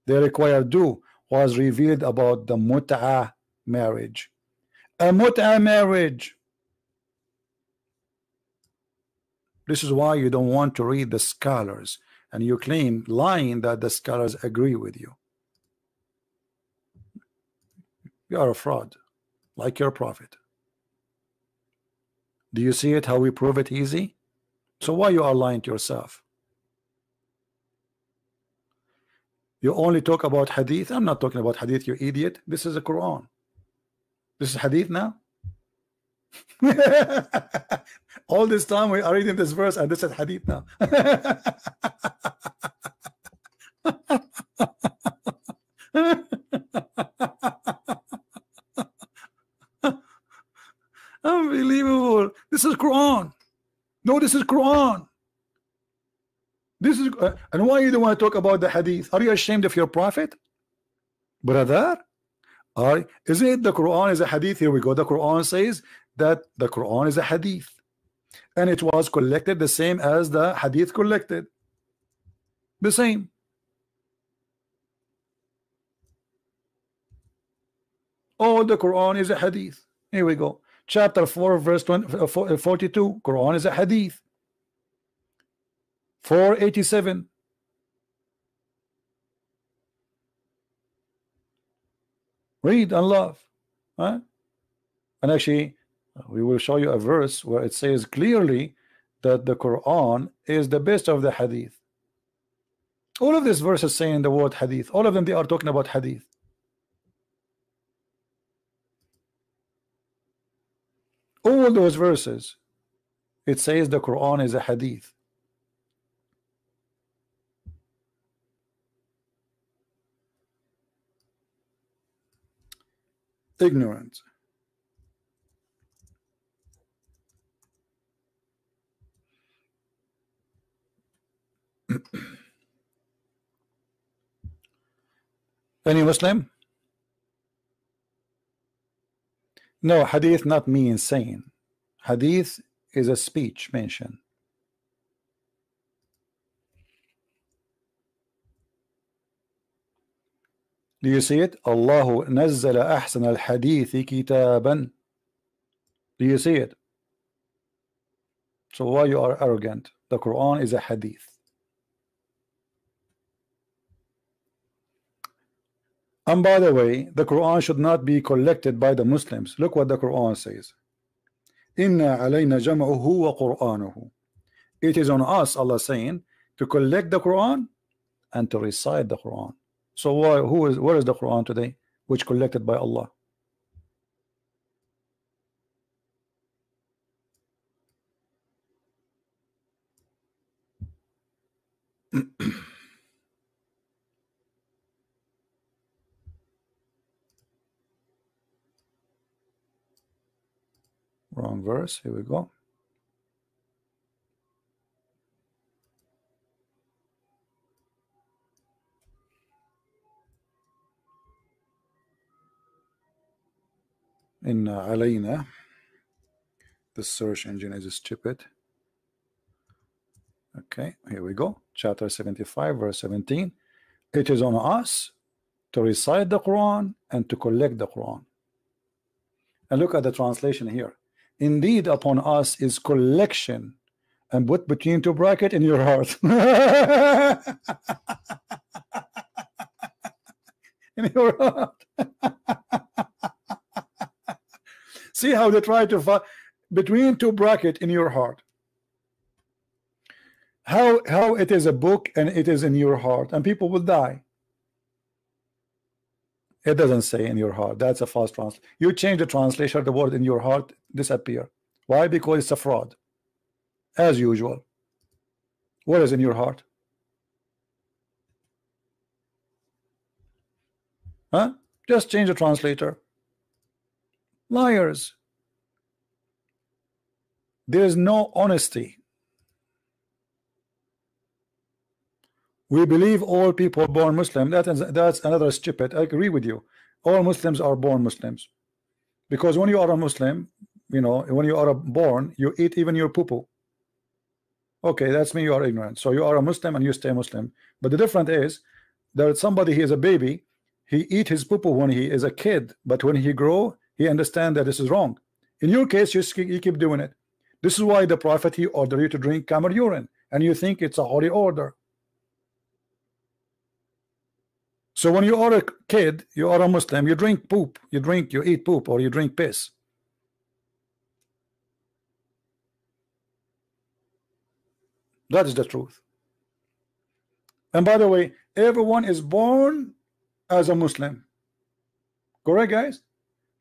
They require do was revealed about the mut'a marriage. A mut'a marriage. This is why you don't want to read the scholars and you claim lying that the scholars agree with you. You are a fraud, like your prophet. Do you see it how we prove it easy? So why you are lying to yourself? You only talk about hadith. I'm not talking about hadith, you idiot. This is a Quran. This is hadith now. All this time we are reading this verse and this is hadith now. Unbelievable. This is Quran. No, this is Quran. This is uh, and why you don't want to talk about the hadith? Are you ashamed of your prophet? Brother? Are, isn't it the Quran is a hadith? Here we go. The Quran says that the Quran is a hadith. And it was collected the same as the hadith collected. The same. All the Quran is a hadith. Here we go. Chapter 4, verse 20, uh, 42. Quran is a hadith. 487. Read and love. Huh? And actually, we will show you a verse where it says clearly that the Quran is the best of the hadith. All of these verses saying the word hadith. All of them they are talking about hadith. All those verses it says the Quran is a hadith. Ignorant. Any Muslim? No, hadith not me saying. Hadith is a speech mentioned. Do you see it? Allahu nazzala ahsan al hadithi kitaban. Do you see it? So why you are arrogant? The Quran is a hadith. And by the way, the Quran should not be collected by the Muslims. Look what the Quran says. Jam'uhu wa Qur'anuhu. It is on us, Allah saying, to collect the Quran and to recite the Quran. So why, who is where is the Quran today? Which collected by Allah? Wrong verse. Here we go. In uh, Alayna, the search engine is stupid. Okay, here we go. Chapter 75, verse 17. It is on us to recite the Quran and to collect the Quran. And look at the translation here. Indeed, upon us is collection and put between two bracket in your heart. in your heart. See how they try to find between two bracket in your heart. How how it is a book and it is in your heart, and people will die. It doesn't say in your heart. That's a false translation. You change the translation, the word in your heart disappear. Why? Because it's a fraud. As usual. What is in your heart? Huh? Just change the translator. Liars. There is no honesty. We believe all people born Muslim. That is that's another stupid. I agree with you. All Muslims are born Muslims, because when you are a Muslim, you know when you are born, you eat even your poo poo. Okay, that's me. You are ignorant. So you are a Muslim and you stay Muslim. But the difference is that somebody he is a baby, he eat his poo poo when he is a kid, but when he grow, he understand that this is wrong. In your case, you, you keep doing it. This is why the Prophet he ordered you to drink camel urine, and you think it's a holy order. So when you are a kid, you are a Muslim, you drink poop, you drink, you eat poop, or you drink piss. That is the truth. And by the way, everyone is born as a Muslim. Correct, guys?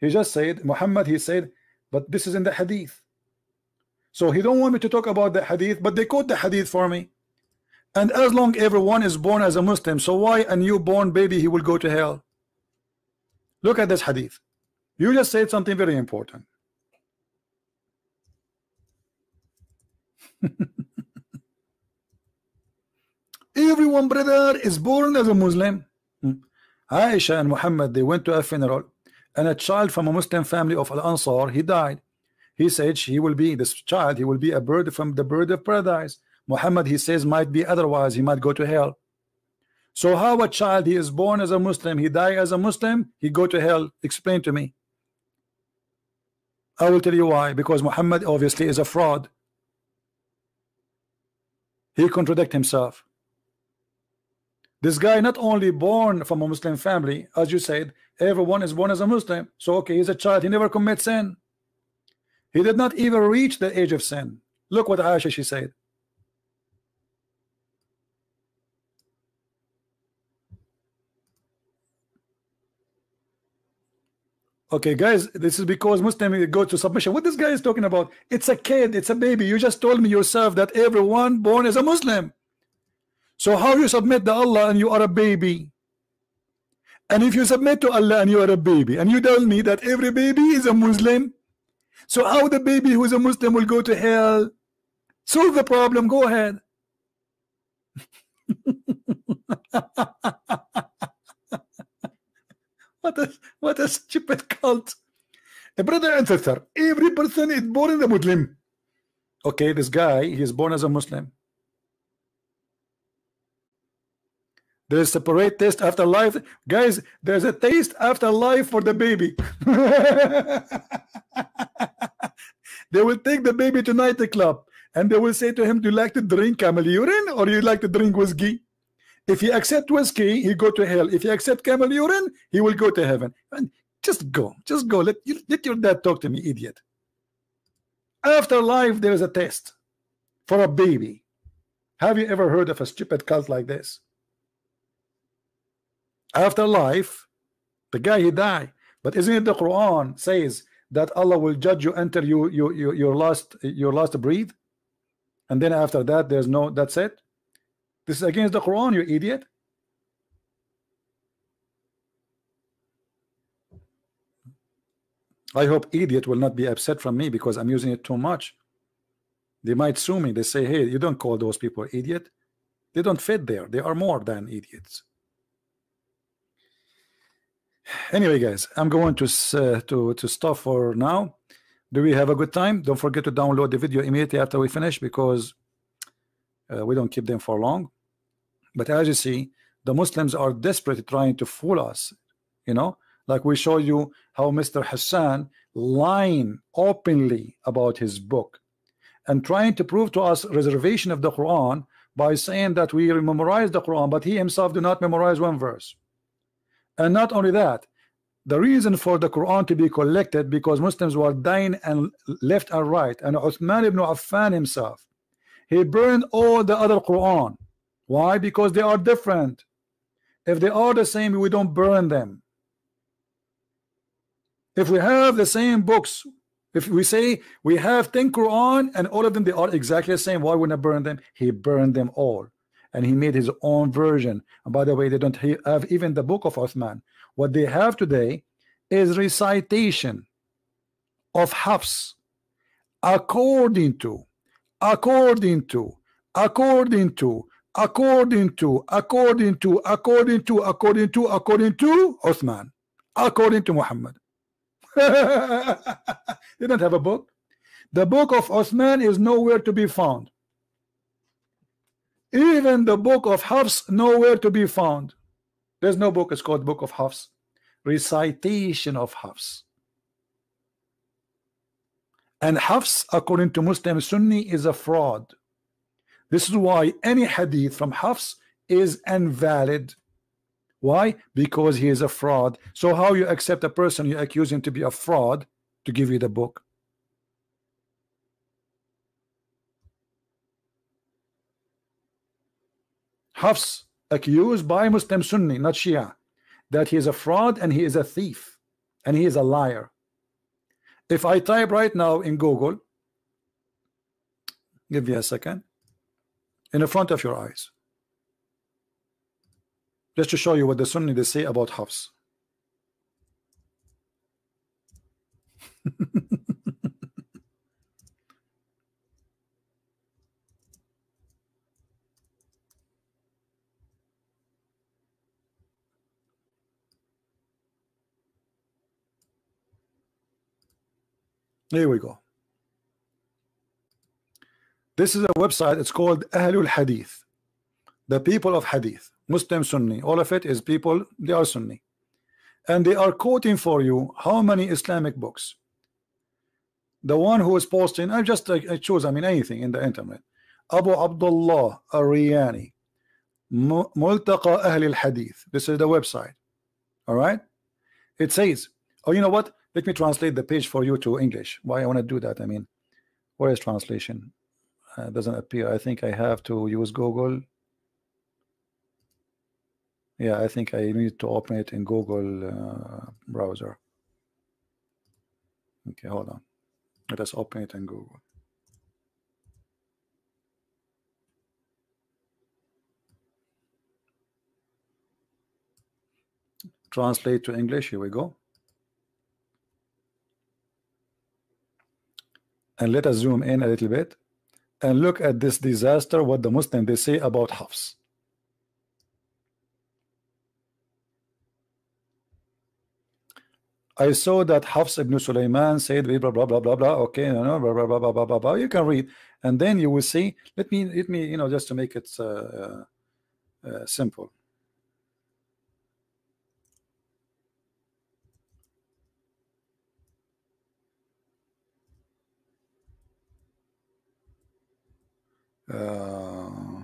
he just said Muhammad he said but this is in the hadith so he don't want me to talk about the hadith but they quote the hadith for me and as long everyone is born as a Muslim so why a newborn baby he will go to hell? Look at this hadith. You just said something very important. Everyone brother is born as a Muslim. Hmm. Aisha and Muhammad they went to a funeral and a child from a Muslim family of Al-Ansar he died. He said he will be this child he will be a bird from the bird of paradise Muhammad he says might be otherwise he might go to hell. So how a child he is born as a Muslim he die as a Muslim he go to hell. Explain to me. I will tell you why. Because Muhammad obviously is a fraud. He contradict himself. This guy not only born from a Muslim family as you said everyone is born as a Muslim. So okay he's a child he never commits sin. He did not even reach the age of sin. Look what Aisha she said Okay, guys, this is because Muslim go to submission. What this guy is talking about? It's a kid, it's a baby. You just told me yourself that everyone born is a Muslim. So how you submit to Allah and you are a baby? And if you submit to Allah and you are a baby, and you tell me that every baby is a Muslim, so how the baby who is a Muslim will go to hell? Solve the problem. Go ahead. What a what a stupid cult. A brother and sister. Every person is born as a Muslim. Okay, this guy he is born as a Muslim. There is a separate taste after life. Guys, there's a taste after life for the baby. they will take the baby to nightclub and they will say to him, Do you like to drink camel urine or you like to drink whiskey? If he accept whiskey, he go to hell. If he accept camel urine, he will go to heaven. And just go, just go. Let let your dad talk to me, idiot. After life, there is a test for a baby. Have you ever heard of a stupid cult like this? After life, the guy he die. But isn't it the Quran says that Allah will judge you until you you, you your last your last breathe, and then after that there's no that's it. This is against the Quran, you idiot. I hope idiot will not be upset from me because I'm using it too much. They might sue me. They say, hey, you don't call those people idiot. They don't fit there. They are more than idiots. Anyway, guys, I'm going to uh, to to stop for now. Do we have a good time? Don't forget to download the video immediately after we finish because uh, we don't keep them for long. But as you see, the Muslims are desperately trying to fool us. You know, like we show you how Mr. Hassan lying openly about his book and trying to prove to us reservation of the Quran by saying that we memorize the Quran, but he himself do not memorize one verse. And not only that, the reason for the Quran to be collected because Muslims were dying and left and right and Uthman ibn Affan himself he burned all the other Quran. Why? Because they are different. If they are the same we don't burn them. If we have the same books if we say we have 10 Quran and all of them they are exactly the same why wouldn't I burn them? He burned them all. And he made his own version. And by the way they don't have even the book of Uthman. What they have today is recitation of Hafs according to according to according to according to according to according to according to according to Uthman. According to Muhammad. They don't have a book? The book of Osman is nowhere to be found. Even the book of Hafs nowhere to be found. There's no book it's called book of Hafs. Recitation of Hafs and Hafs according to Muslim Sunni is a fraud. This is why any hadith from Hafs is invalid. Why? Because he is a fraud. So how you accept a person you accuse him to be a fraud to give you the book? Hafs accused by Muslim Sunni not Shia that he is a fraud and he is a thief and he is a liar if I type right now in Google give me a second in the front of your eyes just to show you what the Sunni they say about Hafs Here we go. This is a website. It's called Ahlul Hadith. The people of Hadith. Muslim Sunni. All of it is people, they are Sunni. And they are quoting for you how many Islamic books. The one who is posting, I just I choose, I mean, anything in the internet. Abu Abdullah Ariyani. Multaqa Ahl al Hadith. This is the website. All right. It says, oh, you know what? Let me translate the page for you to English. Why I want to do that? I mean, where is translation? Uh, doesn't appear. I think I have to use Google. Yeah, I think I need to open it in Google uh, browser. Okay, hold on. Let us open it in Google. Translate to English. Here we go. And let us zoom in a little bit and look at this disaster what the Muslim they say about Hafs. I saw that Hafs ibn Sulaiman said blah blah blah blah blah okay no, no, blah, blah, blah, blah, blah, blah. you can read. And then you will see let me let me you know just to make it uh, uh simple uh,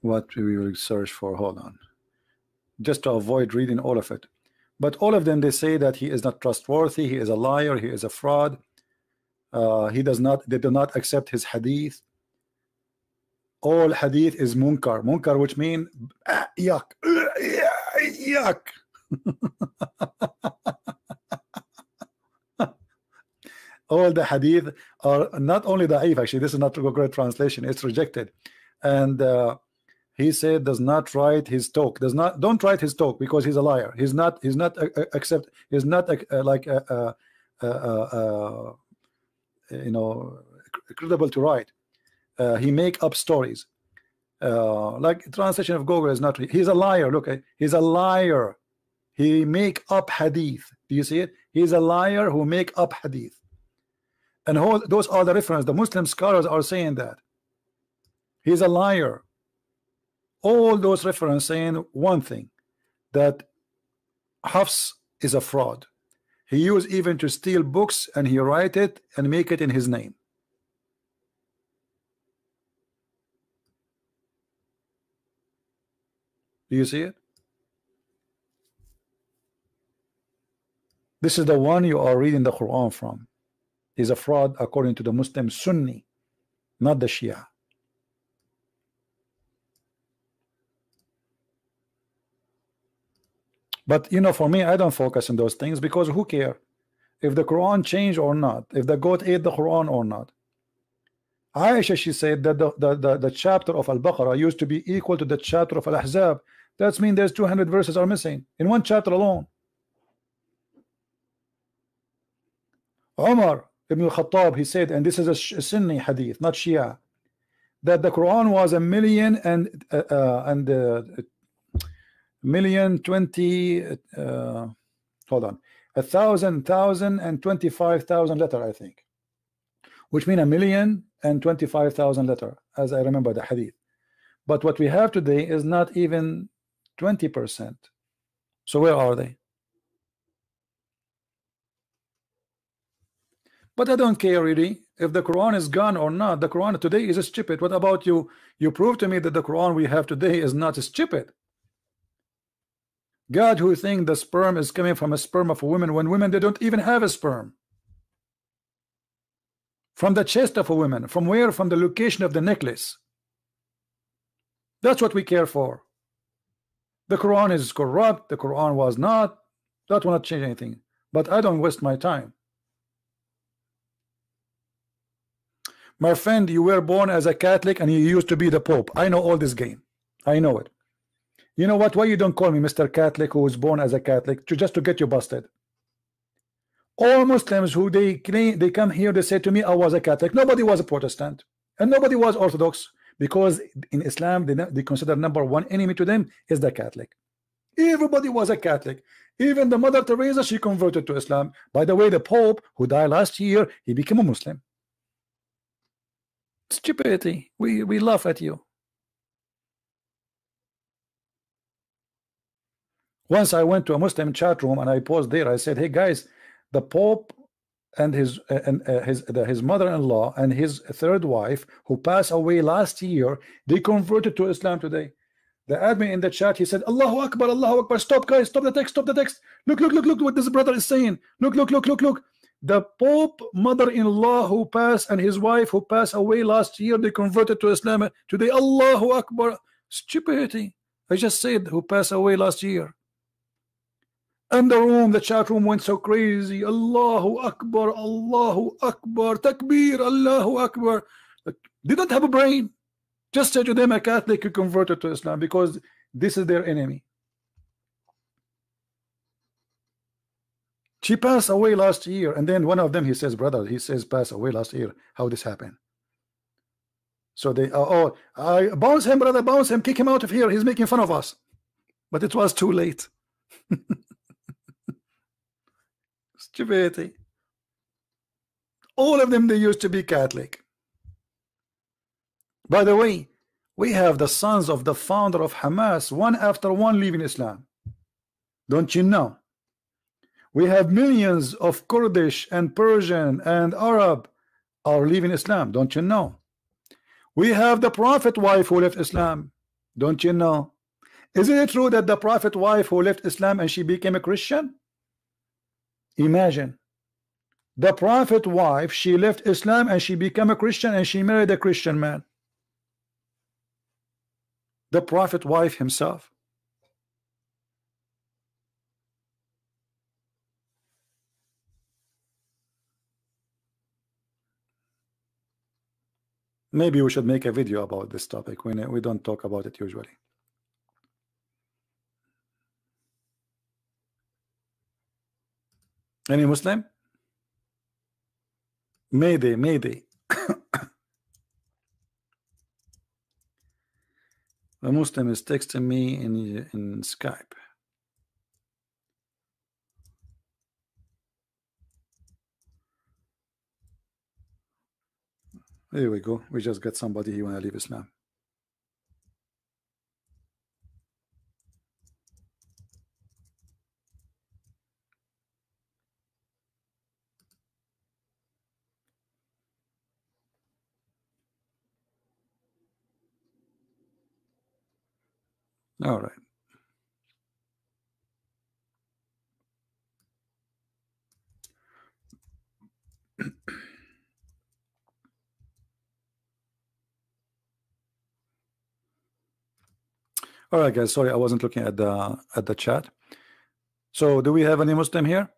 what we will search for hold on. Just to avoid reading all of it. But all of them they say that he is not trustworthy he is a liar he is a fraud. Uh, he does not they do not accept his hadith. All hadith is munkar. Munkar which mean ah, yuck yuck all the hadith are not only da'if actually this is not a great translation it's rejected. And uh, he said does not write his talk does not don't write his talk because he's a liar. He's not he's not uh, uh accept he's not uh, uh like uh, uh, you know credible to write. He make up stories. Like translation of Google is not he's a liar look he's a liar. He make up hadith. Do you see it? He's a liar who make up hadith and all, those are the reference. The Muslim scholars are saying that. He's a liar. All those reference saying one thing, that Hafs is a fraud. He used even to steal books and he write it and make it in his name. Do you see it? This is the one you are reading the Quran from is a fraud according to the Muslim Sunni, not the Shia. But you know, for me, I don't focus on those things because who care if the Quran changed or not, if the goat ate the Quran or not. Aisha, she said that the, the, the, the chapter of Al-Baqarah used to be equal to the chapter of Al-Ahzab. That's mean there's 200 verses are missing in one chapter alone. Umar Ibn al-Khattab, he said, and this is a, Sunni hadith, not Shia, that the Quran was a million and uh, uh, and uh, million twenty, uh, hold on, a thousand, thousand and twenty-five thousand letter, I think, which mean a million and twenty-five thousand letter, as I remember the hadith. But what we have today is not even twenty percent. So where are they? But I don't care really if the Quran is gone or not. The Quran today is stupid. What about you? You prove to me that the Quran we have today is not stupid. God who think the sperm is coming from a sperm of a woman when women they don't even have a sperm. From the chest of a woman. From where? From the location of the necklace. That's what we care for. The Quran is corrupt. The Quran was not. That will not change anything. But I don't waste my time. My friend, you were born as a Catholic and you used to be the Pope. I know all this game. I know it. You know what? Why you don't call me Mr. Catholic who was born as a Catholic to just to get you busted? All Muslims who they claim they come here, they say to me, I was a Catholic. Nobody was a Protestant and nobody was Orthodox because in Islam they, they consider number one enemy to them is the Catholic. Everybody was a Catholic. Even the Mother Teresa, she converted to Islam. By the way, the Pope who died last year, he became a Muslim. Stupidity. We we laugh at you. Once I went to a Muslim chat room and I paused there. I said, "Hey guys, the Pope and his and uh, his his mother-in-law and his third wife who passed away last year, they converted to Islam today." The admin in the chat, he said, Allahu Akbar, Allahu Akbar. Stop, guys, stop the text, stop the text. Look, look, look, look what this brother is saying. Look, look, look, look, look. The Pope mother-in-law who passed and his wife who passed away last year, they converted to Islam. Today, Allahu Akbar. Stupidity. I just said who passed away last year. And the room, the chat room went so crazy. Allahu Akbar, Allahu Akbar, Takbir, Allahu Akbar. They don't have a brain. Just say to them a Catholic who converted to Islam because this is their enemy. She passed away last year, and then one of them he says, brother, he says passed away last year. How this happened? So they uh, oh I bounce him, brother, bounce him, kick him out of here. He's making fun of us. But it was too late. Stupidity. All of them they used to be Catholic. By the way, we have the sons of the founder of Hamas, one after one leaving Islam. Don't you know? We have millions of Kurdish and Persian and Arab are leaving Islam. Don't you know? We have the prophet wife who left Islam. Don't you know? Isn't it true that the prophet wife who left Islam and she became a Christian? Imagine. The prophet wife, she left Islam and she became a Christian and she married a Christian man the prophet wife himself maybe we should make a video about this topic. When we don't talk about it usually. Any Muslim? Mayday mayday the Muslim is texting me in in Skype. There we go. We just got somebody he wanna leave Islam. All right. All right, guys. Sorry, I wasn't looking at the at the chat. So, do we have any Muslim here?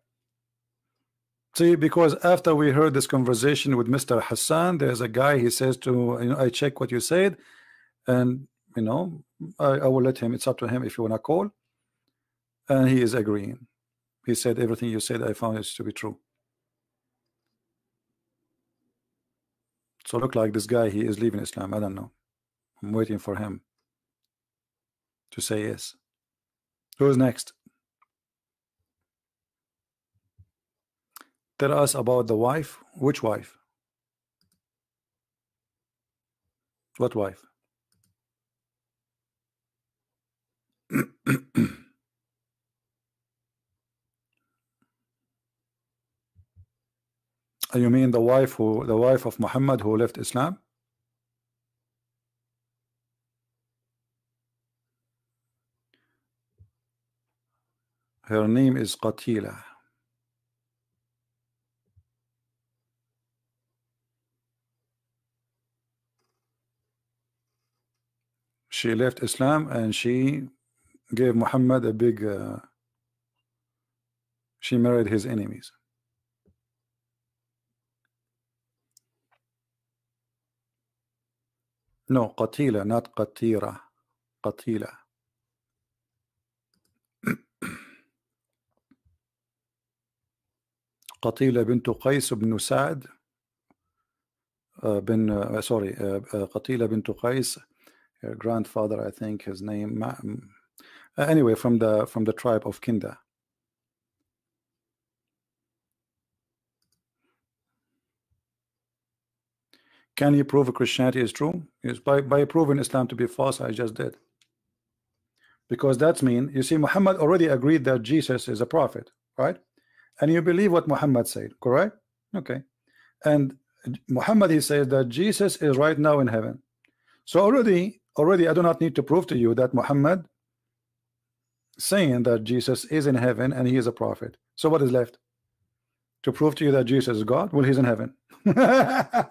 See, because after we heard this conversation with Mr. Hassan, there's a guy. He says to you know, I check what you said, and you know, I, I will let him. It's up to him if you want to call. And he is agreeing. He said everything you said. I found it to be true. So look like this guy. He is leaving Islam. I don't know. I'm waiting for him to say yes. Who's next? Tell us about the wife. Which wife? What wife? you mean the wife who the wife of Muhammad who left Islam? Her name is Qatila. She left Islam and she gave Muhammad a big, uh, she married his enemies. No, Qatila, not Qatira. Qatila. قتيلة بنت قيس بن سعد uh, بن uh, sorry uh, uh, قتيلة بنت قيس her grandfather I think his name Ma uh, anyway from the from the tribe of Kinda Can you prove Christianity is true? Yes, by, by proving Islam to be false, I just did. Because that's mean, you see, Muhammad already agreed that Jesus is a prophet, right? And you believe what Muhammad said, correct? Okay. And Muhammad, he says that Jesus is right now in heaven. So already, already I do not need to prove to you that Muhammad saying that Jesus is in heaven and he is a prophet. So what is left? To prove to you that Jesus is God? Well, he's in heaven.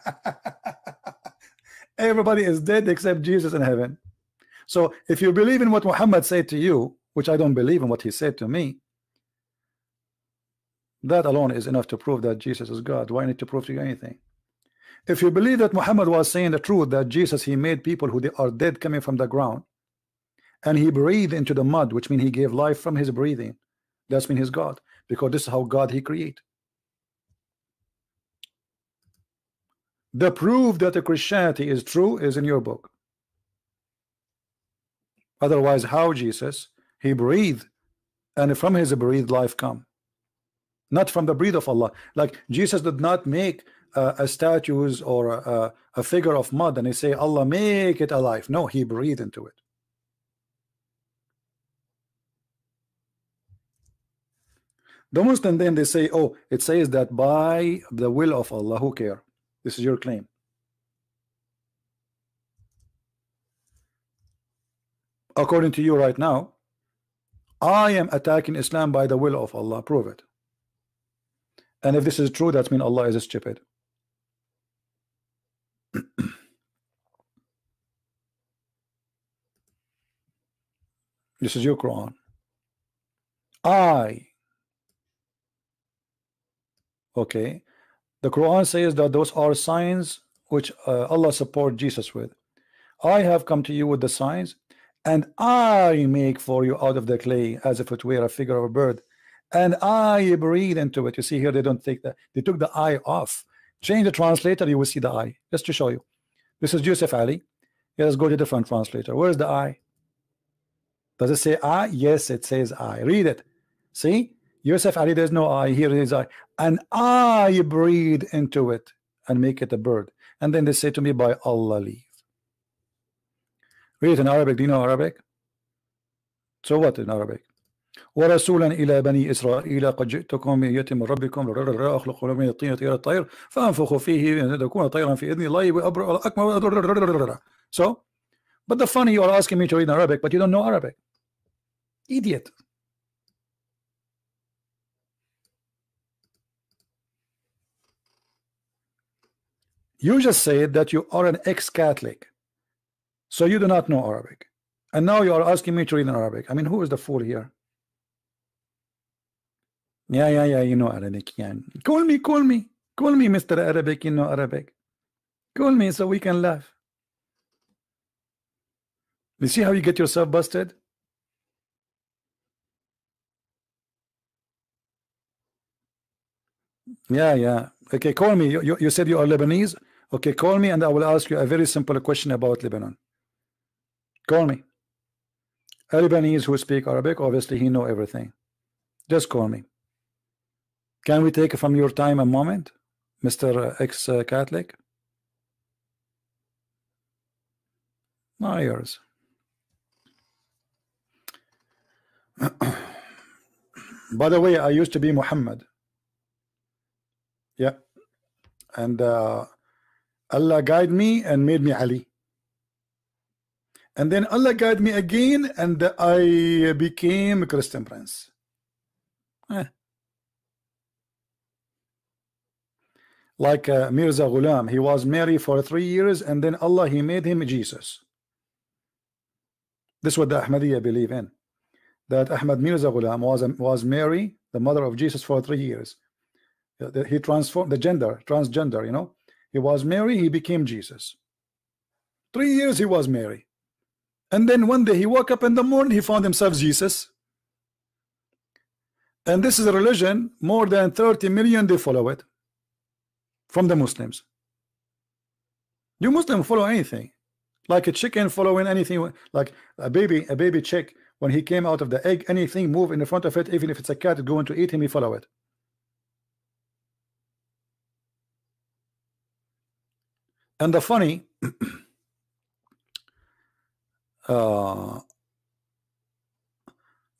Everybody is dead except Jesus in heaven. So if you believe in what Muhammad said to you, which I don't believe in what he said to me, that alone is enough to prove that Jesus is God. Why need to prove to you anything? If you believe that Muhammad was saying the truth, that Jesus, he made people who are dead coming from the ground, and he breathed into the mud, which means he gave life from his breathing. That's mean he's God, because this is how God he create. The proof that the Christianity is true is in your book. Otherwise, how Jesus he breathed, and from his breathed life come, not from the breath of Allah. Like Jesus did not make uh, a statues or a, a figure of mud and he say Allah make it alive. No, he breathed into it. The Muslim then they say, oh, it says that by the will of Allah, who care? This is your claim. According to you right now, I am attacking Islam by the will of Allah. Prove it. And if this is true, that means Allah is a stupid. this is your Quran. I. Okay. The Quran says that those are signs which uh, Allah support Jesus with. I have come to you with the signs, and I make for you out of the clay as if it were a figure of a bird, and I breathe into it. You see here, they don't take that. They took the eye off. Change the translator, you will see the eye. Just to show you. This is Yusuf Ali. Let's go to different translator. Where's the eye? Does it say I? Yes, it says I. Read it. See? Yusuf Ali, there's no I. Here is I. And I breathe into it and make it a bird. And then they say to me, by Allah leave. Read it in Arabic. Do you know Arabic? So what in Arabic? ورسولا إلى بني إسرائيل قد جئتكم بآية من ربكم أخلق من الطين طير الطير فأنفخ فيه تكون طيرا في إذن الله وأبرأ أكمل So, but the funny you are asking me to read Arabic, but you don't know Arabic. Idiot. You just said that you are an ex-Catholic, so you do not know Arabic, and now you are asking me to read in Arabic. I mean, who is the fool here? Yeah, yeah, yeah, you know Arabic. Yeah. Call me, call me, call me, Mr. Arabic. You know Arabic. Call me so we can laugh. You see how you get yourself busted? Yeah, yeah. Okay, call me. You, you, you said you are Lebanese. Okay, call me and I will ask you a very simple question about Lebanon. Call me. A Lebanese who speak Arabic, obviously he know everything. Just call me. Can we take from your time a moment, Mr. Ex-Catholic? Not yours. By the way, I used to be Muhammad. Yeah. And uh, Allah guided me and made me Ali. And then Allah guided me again and I became a Christian prince. Eh. Like uh, Mirza Ghulam, he was married for three years and then Allah, he made him Jesus. This is what the Ahmadiyya believe in. That Ahmad Mirza Ghulam was, was Mary, the mother of Jesus, for three years. He transformed the gender, transgender, you know. He was Mary, he became Jesus. Three years he was Mary. And then one day he woke up in the morning, he found himself Jesus. And this is a religion, more than 30 million they follow it from the Muslims. You Muslim follow anything, like a chicken following anything, like a baby, a baby chick when he came out of the egg, anything move in the front of it, even if it's a cat going to eat him, he follow it. And the funny, uh,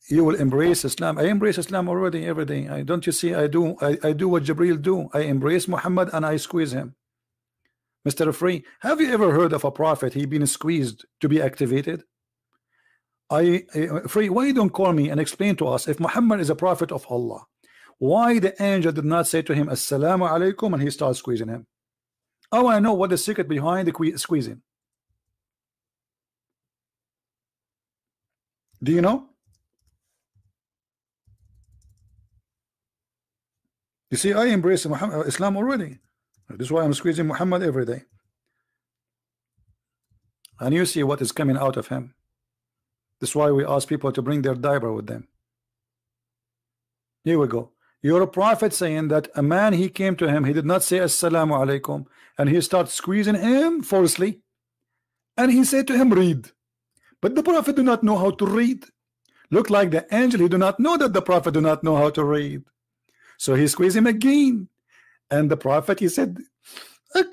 you will embrace Islam. I embrace Islam already every day. I don't you see? I do. I, I do what Jibril do. I embrace Muhammad and I squeeze him. Mr. Free, have you ever heard of a prophet he been squeezed to be activated? I eh, Free, why you don't call me and explain to us if Muhammad is a prophet of Allah? Why the angel did not say to him Assalamu alaikum and he starts squeezing him? Oh, I want to know what the secret behind the squeezing. Do you know? You see, I embrace Muhammad, uh, Islam already. This is why I'm squeezing Muhammad every day. And you see what is coming out of him. This is why we ask people to bring their diaper with them. Here we go. You're a prophet saying that a man he came to him, he did not say Assalamu alaikum, and he starts squeezing him forcefully. And he said to him, read. But the prophet do not know how to read. Look like the angel, he do not know that the prophet do not know how to read. So he squeezed him again. And the prophet, he said. You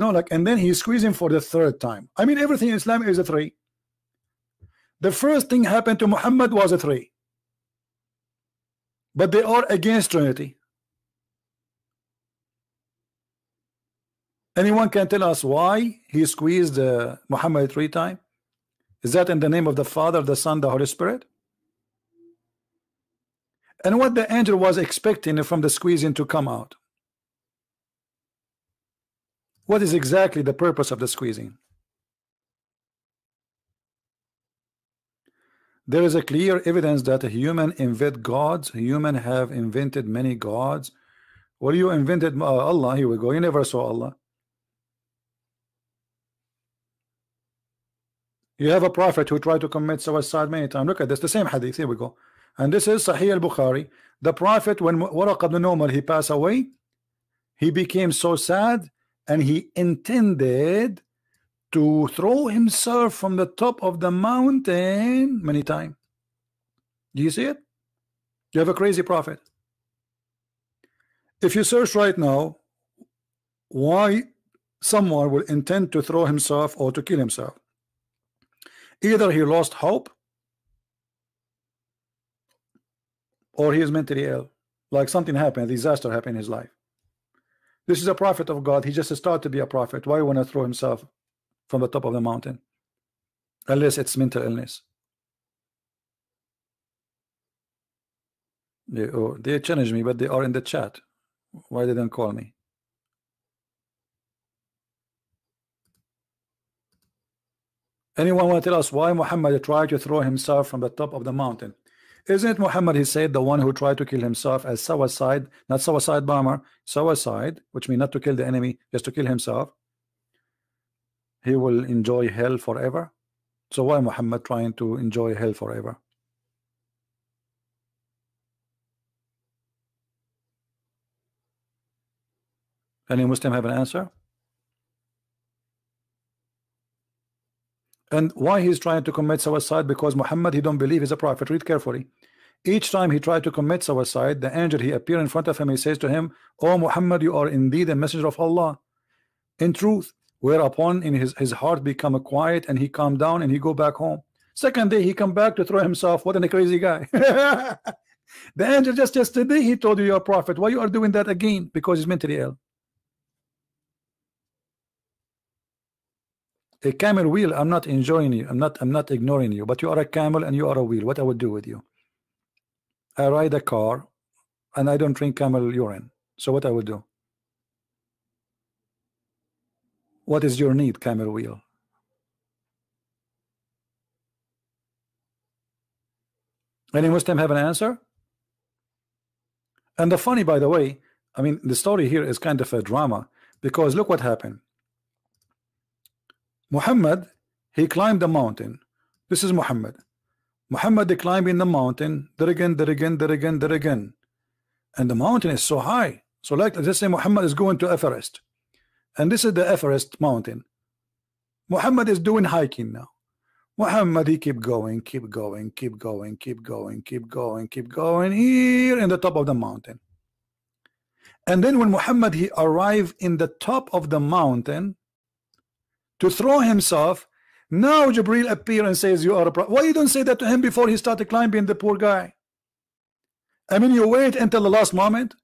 know, like, and then he squeezed him for the third time. I mean, everything in Islam is a three. The first thing happened to Muhammad was a three. But they are against Trinity. Anyone can tell us why he squeezed uh, Muhammad three times? Is that in the name of the Father, the Son, the Holy Spirit? And what the angel was expecting from the squeezing to come out. What is exactly the purpose of the squeezing? There is a clear evidence that human invent gods. Human have invented many gods. Well, you invented uh, Allah. Here we go. You never saw Allah. You have a prophet who tried to commit suicide many times. Look at this. The same hadith. Here we go. And this is Sahih al-Bukhari. The Prophet, when Waraqa ibn Nawfal, he passed away, he became so sad and he intended to throw himself from the top of the mountain many times. Do you see it? You have a crazy prophet. If you search right now, why someone will intend to throw himself or to kill himself? Either he lost hope or he is mentally ill like something happened a disaster happened in his life. This is a prophet of God. He just started to be a prophet. Why want to throw himself from the top of the mountain? Unless it's mental illness. They, oh, they challenge me but they are in the chat. Why they didn't call me? Anyone want to tell us why Muhammad tried to throw himself from the top of the mountain isn't Muhammad, he said, the one who tried to kill himself as suicide, not suicide bomber, suicide, which means not to kill the enemy, just to kill himself. He will enjoy hell forever. So why Muhammad trying to enjoy hell forever? Any Muslim have an answer? And why he's trying to commit suicide? Because Muhammad, he don't believe he's a prophet. Read carefully. Each time he tried to commit suicide, the angel, he appeared in front of him. He says to him, "O Muhammad, you are indeed a messenger of Allah. In truth, whereupon in his, his heart become quiet and he calm down and he go back home. Second day, he come back to throw himself. What a crazy guy. the angel just yesterday, he told you you're a prophet. Why you are doing that again? Because he's mentally ill. A camel wheel i'm not enjoying you. I'm not i'm not ignoring you but you are a camel and you are a wheel. What i would do with you? I ride a car and i don't drink camel urine. So what i would do? What is your need camel wheel? Any Muslim have an answer? And the funny by the way I mean the story here is kind of a drama because look what happened Muhammad he climbed the mountain. This is Muhammad. Muhammad climbing the mountain there again there again there again there again. And the mountain is so high. So like let's say Muhammad is going to Everest. And this is the Everest mountain. Muhammad is doing hiking now. Muhammad he keep going keep going keep going keep going keep going keep going here in the top of the mountain. And then when Muhammad he arrived in the top of the mountain to throw himself. Now Jibril appear and says you are a why you don't say that to him before he started climbing the poor guy? I mean you wait until the last moment.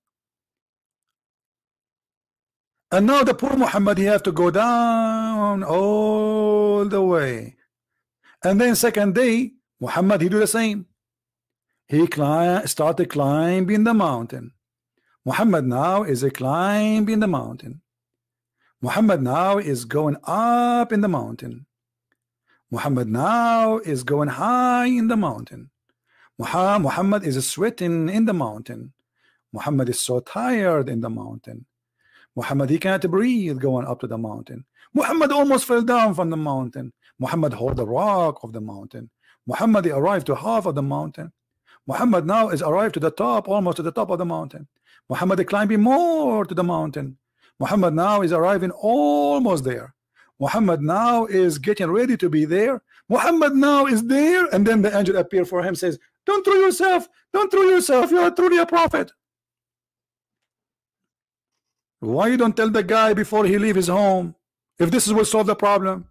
And now the poor Muhammad he have to go down all the way. And then second day Muhammad he do the same. He climb started climbing the mountain. Muhammad now is a climbing the mountain Muhammad now is going up in the mountain Muhammad now is going high in the mountain Muhammad is sweating in the mountain Muhammad is so tired in the mountain Muhammad he can't breathe going up to the mountain Muhammad almost fell down from the mountain Muhammad hold the rock of the mountain Muhammad he arrived to half of the mountain Muhammad now is arrived to the top almost to the top of the mountain Muhammad climbing more to the mountain Muhammad now is arriving almost there. Muhammad now is getting ready to be there. Muhammad now is there and then the angel appear for him says don't throw yourself don't throw yourself you are truly a prophet. Why you don't tell the guy before he leave his home if this is will solve the problem?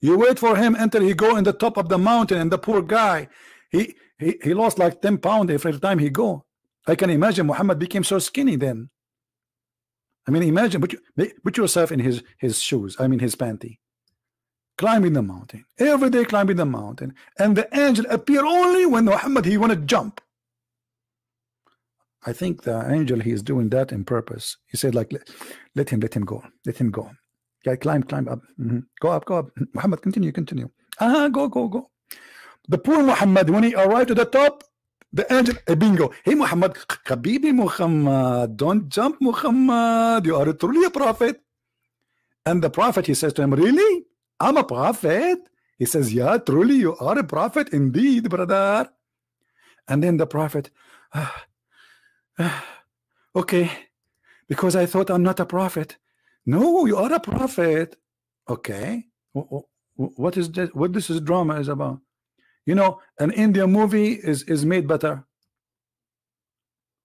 You wait for him until he go in the top of the mountain and the poor guy he he, he lost like 10 pounds every time he go. I can imagine Muhammad became so skinny then I mean imagine put, you, put yourself in his his shoes I mean his panty. Climbing the mountain. Every day climbing the mountain and the angel appear only when Muhammad he want to jump. I think the angel he is doing that in purpose. He said like let, let him let him go let him go. Yeah climb climb up. Mm -hmm. go up go up. Muhammad continue continue. Ah uh -huh, go go go. The poor Muhammad when he arrived to the top the angel a bingo. Hey Muhammad Habibi Muhammad don't jump Muhammad. You are truly a prophet. And the prophet he says to him really? I'm a prophet? He says yeah truly you are a prophet indeed brother. And then the prophet ah, okay. Because I thought I'm not a prophet. No you are a prophet. Okay. What is this? What this is drama is about you know an Indian movie is is made better.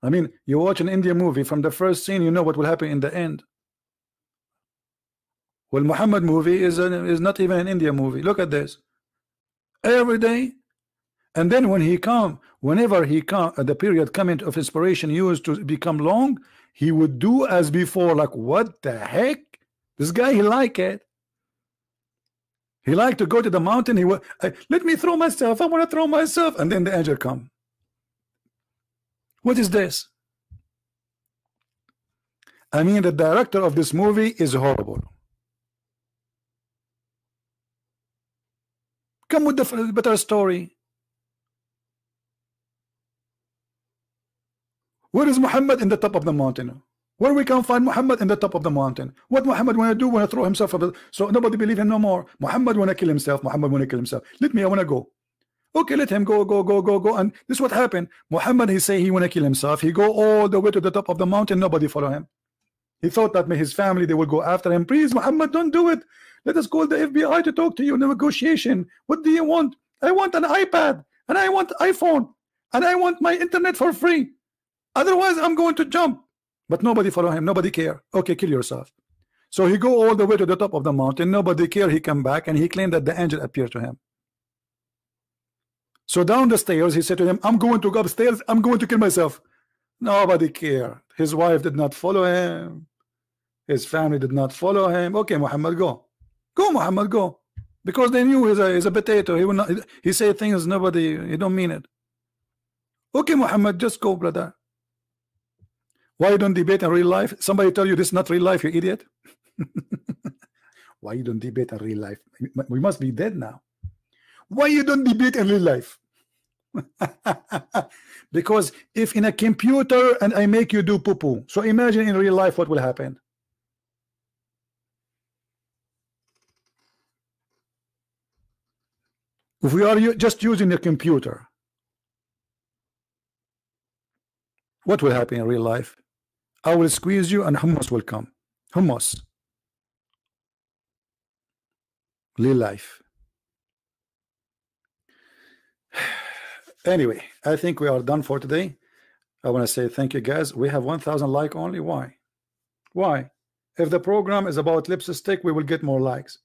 I mean you watch an Indian movie from the first scene you know what will happen in the end. Well Muhammad movie is an, is not even an Indian movie. Look at this. Every day. And then when he come whenever he come uh, the period coming of inspiration used to become long he would do as before like what the heck? This guy he like it he liked to go to the mountain. He would let me throw myself. I want to throw myself. And then the angel come. What is this? I mean the director of this movie is horrible. Come with the better story. Where is Muhammad in the top of the mountain? Where we can find Muhammad in the top of the mountain? What Muhammad want to do? Want to throw himself up? So nobody believe him no more. Muhammad want to kill himself. Muhammad want to kill himself. Let me. I want to go. Okay, let him go, go, go, go, go. And this is what happened. Muhammad he say he want to kill himself. He go all the way to the top of the mountain. Nobody follow him. He thought that may his family they will go after him. Please, Muhammad, don't do it. Let us call the FBI to talk to you. Negotiation. What do you want? I want an iPad and I want iPhone and I want my internet for free. Otherwise, I'm going to jump. But nobody follow him. Nobody care. Okay, kill yourself. So he go all the way to the top of the mountain. Nobody care. He come back and he claimed that the angel appeared to him. So down the stairs, he said to him, I'm going to go upstairs. I'm going to kill myself. Nobody care. His wife did not follow him. His family did not follow him. Okay, Muhammad, go. Go, Muhammad, go. Because they knew he's a, he's a potato. He will not. He say things nobody. He don't mean it. Okay, Muhammad, just go, brother. Why you don't debate in real life? Somebody tell you this is not real life, you idiot. Why you don't debate in real life? We must be dead now. Why you don't debate in real life? because if in a computer and I make you do poo poo, so imagine in real life what will happen. If we are just using a computer, what will happen in real life? I will squeeze you and hummus will come. Hummus. Real life. Anyway, I think we are done for today. I want to say thank you guys. We have 1,000 like only. Why? Why? If the program is about lipstick, we will get more likes.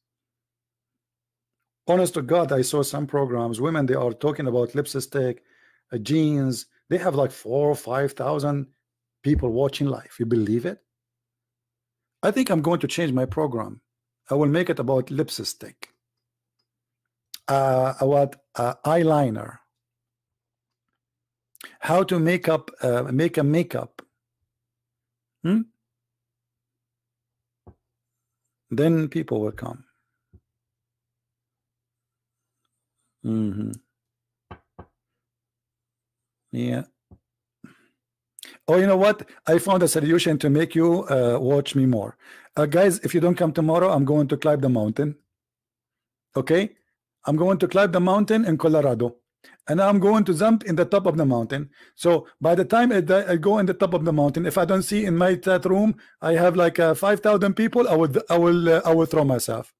Honest to God, I saw some programs, women, they are talking about lipstick, uh, jeans. They have like four or 5,000 people watching live. You believe it? I think I'm going to change my program. I will make it about lipstick, uh, about uh, eyeliner, how to make up, uh, make a makeup. Hmm? Then people will come. Mm-hmm. Yeah. Oh, you know what? I found a solution to make you uh, watch me more. Uh, guys, if you don't come tomorrow, I'm going to climb the mountain. Okay? I'm going to climb the mountain in Colorado. And I'm going to jump in the top of the mountain. So by the time I, I go in the top of the mountain, if I don't see in my chat room, I have like uh, 5,000 people, I would, I will, uh, I will throw myself.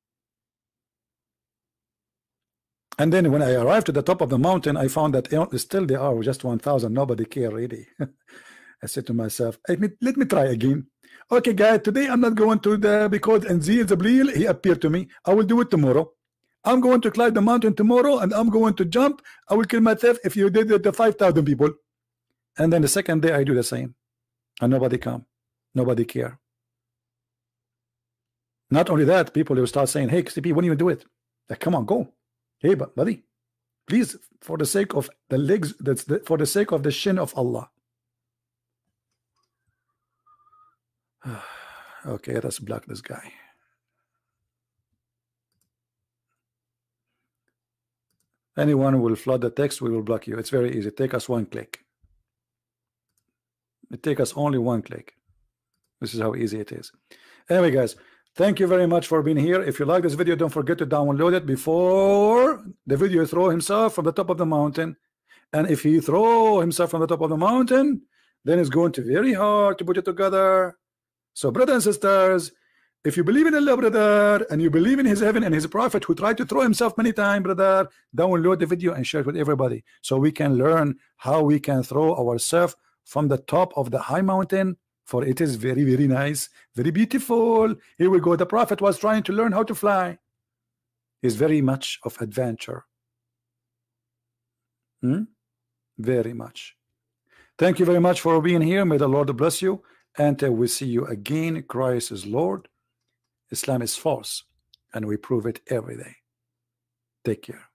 And then when I arrived to the top of the mountain, I found that still there are just 1,000. Nobody care really. I said to myself, let me, let me try again. Okay, guys, today I'm not going to the because and Zabril, he appeared to me. I will do it tomorrow. I'm going to climb the mountain tomorrow and I'm going to jump. I will kill myself if you did it to 5,000 people. And then the second day I do the same. And nobody come. Nobody care. Not only that, people will start saying, hey, XTP, when you do it? Like, come on, go. Hey, buddy, please, for the sake of the legs, that's the, for the sake of the shin of Allah. okay, let's block this guy. Anyone will flood the text, we will block you. It's very easy. Take us one click. It take us only one click. This is how easy it is. Anyway, guys, thank you very much for being here. If you like this video, don't forget to download it before the video throw himself from the top of the mountain. And if he throw himself from the top of the mountain, then it's going to be very hard to put it together. So, brothers and sisters, if you believe in Allah, brother, and you believe in his heaven and his prophet who tried to throw himself many times, brother, download the video and share it with everybody so we can learn how we can throw ourselves from the top of the high mountain. For it is very, very nice, very beautiful. Here we go. The prophet was trying to learn how to fly. Is very much of adventure. Hmm? Very much. Thank you very much for being here. May the Lord bless you. And uh, we see you again. Christ is Lord. Islam is false. And we prove it every day. Take care.